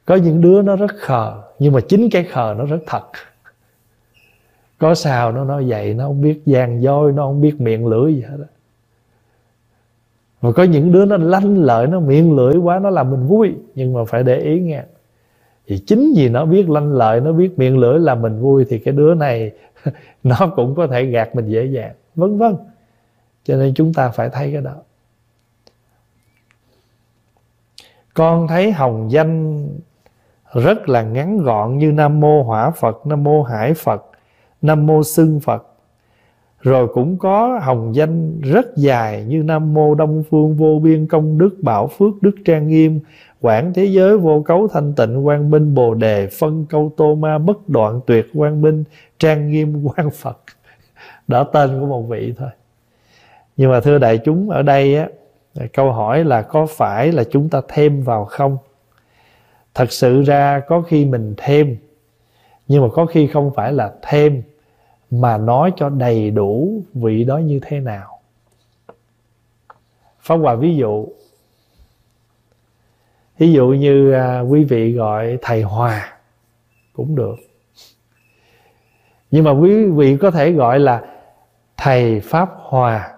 Có những đứa nó rất khờ, nhưng mà chính cái khờ nó rất thật. Có sao nó nói vậy, nó không biết gian dối, nó không biết miệng lưỡi gì hết đó. và có những đứa nó lanh lợi, nó miệng lưỡi quá, nó làm mình vui, nhưng mà phải để ý nghe thì chính vì nó biết lanh lợi, nó biết miệng lưỡi làm mình vui thì cái đứa này nó cũng có thể gạt mình dễ dàng, vân vân. Cho nên chúng ta phải thấy cái đó. Con thấy hồng danh rất là ngắn gọn như nam mô hỏa phật, nam mô hải phật, nam mô xưng phật. Rồi cũng có hồng danh rất dài như nam mô đông phương vô biên công đức bảo phước đức trang nghiêm quảng thế giới vô cấu thanh tịnh, quang minh bồ đề, phân câu tô ma bất đoạn tuyệt, quang minh trang nghiêm quang phật. Đó tên của một vị thôi. Nhưng mà thưa đại chúng, ở đây á, câu hỏi là có phải là chúng ta thêm vào không? Thật sự ra có khi mình thêm, nhưng mà có khi không phải là thêm, mà nói cho đầy đủ vị đó như thế nào. Pháp Hòa ví dụ Ví dụ như à, quý vị gọi Thầy Hòa Cũng được. Nhưng mà quý vị có thể gọi là Thầy Pháp Hòa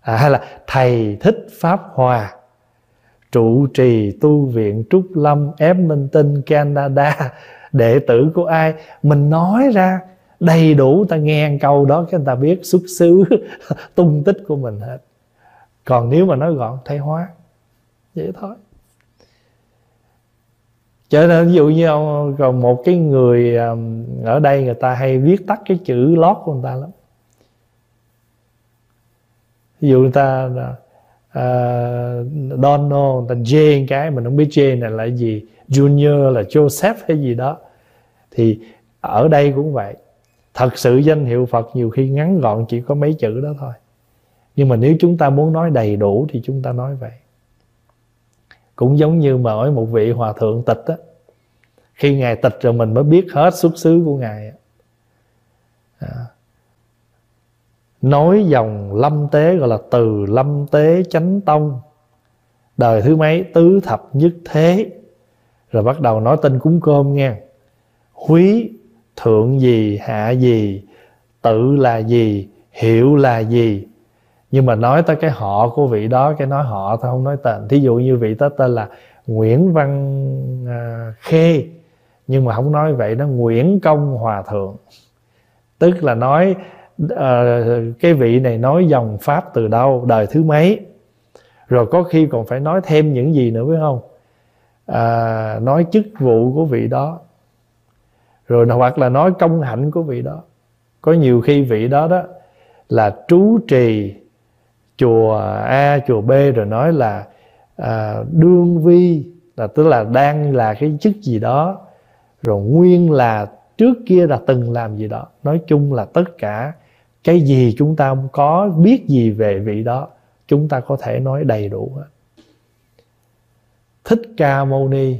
à, Hay là Thầy Thích Pháp Hòa. Trụ trì tu viện Trúc Lâm Edmonton Canada đệ tử của ai? Mình nói ra đầy đủ ta nghe câu đó cái người ta biết xuất xứ tung tích của mình hết. Còn nếu mà nói gọn thay hóa vậy thôi cho nên ví dụ như ông, còn một cái người à, ở đây người ta hay viết tắt cái chữ lót của người ta lắm. Ví dụ người ta à, à, uh, Donald ta J cái mình không biết J này là gì Junior là Joseph hay gì đó. Thì ở đây cũng vậy. Thật sự danh hiệu Phật nhiều khi ngắn gọn chỉ có mấy chữ đó thôi. Nhưng mà nếu chúng ta muốn nói đầy đủ thì chúng ta nói vậy cũng giống như mà ở một vị hòa thượng tịch á, khi ngài tịch rồi mình mới biết hết xuất xứ của ngài à. nói dòng lâm tế gọi là từ lâm tế chánh tông, đời thứ mấy, tứ thập nhất thế. Rồi bắt đầu nói tên cúng cơm nghe. Húy thượng gì, hạ gì, tự là gì, hiệu là gì nhưng mà nói tới cái họ của vị đó cái nói họ thôi không nói tên. Thí dụ như vị đó tên là Nguyễn Văn à, Khê. Nhưng mà không nói vậy nó Nguyễn Công Hòa Thượng. Tức là nói à, cái vị này nói dòng pháp từ đâu đời thứ mấy. Rồi có khi còn phải nói thêm những gì nữa phải không? À, nói chức vụ của vị đó. Rồi hoặc là nói công hạnh của vị đó. Có nhiều khi vị đó đó là trú trì chùa A chùa B rồi nói là à, đương vi là tức là đang là cái chức gì đó. Rồi nguyên là trước kia là từng làm gì đó. Nói chung là tất cả cái gì chúng ta có biết gì về vị đó chúng ta có thể nói đầy đủ hết. Thích ca mâu ni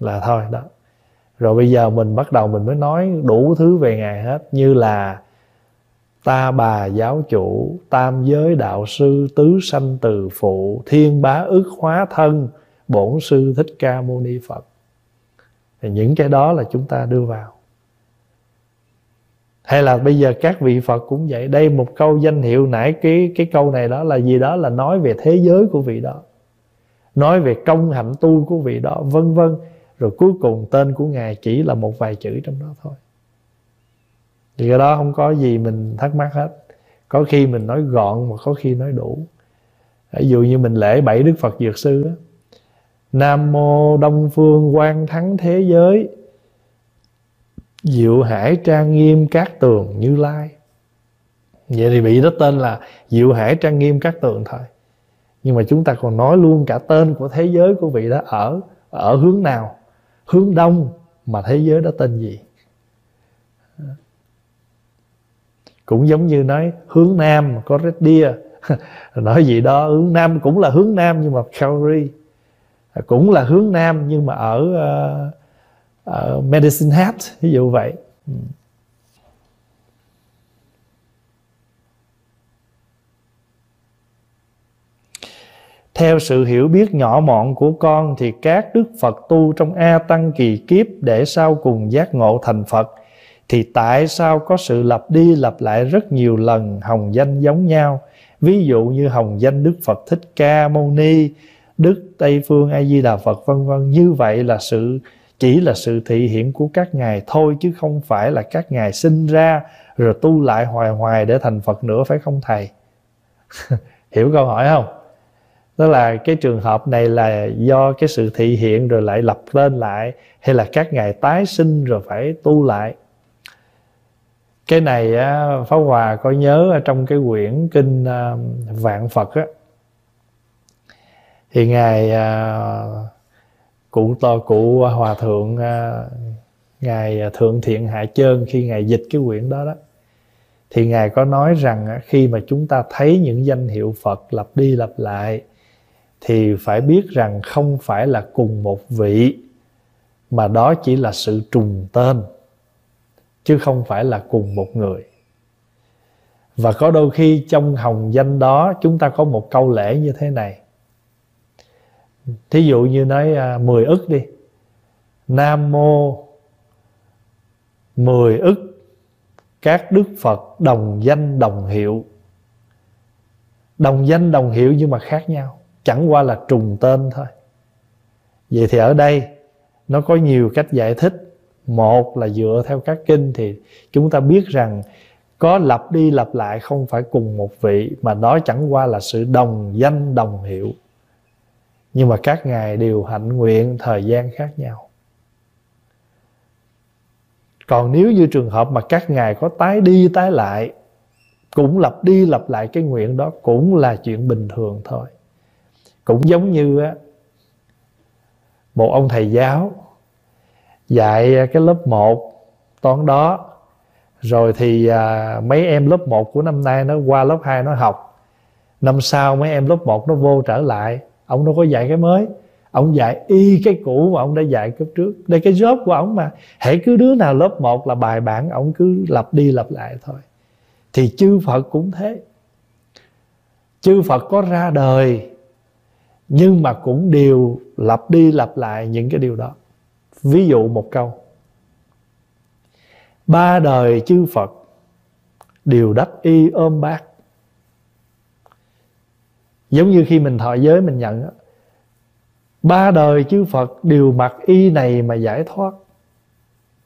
là thôi đó. Rồi bây giờ mình bắt đầu mình mới nói đủ thứ về ngài hết như là ta bà giáo chủ, tam giới đạo sư, tứ sanh từ phụ, thiên bá ức hóa thân, bổn sư thích ca mâu ni phật. Thì những cái đó là chúng ta đưa vào. Hay là bây giờ các vị phật cũng vậy. Đây một câu danh hiệu nãy, cái cái câu này đó là gì đó? Là nói về thế giới của vị đó. Nói về công hạnh tu của vị đó, vân vân. Rồi cuối cùng tên của ngài chỉ là một vài chữ trong đó thôi thì cái đó không có gì mình thắc mắc hết. Có khi mình nói gọn mà có khi nói đủ. Ví dụ như mình lễ bảy đức phật dược sư đó nam mô đông phương quan thắng thế giới. Diệu hải trang nghiêm các tường như lai. Vậy thì vị đó tên là diệu hải trang nghiêm các tường thôi. Nhưng mà chúng ta còn nói luôn cả tên của thế giới của vị đó ở ở hướng nào? Hướng đông mà thế giới đó tên gì? Cũng giống như nói hướng nam có red deer nói gì đó hướng nam cũng là hướng nam nhưng mà Calgary cũng là hướng nam nhưng mà ở uh, ở medicine hat ví dụ vậy. Ừ. Theo sự hiểu biết nhỏ mọn của con thì các đức Phật tu trong A Tăng kỳ kiếp để sau cùng giác ngộ thành Phật thì tại sao có sự lặp đi lặp lại rất nhiều lần hồng danh giống nhau? Ví dụ như hồng danh Đức Phật Thích Ca Mâu Ni, Đức Tây Phương A Di Đà Phật, vân vân. Như vậy là sự, chỉ là sự thị hiện của các ngài thôi, chứ không phải là các ngài sinh ra rồi tu lại hoài hoài để thành Phật nữa, phải không thầy? Hiểu câu hỏi không? Đó là cái trường hợp này là do cái sự thị hiện rồi lại lập lên lại, hay là các ngài tái sinh rồi phải tu lại? Cái này á, Pháp Hòa có nhớ ở trong cái quyển kinh à, Vạn Phật á. Thì ngài à, cụ to cụ hòa thượng à, ngài thượng thiện hạ chơn khi ngài dịch cái quyển đó đó thì ngài có nói rằng khi mà chúng ta thấy những danh hiệu Phật lặp đi lặp lại thì phải biết rằng không phải là cùng một vị mà đó chỉ là sự trùng tên chứ không phải là cùng một người. Và có đôi khi trong hồng danh đó chúng ta có một câu lễ như thế này. Thí dụ như nói à, 10 ức đi. Nam mô mười ức các đức phật đồng danh đồng hiệu. Đồng danh đồng hiệu nhưng mà khác nhau chẳng qua là trùng tên thôi. Vậy thì ở đây nó có nhiều cách giải thích một là dựa theo các kinh thì chúng ta biết rằng có lặp đi lặp lại không phải cùng một vị, mà đó chẳng qua là sự đồng danh, đồng hiệu. Nhưng mà các ngài đều hạnh nguyện thời gian khác nhau. Còn nếu như trường hợp mà các ngài có tái đi, tái lại, cũng lặp đi lặp lại cái nguyện đó cũng là chuyện bình thường thôi. Cũng giống như á, một ông thầy giáo dạy à, cái lớp 1 toán đó. Rồi thì à, mấy em lớp 1 của năm nay nó qua lớp 2 nó học. Năm sau mấy em lớp 1 nó vô trở lại. Ông đâu có dạy cái mới. Ông dạy y cái cũ mà ông đã dạy cấp trước. Đây cái job của ông mà. Hãy cứ đứa nào lớp 1 là bài bản ông cứ lặp đi lặp lại thôi. Thì chư Phật cũng thế. Chư Phật có ra đời nhưng mà cũng đều lặp đi lặp lại những cái điều đó ví dụ một câu. Ba đời chư Phật đều đắc y ôm bác giống như khi mình thọ giới mình nhận ba đời chư Phật đều mặc y này mà giải thoát.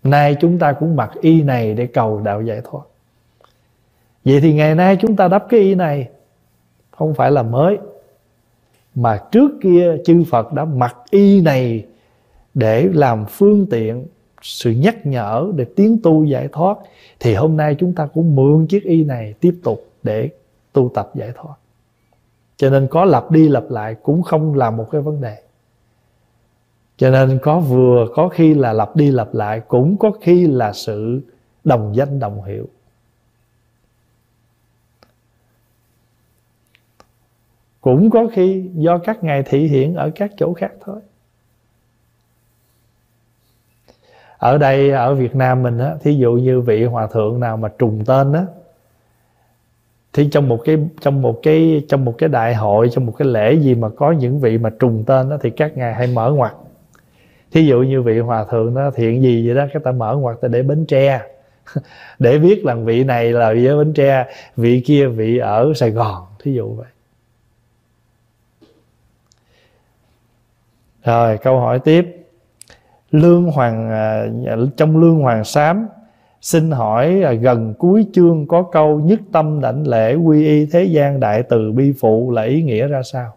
Nay chúng ta cũng mặc y này để cầu đạo giải thoát. Vậy thì ngày nay chúng ta đắp cái y này không phải là mới, mà trước kia chư Phật đã mặc y này để làm phương tiện, sự nhắc nhở để tiến tu giải thoát, thì hôm nay chúng ta cũng mượn chiếc y này tiếp tục để tu tập giải thoát. Cho nên có lặp đi lặp lại cũng không là một cái vấn đề. Cho nên có vừa, có khi là lặp đi lặp lại, cũng có khi là sự đồng danh đồng hiệu. Cũng có khi do các ngài thị hiện ở các chỗ khác thôi. Ở đây, ở Việt Nam mình á, thí dụ như vị hòa thượng nào mà trùng tên á thì trong một cái, trong một cái, trong một cái đại hội, trong một cái lễ gì mà có những vị mà trùng tên đó thì các ngài hay mở ngoặt. Thí dụ như vị hòa thượng đó thiện gì vậy đó các ta mở ngoặt ta để bến tre. Để biết là vị này là vị ở bến tre, vị kia vị ở sài gòn, thí dụ vậy. Rồi, câu hỏi tiếp lương hoàng à, dạ, trong lương hoàng sám, xin hỏi à, gần cuối chương có câu nhất tâm đảnh lễ quy y thế gian đại từ bi phụ là ý nghĩa ra sao?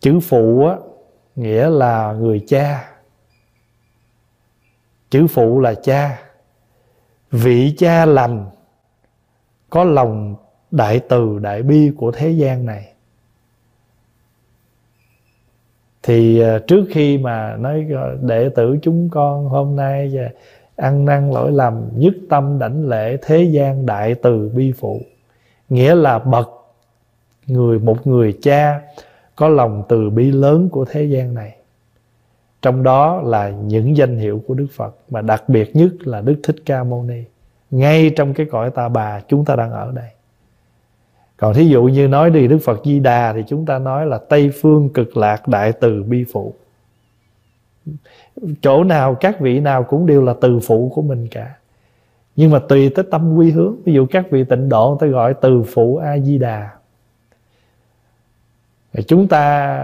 Chữ phụ á, nghĩa là người cha. Chữ phụ là cha. Vị cha lành, có lòng đại từ đại bi của thế gian này. Thì ờ, trước khi mà nói ờ, đệ tử chúng con hôm nay ờ, ăn năn lỗi lầm, nhất tâm đảnh lễ thế gian đại từ bi phụ, nghĩa là bậc người, một người cha có lòng từ bi lớn của thế gian này. Trong đó là những danh hiệu của đức phật, mà đặc biệt nhất là đức thích ca mâu ni. Ngay trong cái cõi ta bà chúng ta đang ở đây còn thí dụ như nói đi đức phật di đà thì chúng ta nói là tây phương cực lạc đại từ bi phụ. Chỗ nào, các vị nào cũng đều là từ phụ của mình cả. Nhưng mà tùy tới tâm quy hướng. Ví dụ các vị tịnh độ, người ta gọi từ phụ a di đà chúng ta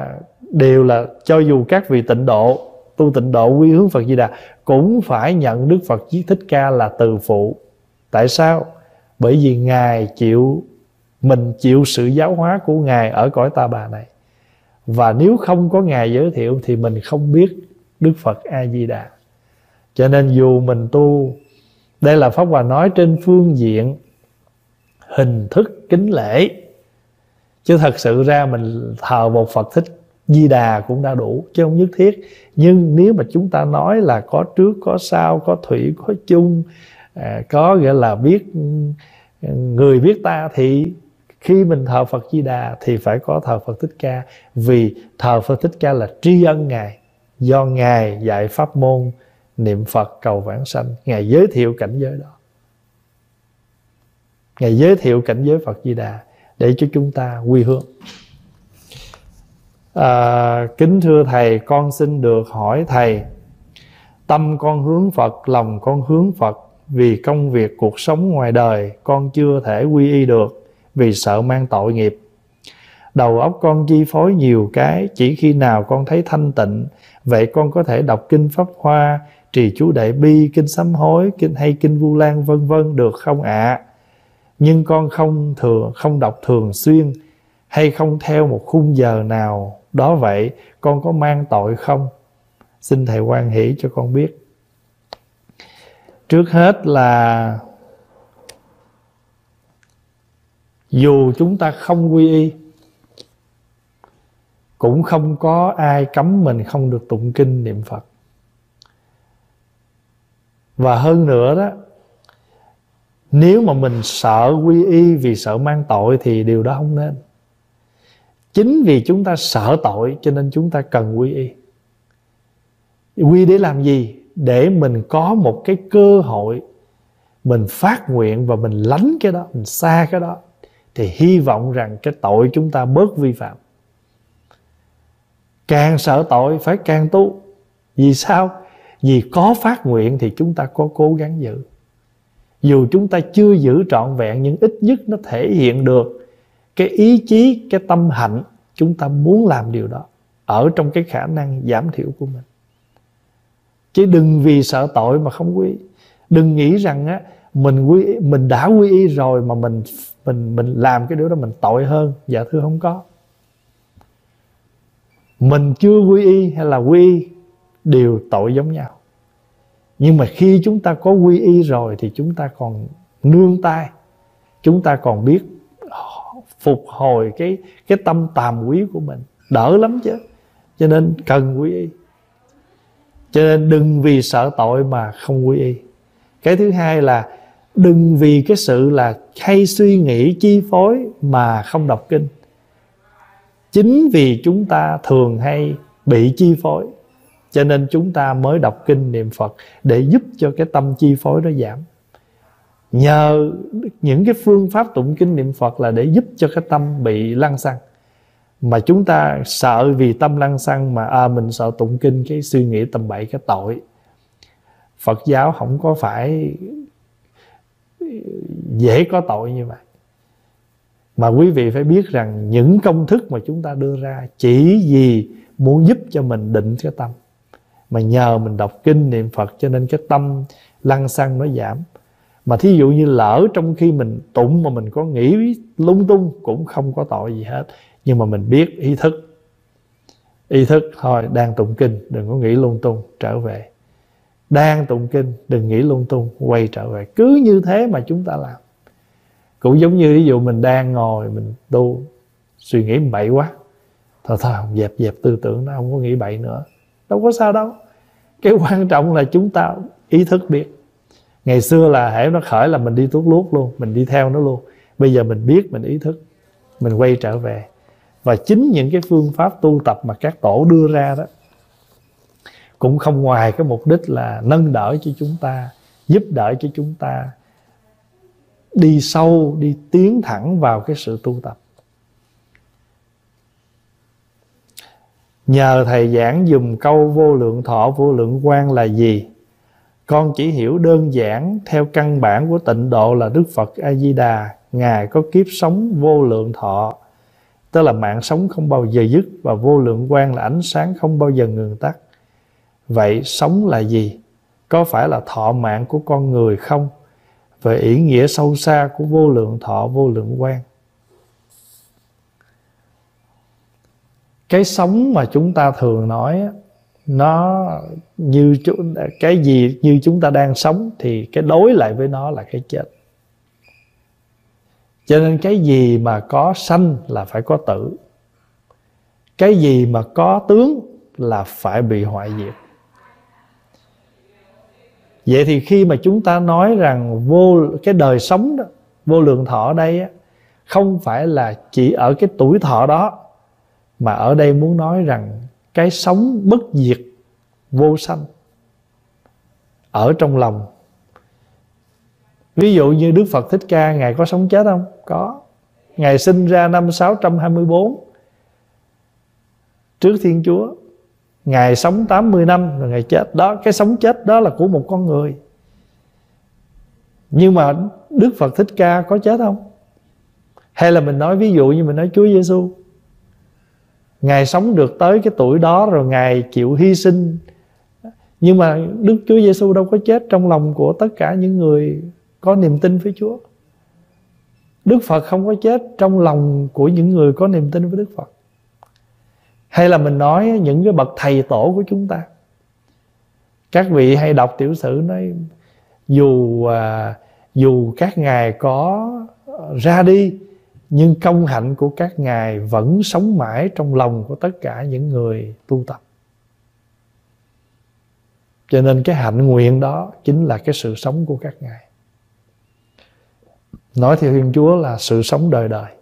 đều là, cho dù các vị tịnh độ, tu tịnh độ quy hướng phật di đà, cũng phải nhận đức phật chí thích ca là từ phụ. Tại sao? Bởi vì ngài chịu mình chịu sự giáo hóa của ngài ở cõi ta bà này. Và nếu không có ngài giới thiệu thì mình không biết đức phật a di đà cho nên dù mình tu đây là pháp hòa nói trên phương diện hình thức kính lễ. Chứ thật sự ra mình thờ một phật thích di đà cũng đã đủ chứ không nhất thiết. Nhưng nếu mà chúng ta nói là có trước có sau có thủy có chung à, có nghĩa là biết người biết ta thì khi mình thờ Phật Di Đà thì phải có thờ Phật Thích Ca. Vì thờ Phật Thích Ca là tri ân Ngài. Do Ngài dạy pháp môn niệm Phật cầu vãng sanh. Ngài giới thiệu cảnh giới đó. Ngài giới thiệu cảnh giới Phật Di Đà để cho chúng ta quy hướng. À, kính thưa thầy con xin được hỏi thầy tâm con hướng Phật lòng con hướng Phật vì công việc cuộc sống ngoài đời con chưa thể quy y được vì sợ mang tội nghiệp. Đầu óc con chi phối nhiều cái, chỉ khi nào con thấy thanh tịnh, vậy con có thể đọc kinh pháp hoa, trì chú đại bi, kinh sám hối, kinh, hay kinh vu lan, vân vân, được không ạ? À? nhưng con không thường không đọc thường xuyên, hay không theo một khung giờ nào. Đó vậy, con có mang tội không? Xin thầy quan hỷ cho con biết. Trước hết là dù chúng ta không quy y, cũng không có ai cấm mình không được tụng kinh niệm phật. Và hơn nữa đó, nếu mà mình sợ quy y vì sợ mang tội thì điều đó không nên. Chính vì chúng ta sợ tội cho nên chúng ta cần quy y. Quy để làm gì? Để mình có một cái cơ hội, mình phát nguyện và mình lánh cái đó, mình xa cái đó thì hy vọng rằng cái tội chúng ta bớt vi phạm. Càng sợ tội phải càng tu. Vì sao? Vì có phát nguyện thì chúng ta có cố gắng giữ. Dù chúng ta chưa giữ trọn vẹn nhưng ít nhất nó thể hiện được cái ý chí, cái tâm hạnh chúng ta muốn làm điều đó ở trong cái khả năng giảm thiểu của mình. Chứ đừng vì sợ tội mà không quý đừng nghĩ rằng á, mình quy, mình đã quy y rồi mà mình mình mình làm cái điều đó mình tội hơn. Dạ thưa không có. Mình chưa quy y hay là quy y đều tội giống nhau. Nhưng mà khi chúng ta có quy y rồi thì chúng ta còn nương tay. Chúng ta còn biết ờ, phục hồi cái cái tâm tàm quý của mình. Đỡ lắm chứ. Cho nên cần quy y. Cho nên đừng vì sợ tội mà không quy y. Cái thứ hai là đừng vì cái sự là hay suy nghĩ chi phối mà không đọc kinh. Chính vì chúng ta thường hay bị chi phối cho nên chúng ta mới đọc kinh niệm phật để giúp cho cái tâm chi phối đó giảm. Nhờ những cái phương pháp tụng kinh niệm phật là để giúp cho cái tâm bị lăng xăng. Mà chúng ta sợ vì tâm lăng xăng mà à, mình sợ tụng kinh cái suy nghĩ tầm bậy cái tội. Phật giáo không có phải dễ có tội như vậy. Mà quý vị phải biết rằng những công thức mà chúng ta đưa ra chỉ vì muốn giúp cho mình định cái tâm. Mà nhờ mình đọc kinh niệm phật cho nên cái tâm lăng xăng nó giảm. Mà thí dụ như lỡ trong khi mình tụng mà mình có nghĩ lung tung cũng không có tội gì hết. Nhưng mà mình biết ý thức. Ý thức thôi, đang tụng kinh, đừng có nghĩ lung tung, trở về đang tụng kinh, đừng nghĩ lung tung, quay trở về. Cứ như thế mà chúng ta làm. Cũng giống như ví dụ mình đang ngồi, mình tu, suy nghĩ bậy quá. Thôi thôi dẹp dẹp tư tưởng nó không có nghĩ bậy nữa. Đâu có sao đâu. Cái quan trọng là chúng ta ý thức biết. Ngày xưa là hễ nó khởi là mình đi tuốt luốt luôn, mình đi theo nó luôn. Bây giờ mình biết, mình ý thức, mình quay trở về. Và chính những cái phương pháp tu tập mà các tổ đưa ra đó cũng không ngoài cái mục đích là nâng đỡ cho chúng ta, giúp đỡ cho chúng ta đi sâu, đi tiến thẳng vào cái sự tu tập. Nhờ thầy giảng dùm câu vô lượng thọ, vô lượng quan là gì? Con chỉ hiểu đơn giản theo căn bản của tịnh độ là đức phật a di đà ngài có kiếp sống vô lượng thọ, tức là mạng sống không bao giờ dứt và vô lượng quan là ánh sáng không bao giờ ngừng tắt vậy sống là gì? Có phải là thọ mạng của con người không? Về ý nghĩa sâu xa của vô lượng thọ, vô lượng quan. Cái sống mà chúng ta thường nói nó như cái gì như chúng ta đang sống thì cái đối lại với nó là cái chết. Cho nên cái gì mà có sanh là phải có tử. Cái gì mà có tướng là phải bị hoại diệt vậy thì khi mà chúng ta nói rằng vô cái đời sống đó vô lượng thọ ở đây á, không phải là chỉ ở cái tuổi thọ đó mà ở đây muốn nói rằng cái sống bất diệt vô sanh ở trong lòng. Ví dụ như Đức Phật Thích Ca ngài có sống chết không? Có. Ngài sinh ra năm 624 trước Thiên Chúa. Ngài sống 80 năm, rồi Ngài chết. Đó, Cái sống chết đó là của một con người. Nhưng mà Đức Phật Thích Ca có chết không? Hay là mình nói ví dụ như mình nói Chúa Giêsu Ngài sống được tới cái tuổi đó Rồi Ngài chịu hy sinh. Nhưng mà Đức Chúa Giêsu đâu có chết Trong lòng của tất cả những người Có niềm tin với Chúa. Đức Phật không có chết Trong lòng của những người có niềm tin với Đức Phật hay là mình nói những cái bậc thầy tổ của chúng ta? Các vị hay đọc tiểu sử nói dù à, dù các ngài có ra đi nhưng công hạnh của các ngài vẫn sống mãi trong lòng của tất cả những người tu tập. Cho nên cái hạnh nguyện đó chính là cái sự sống của các ngài. Nói theo thiên chúa là sự sống đời đời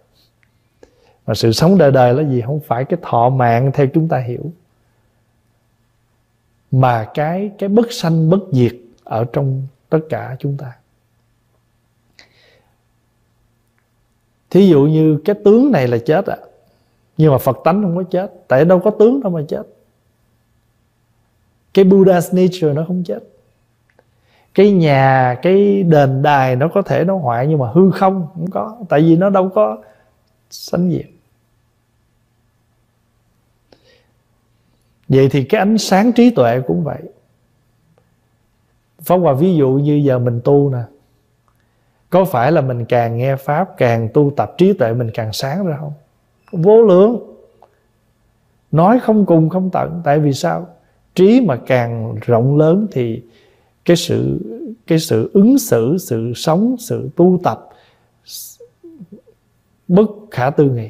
mà sự sống đời đời là gì? Không phải cái thọ mạng theo chúng ta hiểu mà cái cái bất sanh bất diệt ở trong tất cả chúng ta. Thí dụ như cái tướng này là chết ạ. À, nhưng mà phật tánh không có chết tại đâu có tướng đâu mà chết. Cái buddha's nature nó không chết. Cái nhà cái đền đài nó có thể nó hoại nhưng mà hư không không có tại vì nó đâu có sanh diệt. Vậy thì cái ánh sáng trí tuệ cũng vậy. Pháp Hòa ví dụ như giờ mình tu nè Có phải là mình càng nghe Pháp Càng tu tập trí tuệ mình càng sáng ra không? Vô lượng. Nói không cùng không tận Tại vì sao? Trí mà càng rộng lớn thì Cái sự cái sự ứng xử Sự sống, sự tu tập Bất khả tư nghị.